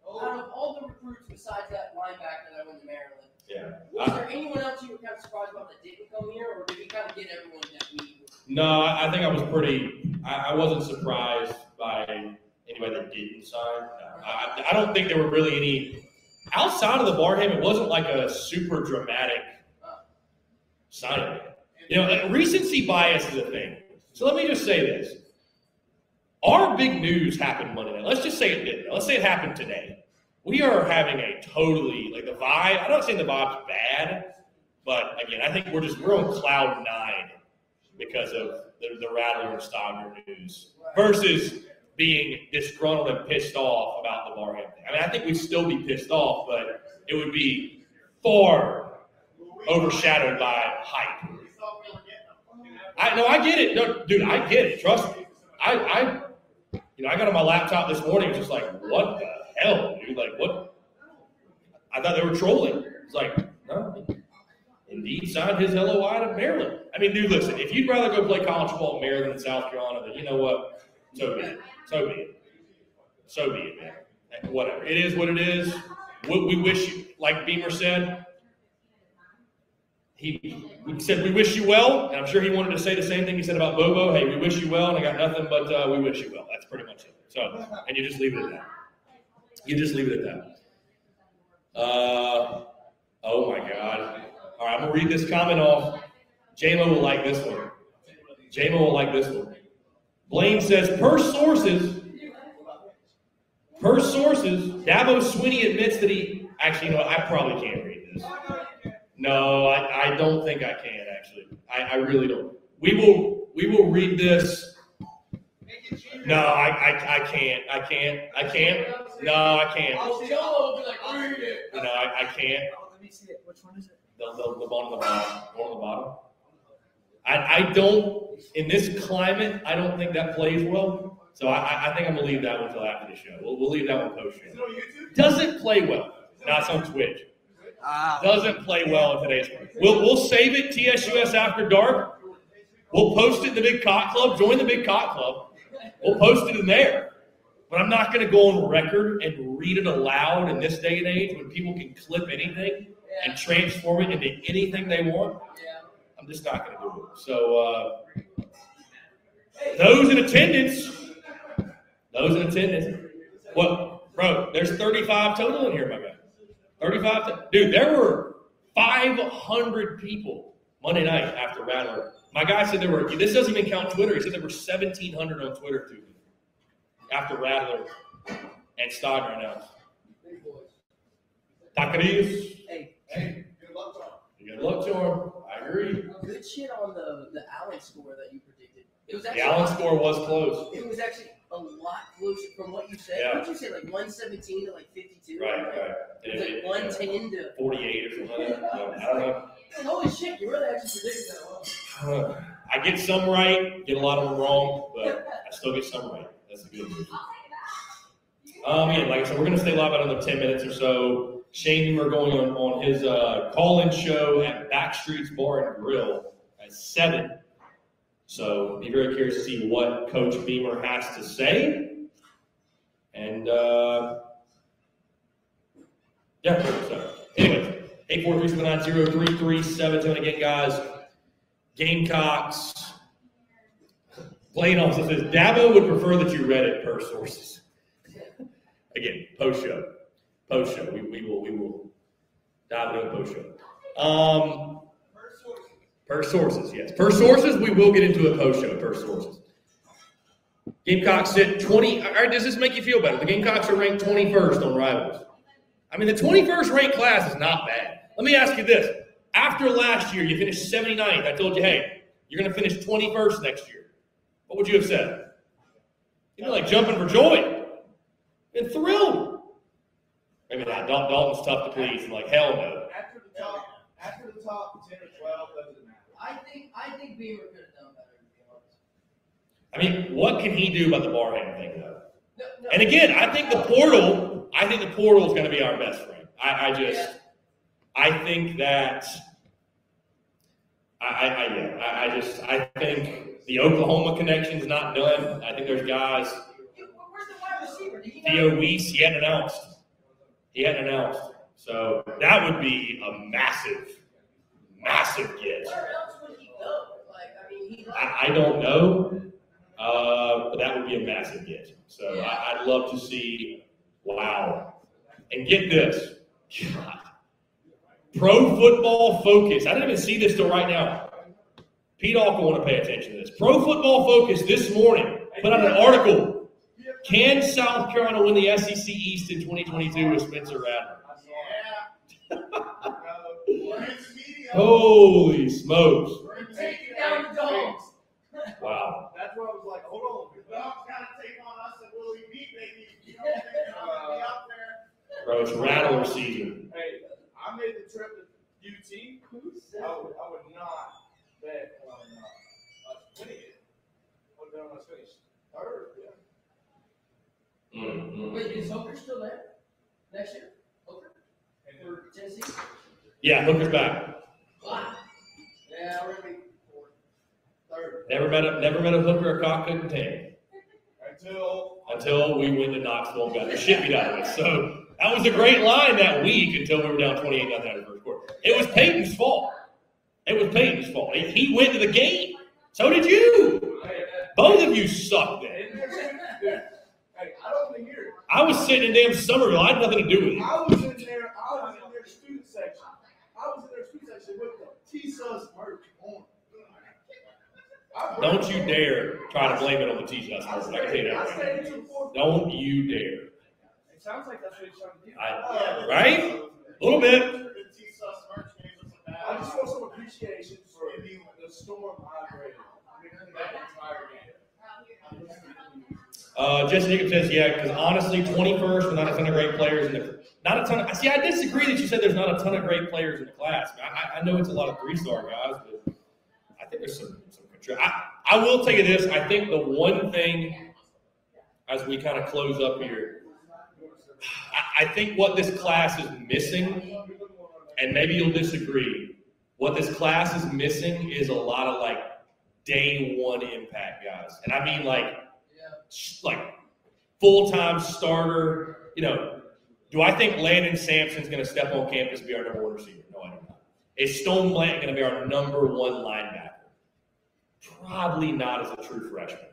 Out of all the recruits besides that linebacker that went to Maryland, Yeah. was there anyone else you were kind of surprised about that didn't come here, or did we kind of get everyone that we? No, I think I was pretty. I, I wasn't surprised by anybody that didn't sign. No, I, I don't think there were really any outside of the Barham. It wasn't like a super dramatic oh. signing. You know, like, recency bias is a thing. So let me just say this: our big news happened Monday night. Let's just say it did. Let's say it happened today. We are having a totally like the vibe. I'm not saying the vibe's bad, but again, I think we're just we're on cloud nine because of the, the Rattler and Stogner news versus being disgruntled and pissed off about the thing. I mean, I think we'd still be pissed off, but it would be far overshadowed by hype. I no, I get it, no, dude. I get it. Trust me. I, I, you know, I got on my laptop this morning, just like, what the hell, dude? Like, what? I thought they were trolling. It's like, no, Indeed signed his LOI to Maryland. I mean, dude, listen, if you'd rather go play college football in Maryland than South Carolina, then you know what? So be it. So be it. So be it, man. Whatever. It is what it is. What we wish you, like Beamer said, he said we wish you well, and I'm sure he wanted to say the same thing he said about Bobo. Hey, we wish you well, and I got nothing but uh, we wish you well. That's pretty much it. So, and you just leave it at that. You just leave it at that. Uh, oh my God. All right, I'm gonna read this comment off. JMO will like this one. JMO will like this one. Blaine says, per sources, per sources, Dabo Swinney admits that he actually, you know, I probably can't read this. No, I, I don't think I can actually. I, I really don't. We will we will read this. Make it cheaper. No, I, I, I can't. I can't. I can't. No, I can't. I'll Joe will be like, read it. You know, I, I can't. Oh, let me see it. Which one is it? The, the, the one on the bottom. One on the bottom. I, I don't, in this climate, I don't think that plays well. So I, I- I think I'm going to leave that one until after the show. We'll, we'll leave that one post show. it on YouTube? Doesn't play well. No, it's on Twitch. Ah. Doesn't play well in today's. We'll, we'll save it TSUS after dark. We'll post it in the Big Cock Club. Join the Big Cock Club. We'll post it in there. But I'm not going to go on record and read it aloud in this day and age when people can clip anything Yeah, and transform it into anything they want. yeah. I'm just not going to do it. So, uh, those in attendance, those in attendance, what, bro? There's 35 total in here, my guy. 35, to- dude. There were 500 people Monday night after Rattler. My guy said there were. This doesn't even count Twitter. He said there were 1,700 on Twitter too after Rattler and Stogner announced. Big boys. Taqueries, Hey, Hey, good luck, Tom. you got to look to him. I agree. good shit on the the Allen score that you predicted. It was actually The Allen score was close. It was actually a lot closer from what you said. Yeah. What did you say, like 117 to like 52? Right, Like, right. It was like 110 to. 48 or something like that. So, I don't know. Holy shit, you really actually predicted that well. I get some right, get a lot of them wrong, but I still get some right. That's the good news. Um, yeah, like I said, we're gonna stay live about another ten minutes or so. Shane we're going on, on his uh, call-in show at Backstreet's Bar and Grill at seven. So be very curious to see what Coach Beamer has to say. And uh, yeah, so anyways, eight four three seven nine zero three three seven seven again, guys. Gamecocks. Also says Dabo would prefer that you read it per sources. Again, post show, post show. We, we will we will dive into post show. Um, First source. per sources, yes, per sources. We will get into a post show per sources. Gamecocks sit twenty. All right, does this make you feel better? The Gamecocks are ranked twenty first on Rivals. I mean, the twenty first ranked class is not bad. Let me ask you this: After last year, you finished 79th. I told you, hey, you're going to finish twenty first next year. What would you have said? You'd be like jumping for joy and thrilled. Maybe not. Dal- Dalton's tough to please, and like hell no. After the top, after the top ten or twelve, doesn't matter. I think I think Beamer could have done better. To be honest. I mean, what can he do about the Barham thing, though? No, no. And again, I think the portal. I think the portal is going to be our best friend. I, I just, I think that. I, I, yeah, I, I just, I think the Oklahoma connection is not done. I think there's guys. Where's the wide receiver? Did he not- Theo Wease, he hadn't announced. He hadn't announced. So that would be a massive, massive get. Where else would he go? Like, I mean, he. I, I don't know, uh, but that would be a massive get. So I, I'd love to see, wow. And get this, God, Pro Football Focus. I didn't even see this till right now. Pete Alka want to pay attention to this. Pro Football Focus this morning put out an article. Can South Carolina win the SEC East in 2022 with Spencer Rattler? Media. Holy smokes. Prince Take Media. down the dogs. Wow. That's where I was like, hold on. Dogs gotta take on us and Willie B, baby. You know what I'm saying? I'm gonna be out there. Bro, it's Rattler season. Hey, I made the trip to UT. I would, I would not bet on uh, us winning it. I would bet on us finishing third. Yeah. Mm, mm. Wait, is Hooker still there next year? Hooker And for Tennessee? Yeah, Hooker's back. Wow. Yeah, we're gonna be fourth, third. Never met a never met a hooker a cock couldn't tame until until we went to Knoxville and got the shit beat out of us. So that was a great line that week until we were down 28 nothing out of the first quarter. It was Peyton's fault. It was Peyton's fault. He, went to the game. So did you. Both of you sucked then. in their student, dude, hey, I don't want to hear it. I was sitting in damn Somerville. I had nothing to do with it. I was in there. I was in their student section. I was in their student section with the T-Sus merch on. Don't you dare try to blame it on the T-shirts. I I can tell you that right stayed now. until four. Don't you dare. It sounds like that's what he's trying to do. I, right? A little bit. I just want some appreciation for the storm I braved. that. Uh, Jesse Jacob says, yeah, because honestly, 21st with not a ton of great players in the not a ton of. See, I disagree that you said there's not a ton of great players in the class. I, I know it's a lot of three star guys, but I think there's some some. Contra- I, I will tell you this. I think the one thing as we kind of close up here, I, think what this class is missing, and maybe you'll disagree, what this class is missing is a lot of like day one impact guys, and I mean like like full time starter. You know, do I think Landon Samson's going to step on campus and be our number one receiver? No, I do not. Is Stone Blanton going to be our number one linebacker? Probably not as a true freshman.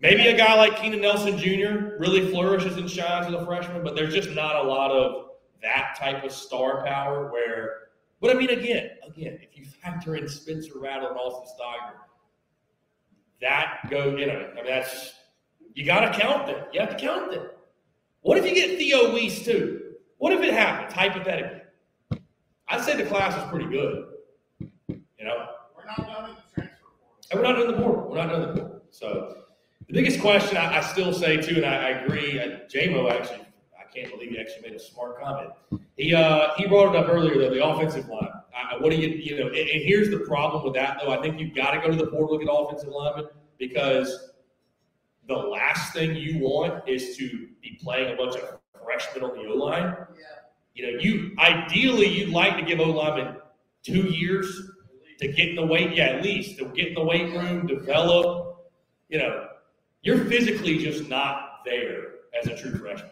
Maybe a guy like Keenan Nelson Jr. really flourishes and shines as a freshman, but there's just not a lot of that type of star power where. But I mean, again, again, if you factor in Spencer Rattler and Austin Stogner, that go, you know, I mean, that's you got to count them. You have to count them. What if you get Theo Wease too? What if it happens hypothetically? I'd say the class is pretty good. You know, We're not done in the transfer portal. and we're not done in the portal. We're not done in the portal. So the biggest question I, I still say too, and I, I agree. I, JMO actually, I can't believe he actually made a smart comment. He uh, he brought it up earlier though, the offensive line. What do you you know? And, and here's the problem with that though. I think you've got to go to the portal to get offensive linemen because the last thing you want is to be playing a bunch of freshmen on the O line. Yeah. You know, you ideally you'd like to give O linemen two years to get in the weight, yeah, at least to get in the weight room, develop. You know, you're physically just not there as a true freshman.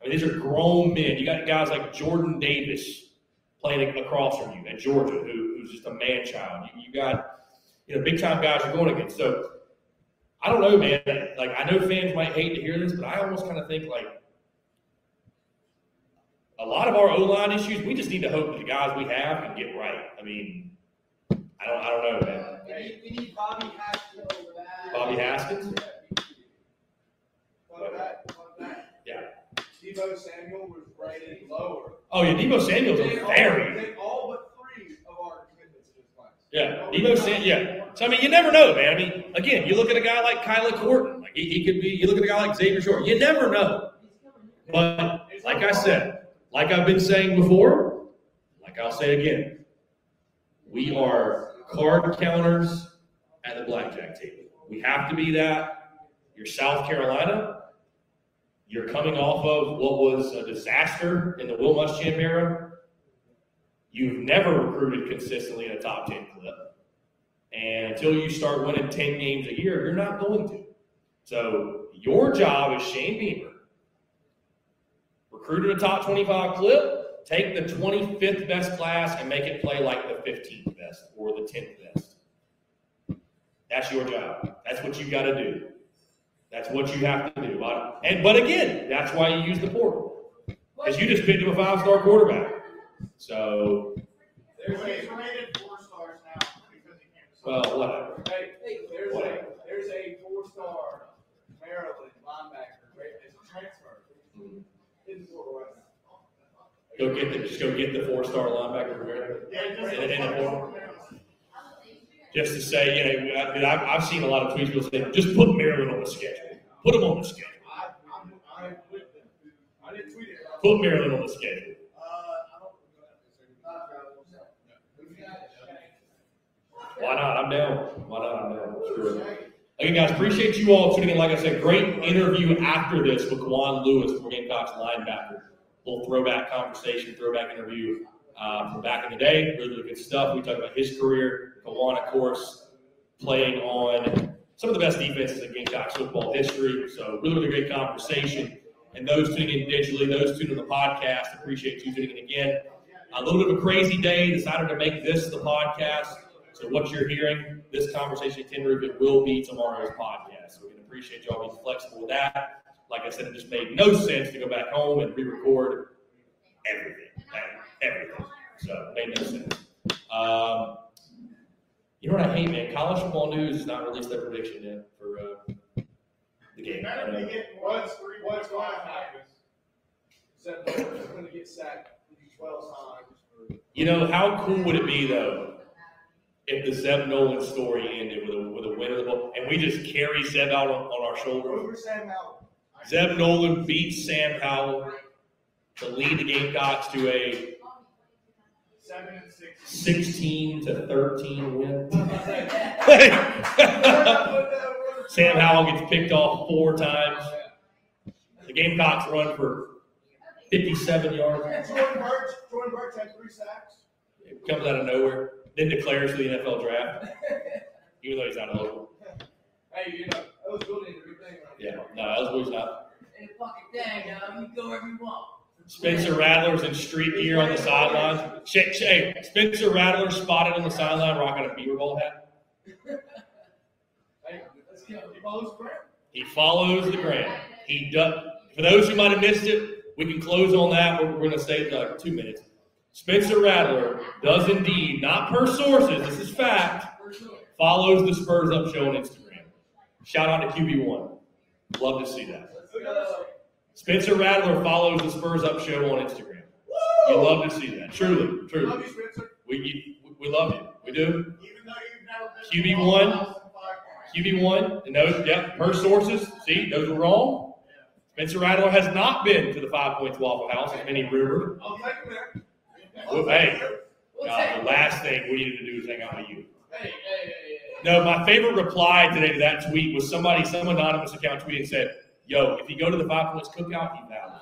I mean, these are grown men. You got guys like Jordan Davis playing across from you at Georgia, who, who's just a man child. You, you got, you know, big time guys you're going against. So I don't know, man. Like I know fans might hate to hear this, but I almost kind of think like a lot of our O line issues, we just need to hope that the guys we have can get right. I mean, I don't, I don't know, man. We need, we need Bobby Haskins. Uh, Bobby Haskins? Fun fact, fun fact. Yeah. Deebo Samuel was rated lower. Oh yeah, Deebo Samuel's a They all- very They all but three of our commitments in this class. yeah. Deebo Sam, yeah. So I mean, you never know, man. I mean, again, you look at a guy like Kyla Corton, like he, he could be. You look at a guy like Xavier Short. You never know. But like I said, like I've been saying before, like I'll say again, we are card counters at the blackjack table. We have to be that. You're South Carolina. You're coming off of what was a disaster in the Will Muschamp era. You've never recruited consistently in a top 10 clip. And until you start winning 10 games a year, you're not going to. So your job is Shane Beamer recruit at a top 25 clip, take the 25th best class and make it play like the 15th best or the 10th best. That's your job. That's what you've got to do. That's what you have to do. And but again, that's why you use the portal because you just picked up a five-star quarterback. So There's a rated four stars now because he can't. well, whatever. Hey, there's a, there's a four-star Maryland linebacker, as a transfer. In the portal right now. Go get the just go get the four-star linebacker from Maryland. Yeah, just- And- and the portal. Just to say, you know, I mean, I've, I've seen a lot of tweets people say, just put Maryland on the schedule. Put them on the schedule. I, I'm, I'm with them. I didn't tweet it. Put Maryland on the schedule. Uh, I Why not? I'm down. Why not? I'm down. Sure. Again, guys, appreciate you all tuning in. Like I said, great interview after this with Kaiwan Lewis, from Gamecocks linebacker. Little throwback conversation, throwback interview uh, from back in the day. Really, really good stuff. We talked about his career. Kaiwan, of course, playing on some of the best defenses in Gamecocks football history. So, really, really great conversation. And those tuning in digitally, those tuning in the podcast, appreciate you tuning in again. A little bit of a crazy day. Decided to make this the podcast. So what you're hearing, this conversation at Roof, it will be tomorrow's podcast. So we can appreciate y'all being flexible with that. Like I said, it just made no sense to go back home and re-record everything, everything. So made no sense. Um, you know what I hate, man? College Football News has not released their prediction yet for uh, the game. Better be getting What's, what's going to happen? Seth Meyers going to get sacked twelve times. You know, how cool would it be though if the Zeb Noland story ended with a with a win of the ball, and we just carry Zeb out on, on our shoulders. Over Sam Howell. Zeb Noland beats Sam Howell to lead the Gamecocks to a Seven and six. 16 to 13 win. Sam Howell gets picked off four times. The Gamecocks run for 57 yards. And Jordan Burch, Jordan Burch had three sacks. It comes out of nowhere. Then declares for the NFL draft, even though he's not eligible. Hey, you know, that was building a good thing. right Yeah, no, that's what he's not. And fucking thing, uh, you go wherever you want. Spencer Rattler's in street gear on the sideline. Hey, Spencer Rattler spotted on the sideline rocking a Beaver Ball hat. He follows He follows the grant. He does. For those who might have missed it, we can close on that. We're, we're going to stay like two minutes. Spencer Rattler does indeed, not per sources, this is fact, follows the Spurs Up Show on Instagram. Shout out to QB1. Love to see that. Look at us. Spencer Rattler follows the Spurs Up Show on Instagram. You love to see that. Truly, truly. Love you, Spencer. We, we love you. We do. Even though you've never been. QB1. to the Five points. QB1, and those, yep, per sources, see, those were wrong. Spencer Rattler has not been to the Five Points Waffle House, as many rumored. I'll take him there. Well, hey. Uh, the last thing we needed to do is hang out with you. Hey, hey, hey, hey. No, my favorite reply today to that tweet was somebody, some anonymous account tweeted and said, "Yo, if you go to the Five Points Cookout, he valid.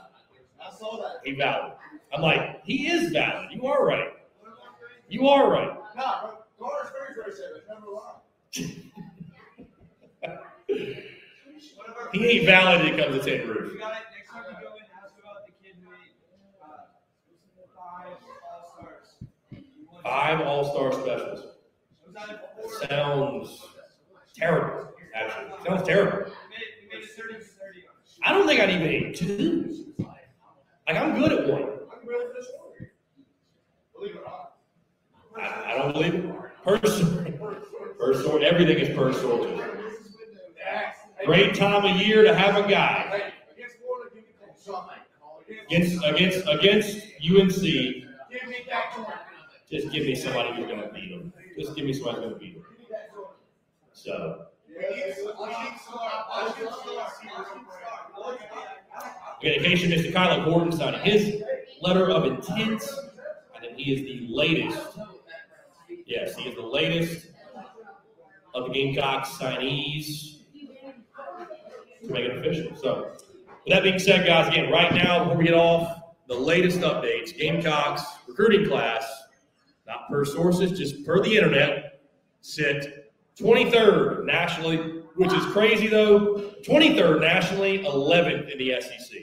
I saw that. He valid." I'm like, he is valid. You are right. You are right. Nah, but Garner's very, very said. Never lie. He ain't valid. It comes to Tin Roof. Got it. Next time you go ask about the kid who uh, five all stars. Five All Star specials. Was that That before? sounds terrible. Actually, sounds terrible. We made, we made it 30 to 30. I don't think I'd even eat two. Like I'm good at one. I'm ready for this one. Believe it or not. I, I don't believe it. Per story. Per. Everything is per story. Great time of year to have a guy against Florida, give me something. against against UNC. Give me that joint. Just give me somebody who's going to beat them. Just give me somebody who's going to beat them. Give me that joint. So Missed it, Kyler Gordon signing his letter of intent, and then he is the latest. Yes, he is the latest of the Gamecocks signees to make it official. So, with that being said, guys, again, right now, before we get off, the latest updates Gamecocks recruiting class, not per sources, just per the internet, sit 23rd nationally, which is crazy though. 23rd nationally, 11th in the SEC.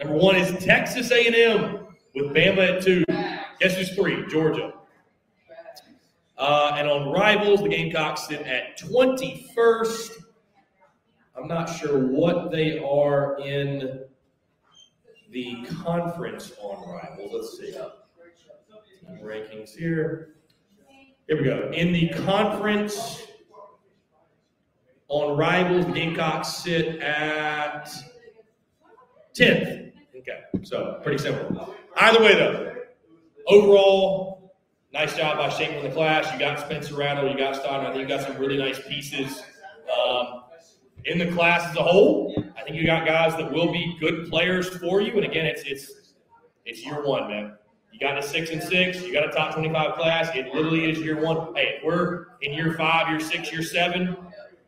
Number one is Texas A&M with Bama at two. Guess who's three? Georgia. Uh, and on rivals, the Gamecocks sit at 21st. I'm not sure what they are in the conference on rivals. Let's see. Rankings here. Here we go. In the conference on rivals, Gamecocks sit at 10th. Okay, so pretty simple. Either way, though, overall, nice job by shaping the class. You got Spencer Rattler, you got Stogner. I think you got some really nice pieces. Um, in the class as a whole, I think you got guys that will be good players for you. And again, it's it's it's year one, man. You got a six and six, you got a top twenty-five class. It literally is year one. Hey, if we're in year five, year six, year seven,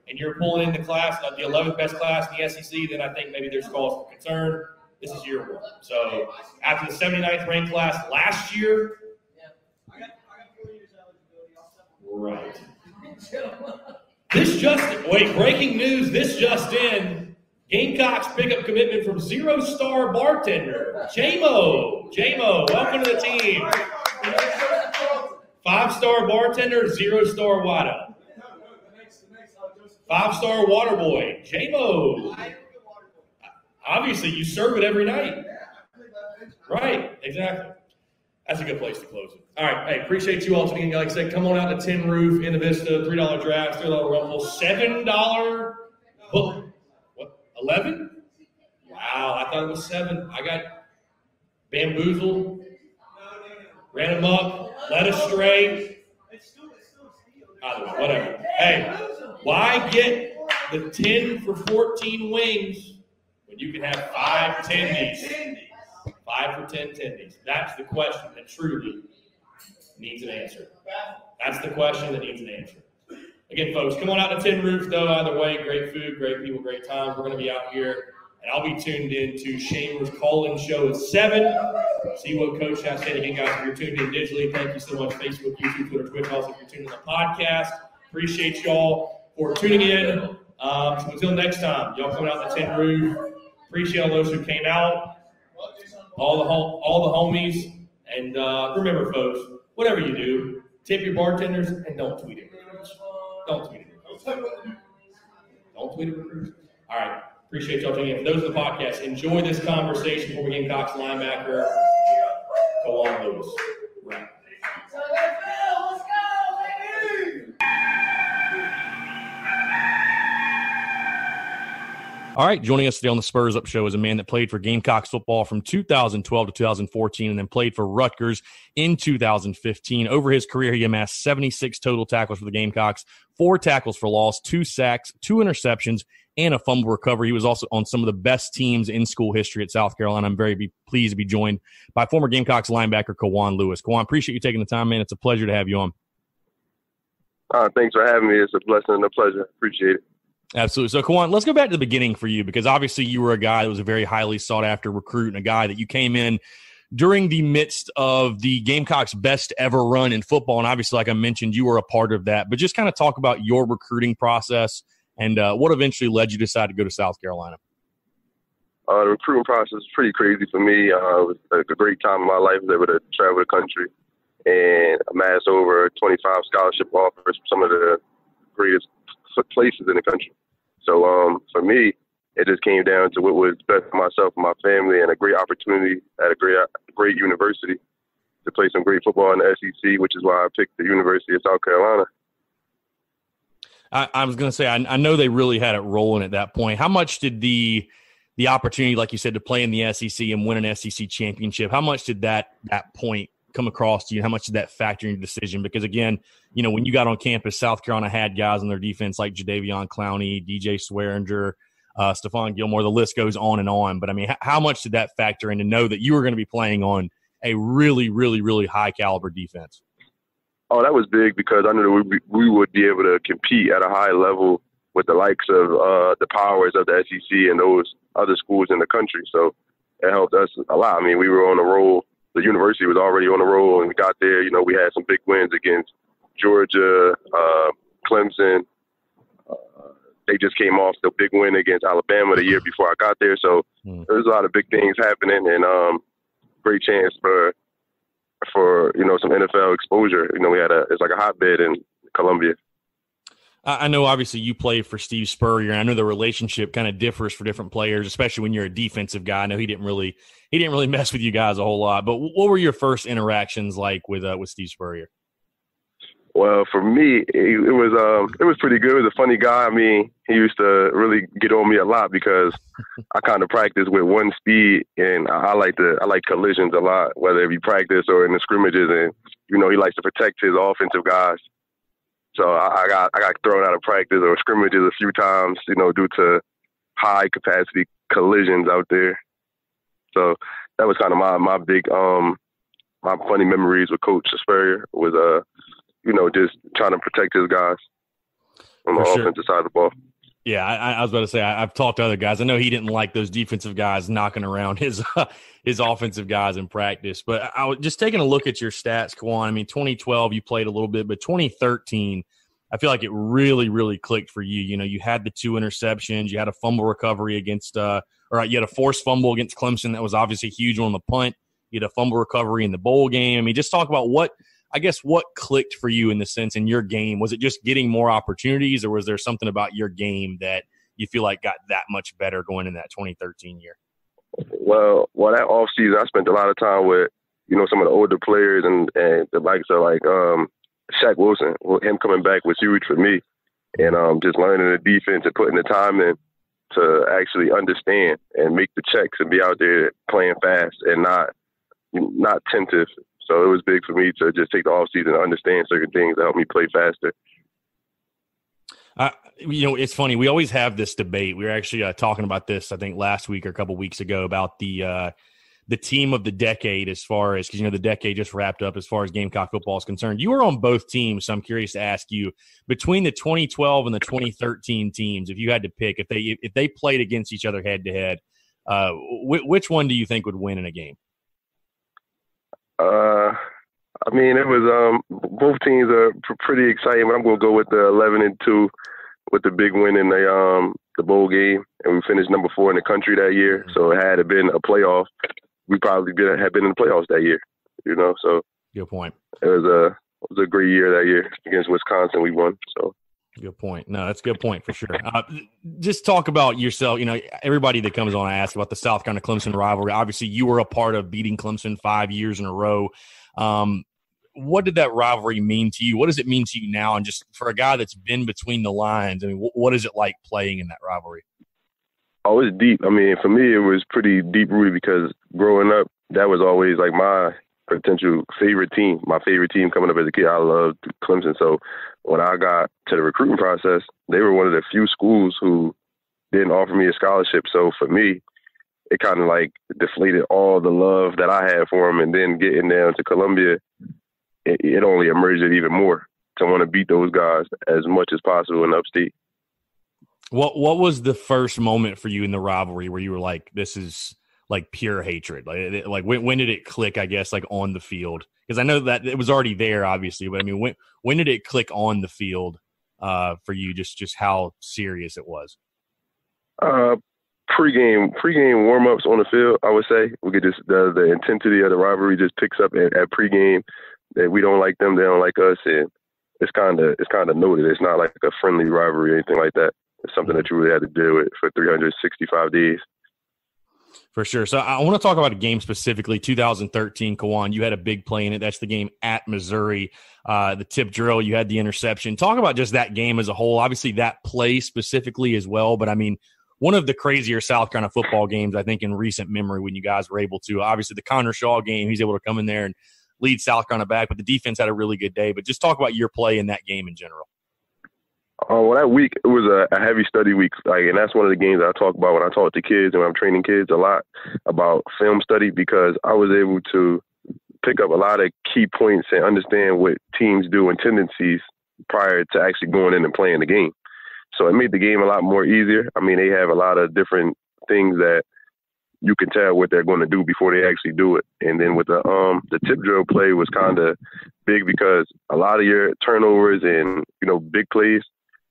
and you're pulling in the class, uh, the eleventh best class in the SEC, then I think maybe there's cause for concern. This is year one. So after the 79th ranked class last year, I got, I got four years eligibility. I'll step on. right. This just wait, breaking news. This just in. Gamecocks pickup commitment from zero star bartender, JMO. JMO, welcome to the team. Five star bartender, zero star Wada. Five star water boy, JMO. Obviously, you serve it every night. Right, exactly. That's a good place to close it. All right, hey, appreciate you all tuning in. Like I said, come on out to Tin Roof in the Vista, $3 drafts, $3 rumble, $7 book. 11? Wow, I thought it was 7. I got bamboozled, ran amok, led astray. Either way, whatever. Hey, why get the 10 for 14 wings when you can have five tendies? Five for 10 tendies. That's the question that truly needs an answer. That's the question that needs an answer. Again, folks, come on out to Tin Roof, though. Either way, great food, great people, great time. We're going to be out here, and I'll be tuned in to Shamer's call-in show at 7. See what Coach has to say. Again, guys, if you're tuned in digitally, thank you so much. Facebook, YouTube, Twitter, Twitch. Also, if you're tuned in the podcast, appreciate y'all for tuning in. Um, so until next time, y'all coming out to Tin Roof. Appreciate all those who came out, all the hom- all the homies, and uh, remember, folks, whatever you do, tip your bartenders and don't tweet it. Don't tweet it. Don't tweet it. recruits. All right. Appreciate y'all tuning in. For those of the podcast, enjoy this conversation before we get Cox linebacker. Go on, Lewis. All right, joining us today on the Spurs Up Show is a man that played for Gamecocks football from 2012 to 2014 and then played for Rutgers in 2015. Over his career, he amassed 76 total tackles for the Gamecocks, four tackles for loss, two sacks, two interceptions, and a fumble recovery. He was also on some of the best teams in school history at South Carolina. I'm very pleased to be joined by former Gamecocks linebacker Kaiwan Lewis. Kaiwan, appreciate you taking the time, man. It's a pleasure to have you on. Uh, thanks for having me. It's a blessing and a pleasure. Appreciate it. Absolutely. So, Kaiwan, let's go back to the beginning for you because obviously you were a guy that was a very highly sought after recruit and a guy that you came in during the midst of the Gamecocks' best ever run in football. And obviously, like I mentioned, you were a part of that. But just kind of talk about your recruiting process and uh, what eventually led you to decide to go to South Carolina. Uh, the recruiting process was pretty crazy for me. Uh, it was a great time in my life. I was able to travel the country and amass over 25 scholarship offers from some of the greatest places in the country. So um, for me, it just came down to what was best for myself and my family, and a great opportunity at a great great university to play some great football in the SEC, which is why I picked the University of South Carolina. I, I was going to say, I, I know they really had it rolling at that point. How much did the the opportunity, like you said, to play in the SEC and win an SEC championship, how much did that that point come across to you? How much did that factor in your decision? Because again, you know, when you got on campus, South Carolina had guys on their defense like Jadeveon Clowney, DJ Swearinger, uh, Stephon Gilmore. The list goes on and on. But I mean, h- how much did that factor in to know that you were going to be playing on a really, really, really high caliber defense? Oh, that was big because I knew we, we would be able to compete at a high level with the likes of uh, the powers of the SEC and those other schools in the country. So it helped us a lot. I mean, we were on a roll. The university was already on the roll, and we got there. You know, we had some big wins against Georgia, uh, Clemson. Uh, they just came off the big win against Alabama the year before I got there. So Hmm. there's a lot of big things happening, and um, great chance for for you know some NFL exposure. You know, we had a it's like a hotbed in Columbia. I know obviously you played for Steve Spurrier. and I know the relationship kind of differs for different players, especially when you're a defensive guy. I know he didn't really he didn't really mess with you guys a whole lot. But what were your first interactions like with uh, with Steve Spurrier? Well, for me, it, was um, it was pretty good. He was a funny guy. I mean, he used to really get on me a lot because I kind of practice with one speed, and I, I like to I like collisions a lot, whether it be practice or in the scrimmages. And you know, he likes to protect his offensive guys. So I, I got I got thrown out of practice or scrimmages a few times, you know, due to high capacity collisions out there. So that was kind of my my big um my funny memories with Coach Spurrier was uh you know, just trying to protect his guys on the sure. offensive side of the ball. Yeah, I, I was about to say I, I've talked to other guys. I know he didn't like those defensive guys knocking around his his offensive guys in practice. But I, was just taking a look at your stats, Kaiwan. I mean, 2012 you played a little bit, but 2013, I feel like it really, really clicked for you. You know, you had the two interceptions, you had a fumble recovery against, uh, or you had a forced fumble against Clemson that was obviously huge on the punt. You had a fumble recovery in the bowl game. I mean, just talk about what I guess what clicked for you in the sense in your game? Was it just getting more opportunities, or was there something about your game that you feel like got that much better going in that 2013 year? Well, well, that off season, I spent a lot of time with you know some of the older players and and the likes of like um Shaq Wilson. Well, him coming back was huge for me, and um just learning the defense and putting the time in to actually understand and make the checks and be out there playing fast and not not tentative. So it was big for me to just take the off season and understand certain things to help me play faster Uh, you know, it's funny. We always have this debate. We were actually uh, talking about this, I think, last week or a couple weeks ago about the uh, the team of the decade as far as because you know the decade just wrapped up as far as Gamecock football is concerned. You were on both teams, so I'm curious to ask you between the 2012 and the 2013 teams, if you had to pick, if they if they played against each other head to head, uh, which one do you think would win in a game? Uh, I mean, it was um both teams are pretty exciting, but I'm gonna go with the 11 and two with the big win in the um the bowl game, and we finished number four in the country that year. Mm-hmm. So had it been a playoff, we probably been had been in the playoffs that year. You know, so good point. It was a it was a great year that year against Wisconsin. We won. So Good point. No, that's a good point for sure. Uh, just talk about yourself. You know, everybody that comes on, I ask about the South Carolina Clemson rivalry. Obviously, you were a part of beating Clemson five years in a row. Um, what did that rivalry mean to you? What does it mean to you now? And just for a guy that's been between the lines, I mean, what is it like playing in that rivalry? Oh, it's deep. I mean, for me, it was pretty deep rooted because growing up, that was always like my potential favorite team. My favorite team coming up as a kid. I loved Clemson. So when I got to the recruiting process, they were one of the few schools who didn't offer me a scholarship. So for me, it kind of like deflated all the love that I had for them. And then getting down to Columbia, it, it only emerged it even more to want to beat those guys as much as possible in upstate. What What was the first moment for you in the rivalry where you were like, "This is like pure hatred"? Like, like when when did it click? I guess like on the field because I know that it was already there, obviously. But I mean, when when did it click on the field uh, for you? Just just how serious it was. Uh, pregame pregame warm ups on the field. I would say we get just the the intensity of the rivalry just picks up at, at pregame that we don't like them, they don't like us, and it's kind of it's kind of noted. It's not like a friendly rivalry or anything like that. It's something that you really had to deal with for 365 days. For sure. So I want to talk about a game specifically, 2013. Kaiwan, you had a big play in it. That's the game at Missouri. Uh, the tip drill, you had the interception. Talk about just that game as a whole. Obviously, that play specifically as well. But I mean, one of the crazier South Carolina football games, I think, in recent memory when you guys were able to. Obviously, the Connor Shaw game, he's able to come in there and lead South Carolina back, but the defense had a really good day. But just talk about your play in that game in general. Oh, well, that week it was a, a, heavy study week, like, and that's one of the games that I talk about when I talk to kids and when I'm training kids a lot about film study because I was able to pick up a lot of key points and understand what teams do and tendencies prior to actually going in and playing the game. So it made the game a lot more easier. I mean, they have a lot of different things that you can tell what they're going to do before they actually do it. And then with the um the tip drill play was kind of big because a lot of your turnovers and you know big plays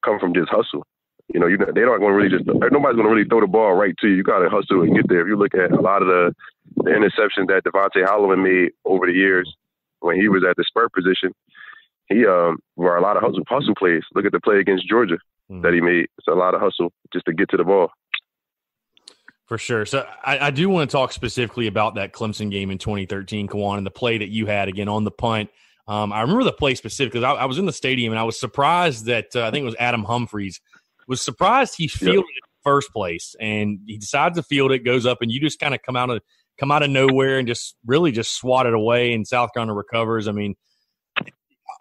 come from just hustle. You know, you they're not going to really just nobody's going to really throw the ball right to you. You got to hustle and get there. If you look at a lot of the, the interceptions that DeVonte Holloman made over the years when he was at the spur position, he um were a lot of hustle hustle plays. Look at the play against Georgia mm-hmm. that he made. It's a lot of hustle just to get to the ball. For sure. So I, I, do want to talk specifically about that Clemson game in 2013, Kaiwan, and the play that you had again on the punt. Um, I remember the play specifically. I, I, was in the stadium and I was surprised that uh, I think it was Adam Humphries was surprised he fielded yep. it first place, and he decides to field it, goes up, and you just kind of come out of come out of nowhere and just really just swat it away, and South Carolina recovers. I mean,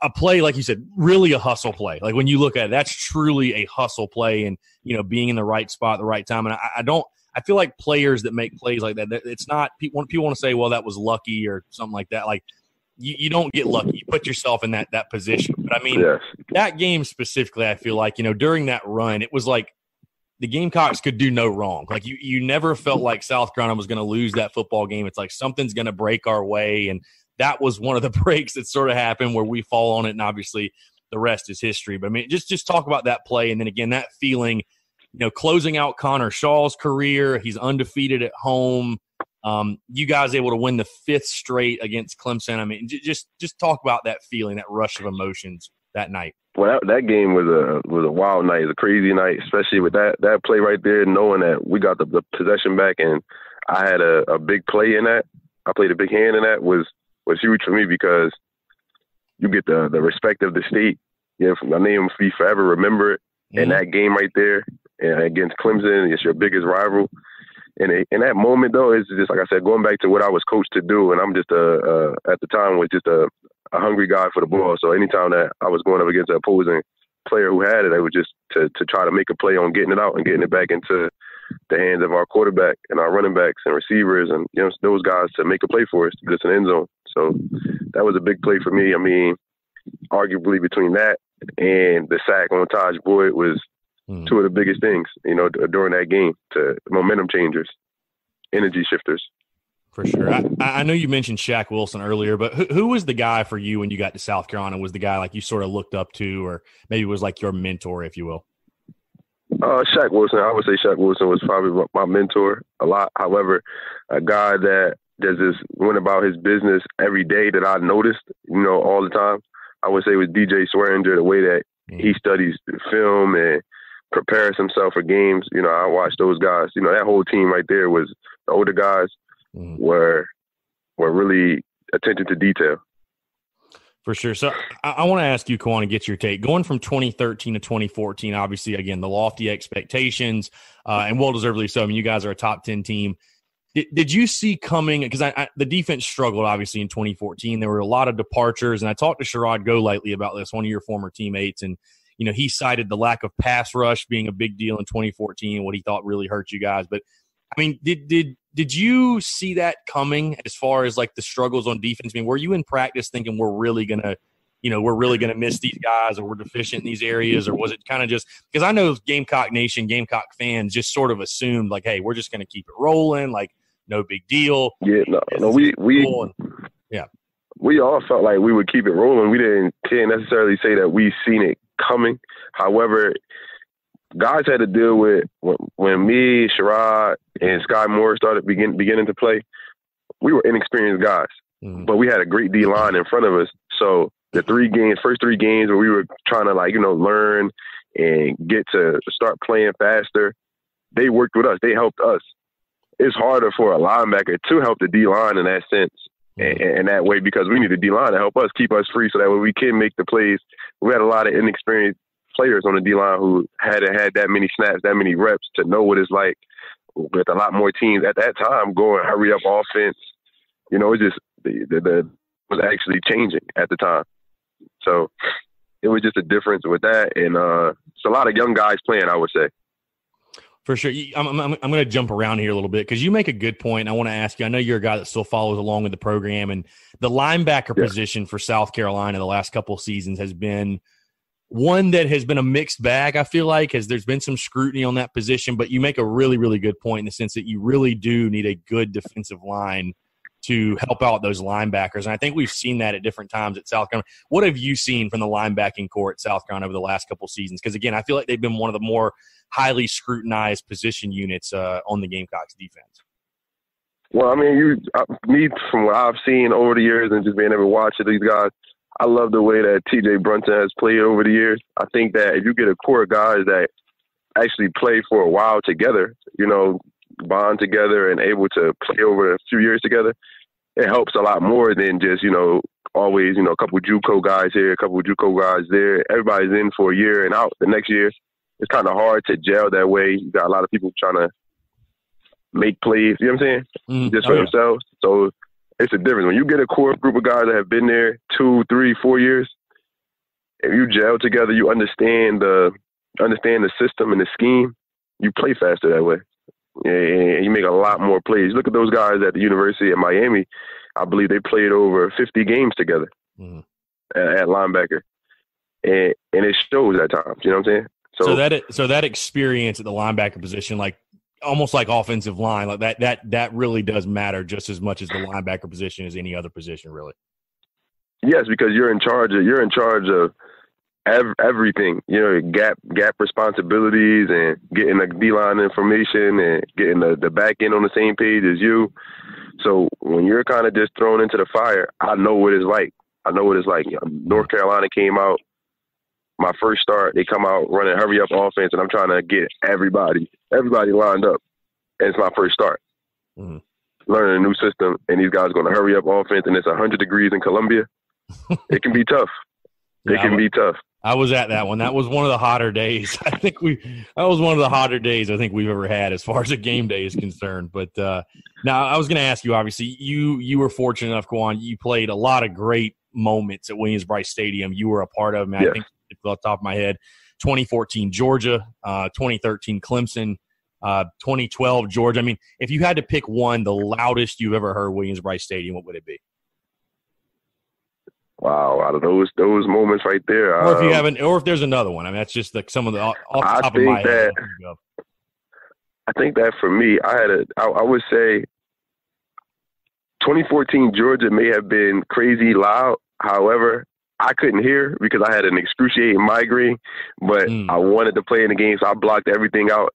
a play like you said, really a hustle play. Like when you look at it, that's truly a hustle play, and you know being in the right spot at the right time. And I, I don't. I feel like players that make plays like that, it's not people. People want to say, "Well, that was lucky" or something like that. Like you, you don't get lucky. You put yourself in that that position. But I mean, yes. that game specifically, I feel like you know during that run, it was like the Gamecocks could do no wrong. Like you, you never felt like South Carolina was going to lose that football game. It's like something's going to break our way, and that was one of the breaks that sort of happened where we fall on it, and obviously the rest is history. But I mean, just just talk about that play, and then again that feeling you know, closing out Connor Shaw's career. He's undefeated at home. Um, you guys able to win the fifth straight against Clemson. I mean, j- just just talk about that feeling, that rush of emotions that night. Well, that, that game was a was a wild night. It was a crazy night, especially with that that play right there, knowing that we got the, the possession back and I had a, a big play in that. I played a big hand in that was was huge for me because you get the the respect of the state. Yeah, my name will be forever remembered. Mm-hmm. And that game right there, and against Clemson. It's your biggest rival. And in that moment, though, it's just like I said, going back to what I was coached to do, and I'm just a, a at the time was just a, a hungry guy for the ball. So anytime that I was going up against an opposing player who had it. It was just to to try to make a play on getting it out and getting it back into the hands of our quarterback and our running backs and receivers and you know those guys to make a play for us to get us an end zone. So that was a big play for me. I mean, arguably between that and the sack on Tajh Boyd was Hmm. two of the biggest things, you know, during that game. To momentum changers, energy shifters. For sure. I, I know you mentioned Shaq Wilson earlier, but who, who was the guy for you when you got to South Carolina? Was the guy like you sort of looked up to, or maybe was like your mentor, if you will? Uh, Shaq Wilson, I would say Shaq Wilson was probably my- my mentor a lot. However, a guy that that just went about his business every day that I noticed, you know, all the time. I would say was DJ Swearinger, the way that he studies film and prepares himself for games. You know, I watched those guys. You know, that whole team right there was the older guys Mhm. were were really attention to detail. For sure. So I, I want to ask you, Kaiwan, and get your take. Going from 2013 to 2014, obviously, again, the lofty expectations, uh, and well deservedly so. I mean, you guys are a top 10 team. Did, did you see coming? Because I, I, the defense struggled, obviously, in 2014. There were a lot of departures, and I talked to Sharrod Golightly about this, one of your former teammates, and you know he cited the lack of pass rush being a big deal in 2014, what he thought really hurt you guys. But I mean, did did did you see that coming as far as like the struggles on defense? I mean, were you in practice thinking we're really gonna, you know, we're really gonna miss these guys or we're deficient in these areas, or was it kind of just because I know Gamecock Nation, Gamecock fans just sort of assumed like, hey, we're just gonna keep it rolling, like no big deal. Yeah, no, no, we we cool, and- we all felt like we would keep it rolling. We didn't can't necessarily say that we seen it coming. However, guys had to deal with when, when me, Sharrod, and Skai Moore started begin, beginning to play. We were inexperienced guys, Mhm. but we had a great D line in front of us. So the three games, first three games where we were trying to like you know learn and get to start playing faster, they worked with us. They helped us. It's harder for a linebacker to help the D line in that sense and, and that way because we need the D line to help us keep us free so that way we can make the plays. We had a lot of inexperienced players on the D line who hadn't had that many snaps, that many reps to know what it's like with a lot more teams at that time going hurry up offense. You know, it just the the, the was actually changing at the time. So it was just a difference with that and uh it's a lot of young guys playing, I would say. For sure. I'm, I'm, I'm going to jump around here a little bit because you make a good point. I want to ask you. I know you're a guy that still follows along with the program, and the linebacker Yeah. position for South Carolina the last couple of seasons has been one that has been a mixed bag. I feel like as there's been some scrutiny on that position, but you make a really, really good point in the sense that you really do need a good defensive line to help out those linebackers. And I think we've seen that at different times at South Carolina. What have you seen from the linebacking core at South Carolina over the last couple seasons? Because again, I feel like they've been one of the more highly scrutinized position units uh, on the Gamecocks defense. Well, I mean, you, uh, me from what I've seen over the years and just being able to watch these guys, I love the way that T.J. Brunson has played over the years. I think that if you get a core of guys that actually play for a while together, you know, bond together and able to play over a few years together, it helps a lot more than just you know always you know a couple of JUCO guys here, a couple of JUCO guys there. Everybody's in for a year and out the next year. It's kind of hard to gel that way. You got a lot of people trying to make plays. You know what I'm saying? Mm, just oh, for yeah. themselves. So it's a difference. When you get a core group of guys that have been there two, three, four years, if you gel together, you understand the understand the system and the scheme, you play faster that way. And you make a lot more plays. Look at those guys at the University of Miami. I believe they played over 50 games together Mhm. at, at linebacker, and and it shows at times. You know what I'm saying? So, that so that experience at the linebacker position, like almost like offensive line, like that that that really does matter just as much as the linebacker position as any other position, really. Yes, because you're in charge of you're in charge of ev- everything. You know, gap gap responsibilities and getting the D line information and getting the, the back end on the same page as you. So when you're kind of just thrown into the fire, I know what it's like. I know what it's like. North Carolina came out my first start. They come out running hurry up offense, and I'm trying to get everybody everybody lined up. And it's my first start. Mhm. Learning a new system, and these guys going to hurry up offense, and it's 100 degrees in Columbia. it can be tough. It Yeah, can wa- be tough. I was at that one. That was one of the hotter days. I think we that was one of the hotter days I think we've ever had as far as a game day is concerned. But uh now I was going to ask you. Obviously, you you were fortunate enough, Kaiwan. You played a lot of great moments at Williams Brice Stadium. You were a part of them. I think off the top of my head. 2014 Georgia, uh, 2013 Clemson, uh, 2012 Georgia. I mean, if you had to pick one, the loudest you've ever heard Williams Brice Stadium, what would it be? Wow, out of those those moments right there. Or if you um, haven't, or if there's another one. I mean, that's just like some of the off the I top of my think head. I think that for me, I had a, I, I would say 2014 Georgia may have been crazy loud. However, I couldn't hear because I had an excruciating migraine, but Mm. I wanted to play in the game, so I blocked everything out.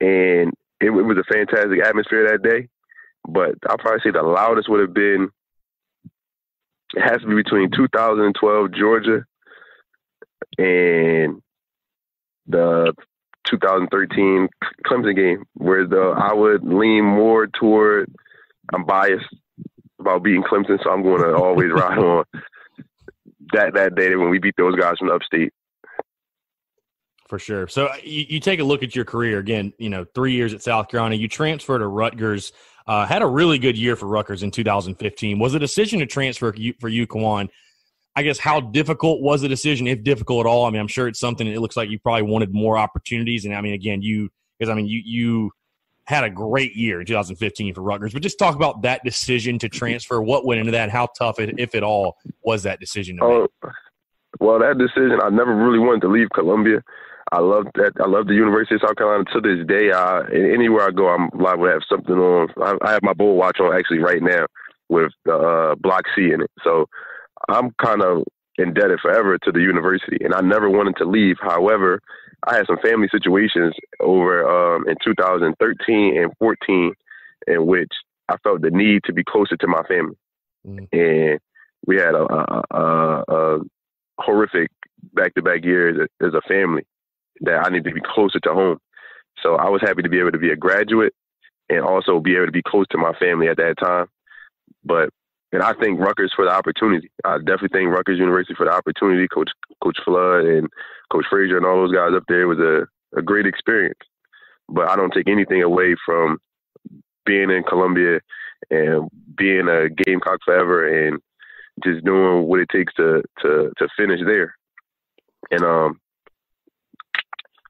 And it, it was a fantastic atmosphere that day. But I'll probably say the loudest would have been, it has to be between 2012 Georgia and the 2013 Clemson game, where the I would lean more toward I'm biased about beating Clemson, so I'm going to always ride on that that day when we beat those guys from upstate. For sure. So uh, you, you take a look at your career again. You know, three years at South Carolina. You transfer to Rutgers. Uh, had a really good year for Rutgers in 2015. Was a decision to transfer for you, Kaiwan? I guess how difficult was the decision, if difficult at all? I mean, I'm sure it's something. It looks like you probably wanted more opportunities. And I mean, again, you because I mean, you you had a great year in 2015 for Rutgers. But just talk about that decision to transfer. What went into that? How tough, it, if at all, was that decision to make? Oh, well, that decision I never really wanted to leave Columbia. I love that. I love the University of South Carolina to this day. I, anywhere I go, I'm liable to have something on. I, I have my bowl watch on actually right now with the uh, Block C in it. So I'm kind of indebted forever to the university, and I never wanted to leave. However, I had some family situations over um, in 2013 and 14 in which I felt the need to be closer to my family, Mm. and we had a, a, a, a horrific back-to-back years as, as a family that I needed to be closer to home. So I was happy to be able to be a graduate and also be able to be close to my family at that time. But and I thank Rutgers for the opportunity. I definitely thank Rutgers University for the opportunity. Coach Coach Flood and Coach Frazier and all those guys up there was a, a great experience. But I don't take anything away from being in Columbia and being a Gamecock forever and just doing what it takes to to to finish there. And um,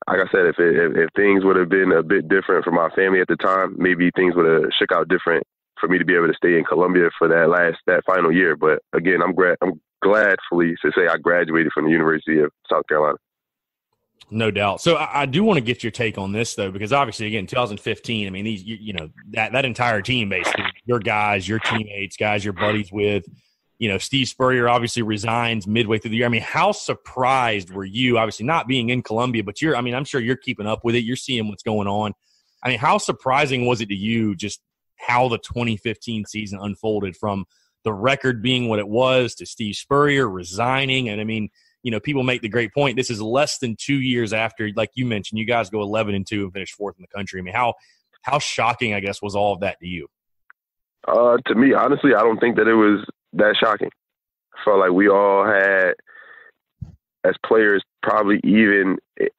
like I said, if it, if, if things would have been a bit different for my family at the time, maybe things would have shook out different for me to be able to stay in Columbia for that last that final year. But again, I'm glad I'm gladfully to say I graduated from the University of South Carolina. No doubt. So I, I do want to get your take on this though, because obviously, again, 2015. I mean, these you, you know that that entire team, basically, your guys, your teammates, guys you're buddies with. You know, Steve Spurrier obviously resigns midway through the year. I mean, how surprised were you? Obviously, not being in Columbia, but you're. I mean, I'm sure you're keeping up with it. You're seeing what's going on. I mean, how surprising was it to you just how the 2015 season unfolded from the record being what it was to Steve Spurrier resigning? And I mean, you know, people make the great point. This is less than two years after, like you mentioned, you guys go 11 and two and finish fourth in the country. I mean, how how shocking, I guess, was all of that to you? Uh, to me, honestly, I don't think that it was that shocking. I felt like we all had, as players, probably even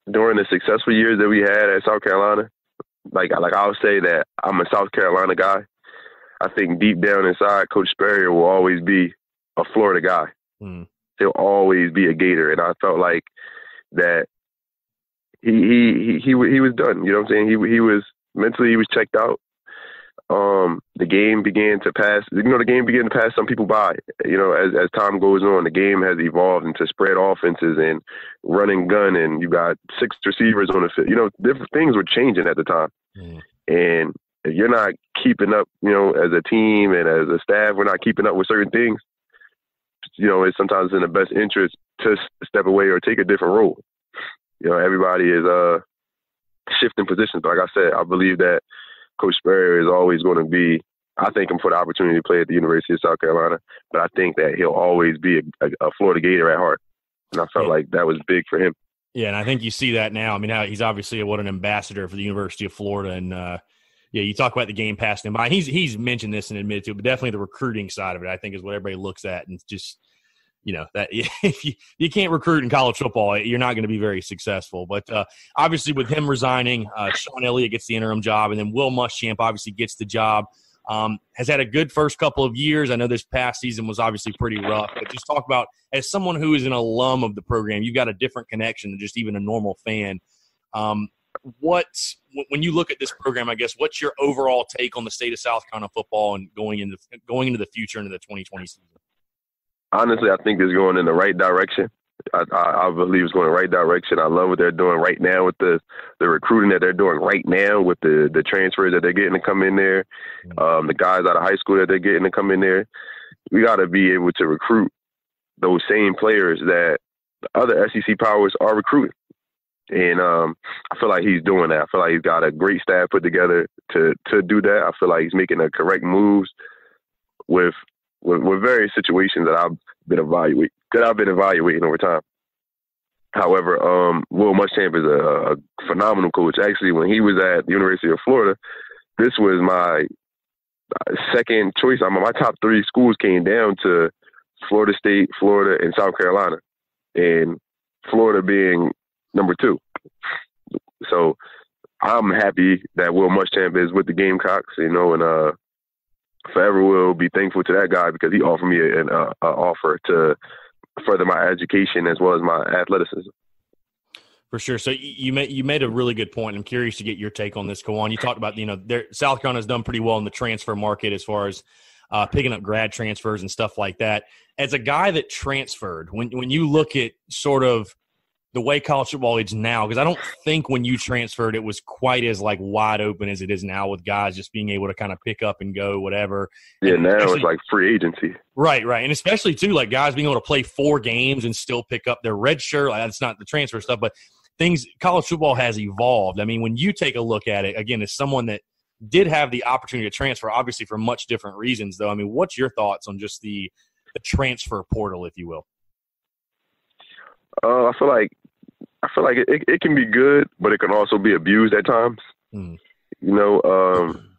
during the successful years that we had at South Carolina. Like, like I'll say that I'm a South Carolina guy. I think deep down inside, Coach Spurrier will always be a Florida guy. Hmm. He'll always be a Gator, and I felt like that he he he he, he was done. You know what I'm saying? He he was mentally he was checked out um, the game began to pass. You know, the game began to pass some people by. You know, as as time goes on, the game has evolved into spread offenses and running gun, and you got six receivers on the field. You know, different things were changing at the time, Mm. and if you're not keeping up, you know, as a team and as a staff, we're not keeping up with certain things. You know, it's sometimes in the best interest to step away or take a different role. You know, everybody is uh shifting positions. But like I said, I believe that Coach Spurrier is always going to be. I thank him for the opportunity to play at the University of South Carolina, but I think that he'll always be a, a, a Florida Gator at heart, and I felt Yeah. like that was big for him. Yeah, and I think you see that now. I mean, he's obviously what an ambassador for the University of Florida, and uh, yeah, you talk about the game passing him by. He's he's mentioned this and admitted to it, but definitely the recruiting side of it, I think, is what everybody looks at, and just you know that if you you can't recruit in college football, you're not going to be very successful. But uh, obviously, with him resigning, uh, Shawn Elliott gets the interim job, and then Will Muschamp obviously gets the job. Um, has had a good first couple of years. I know this past season was obviously pretty rough, but just talk about as someone who is an alum of the program, you've got a different connection than just even a normal fan. Um, what when you look at this program, I guess what's your overall take on the state of South Carolina football and going into going into the future into the 2020 season? Honestly, I think it's going in the right direction. I, I, I believe it's going in the right direction. I love what they're doing right now with the the recruiting that they're doing right now with the the transfers that they're getting to come in there, um, the guys out of high school that they're getting to come in there. We got to be able to recruit those same players that the other SEC powers are recruiting. And um, I feel like he's doing that. I feel like he's got a great staff put together to to do that. I feel like he's making the correct moves with with, with various situations that I've been evaluating that I've been evaluating over time. However, um, Will Muschamp is a, a phenomenal coach. Actually, when he was at the University of Florida, this was my second choice. I mean, my top three schools came down to Florida State, Florida, and South Carolina, and Florida being number two. So I'm happy that Will Muschamp is with the Gamecocks, you know, and uh, forever will be thankful to that guy because he offered me an uh, offer to further my education as well as my athleticism. For sure. So you made you made a really good point. I'm curious to get your take on this, Kaiwan. You talked about you know South Carolina's done pretty well in the transfer market as far as uh, picking up grad transfers and stuff like that. As a guy that transferred, when when you look at sort of the way college football is now because I don't think when you transferred it was quite as like wide open as it is now with guys just being able to kind of pick up and go whatever. Yeah, and now it's like free agency. Right, right, and especially too like guys being able to play four games and still pick up their red shirt. Like, that's not the transfer stuff, but things college football has evolved. I mean, when you take a look at it again, as someone that did have the opportunity to transfer, obviously for much different reasons, though. I mean, what's your thoughts on just the the transfer portal, if you will? Uh, I feel like I feel like it, it, it, can be good, but it can also be abused at times. Mm. You know, um,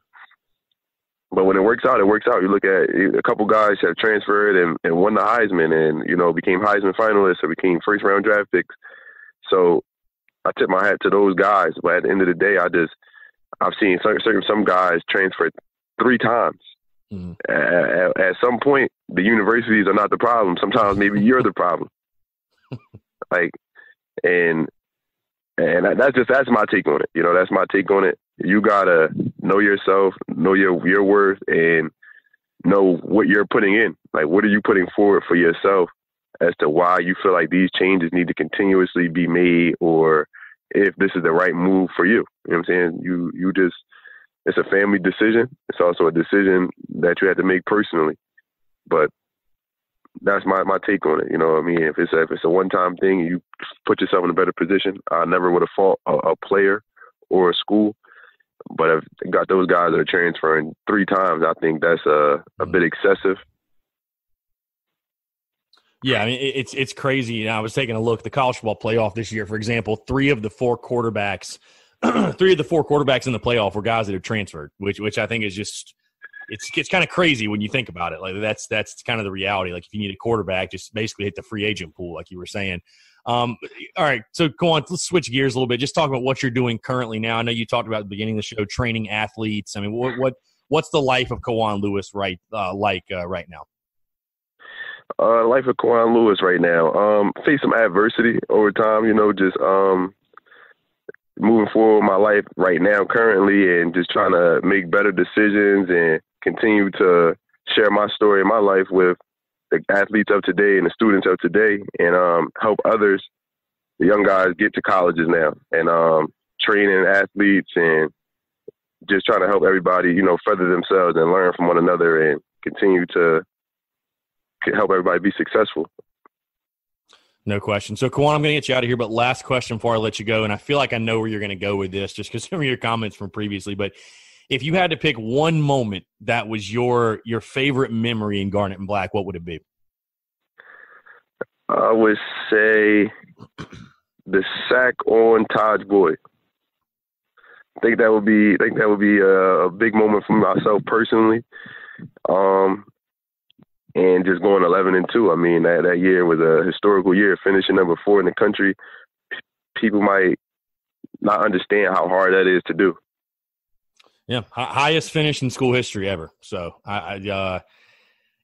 but when it works out, it works out. You look at a couple guys have transferred and, and won the Heisman, and you know became Heisman finalists or became first round draft picks. So I tip my hat to those guys. But at the end of the day, I just I've seen some some guys transfer three times. Mm-hmm. At, at, some point, the universities are not the problem. Sometimes maybe you're the problem. like and and that's just that's my take on it. You know, that's my take on it. You gotta know yourself, know your your worth, and know what you're putting in. Like, what are you putting forward for yourself as to why you feel like these changes need to continuously be made, or if this is the right move for you. You know what I'm saying? You you just it's a family decision. It's also a decision that you have to make personally. But that's my, my take on it. You know, what I mean, if it's a, if it's a one time thing, you put yourself in a better position. I never would have fought a, a player or a school, but I've got those guys that are transferring three times. I think that's a a bit excessive. Yeah, I mean it's it's crazy. I was taking a look at the college football playoff this year, for example. Three of the four quarterbacks, three of the four quarterbacks in the playoff were guys that have transferred, which which I think is just it's it's kind of crazy when you think about it. Like that's that's kind of the reality. Like if you need a quarterback, just basically hit the free agent pool, like you were saying. Um, all right, so go on. Let's switch gears a little bit. Just talk about what you're doing currently now. I know you talked about at the beginning of the show training athletes. I mean, what what what's the life of Kaiwan Lewis right uh, like uh, right now? Uh, life of Kaiwan Lewis right now. Um, face some adversity over time. You know, just um, moving forward my life right now currently and just trying to make better decisions and continue to share my story and my life with the athletes of today and the students of today and um, help others, the young guys, get to colleges now and um, training athletes and just trying to help everybody, you know, further themselves and learn from one another and continue to help everybody be successful. No question. So, Kaiwan, I'm going to get you out of here, but last question before I let you go, and I feel like I know where you're going to go with this, just because some of your comments from previously. But if you had to pick one moment that was your your favorite memory in Garnet and Black, what would it be? I would say the sack on Tajh Boyd. I think that would be I think that would be a, a big moment for myself personally. Um, and just going 11 and two. I mean, that that year was a historical year, finishing number four in the country. People might not understand how hard that is to do. Yeah, hi- highest finish in school history ever. So I, I uh,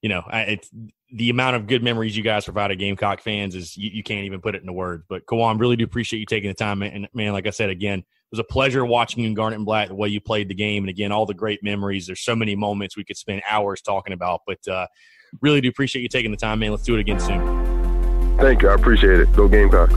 you know, I, it's the amount of good memories you guys provide Gamecock fans is you, you can't even put it into words. But Kaiwan, really do appreciate you taking the time, and man, like I said again, it was a pleasure watching you in Garnet and Black the way you played the game, and again, all the great memories. There's so many moments we could spend hours talking about, but uh, really do appreciate you taking the time, man. Let's do it again soon. Thank you. I appreciate it. Go Gamecocks.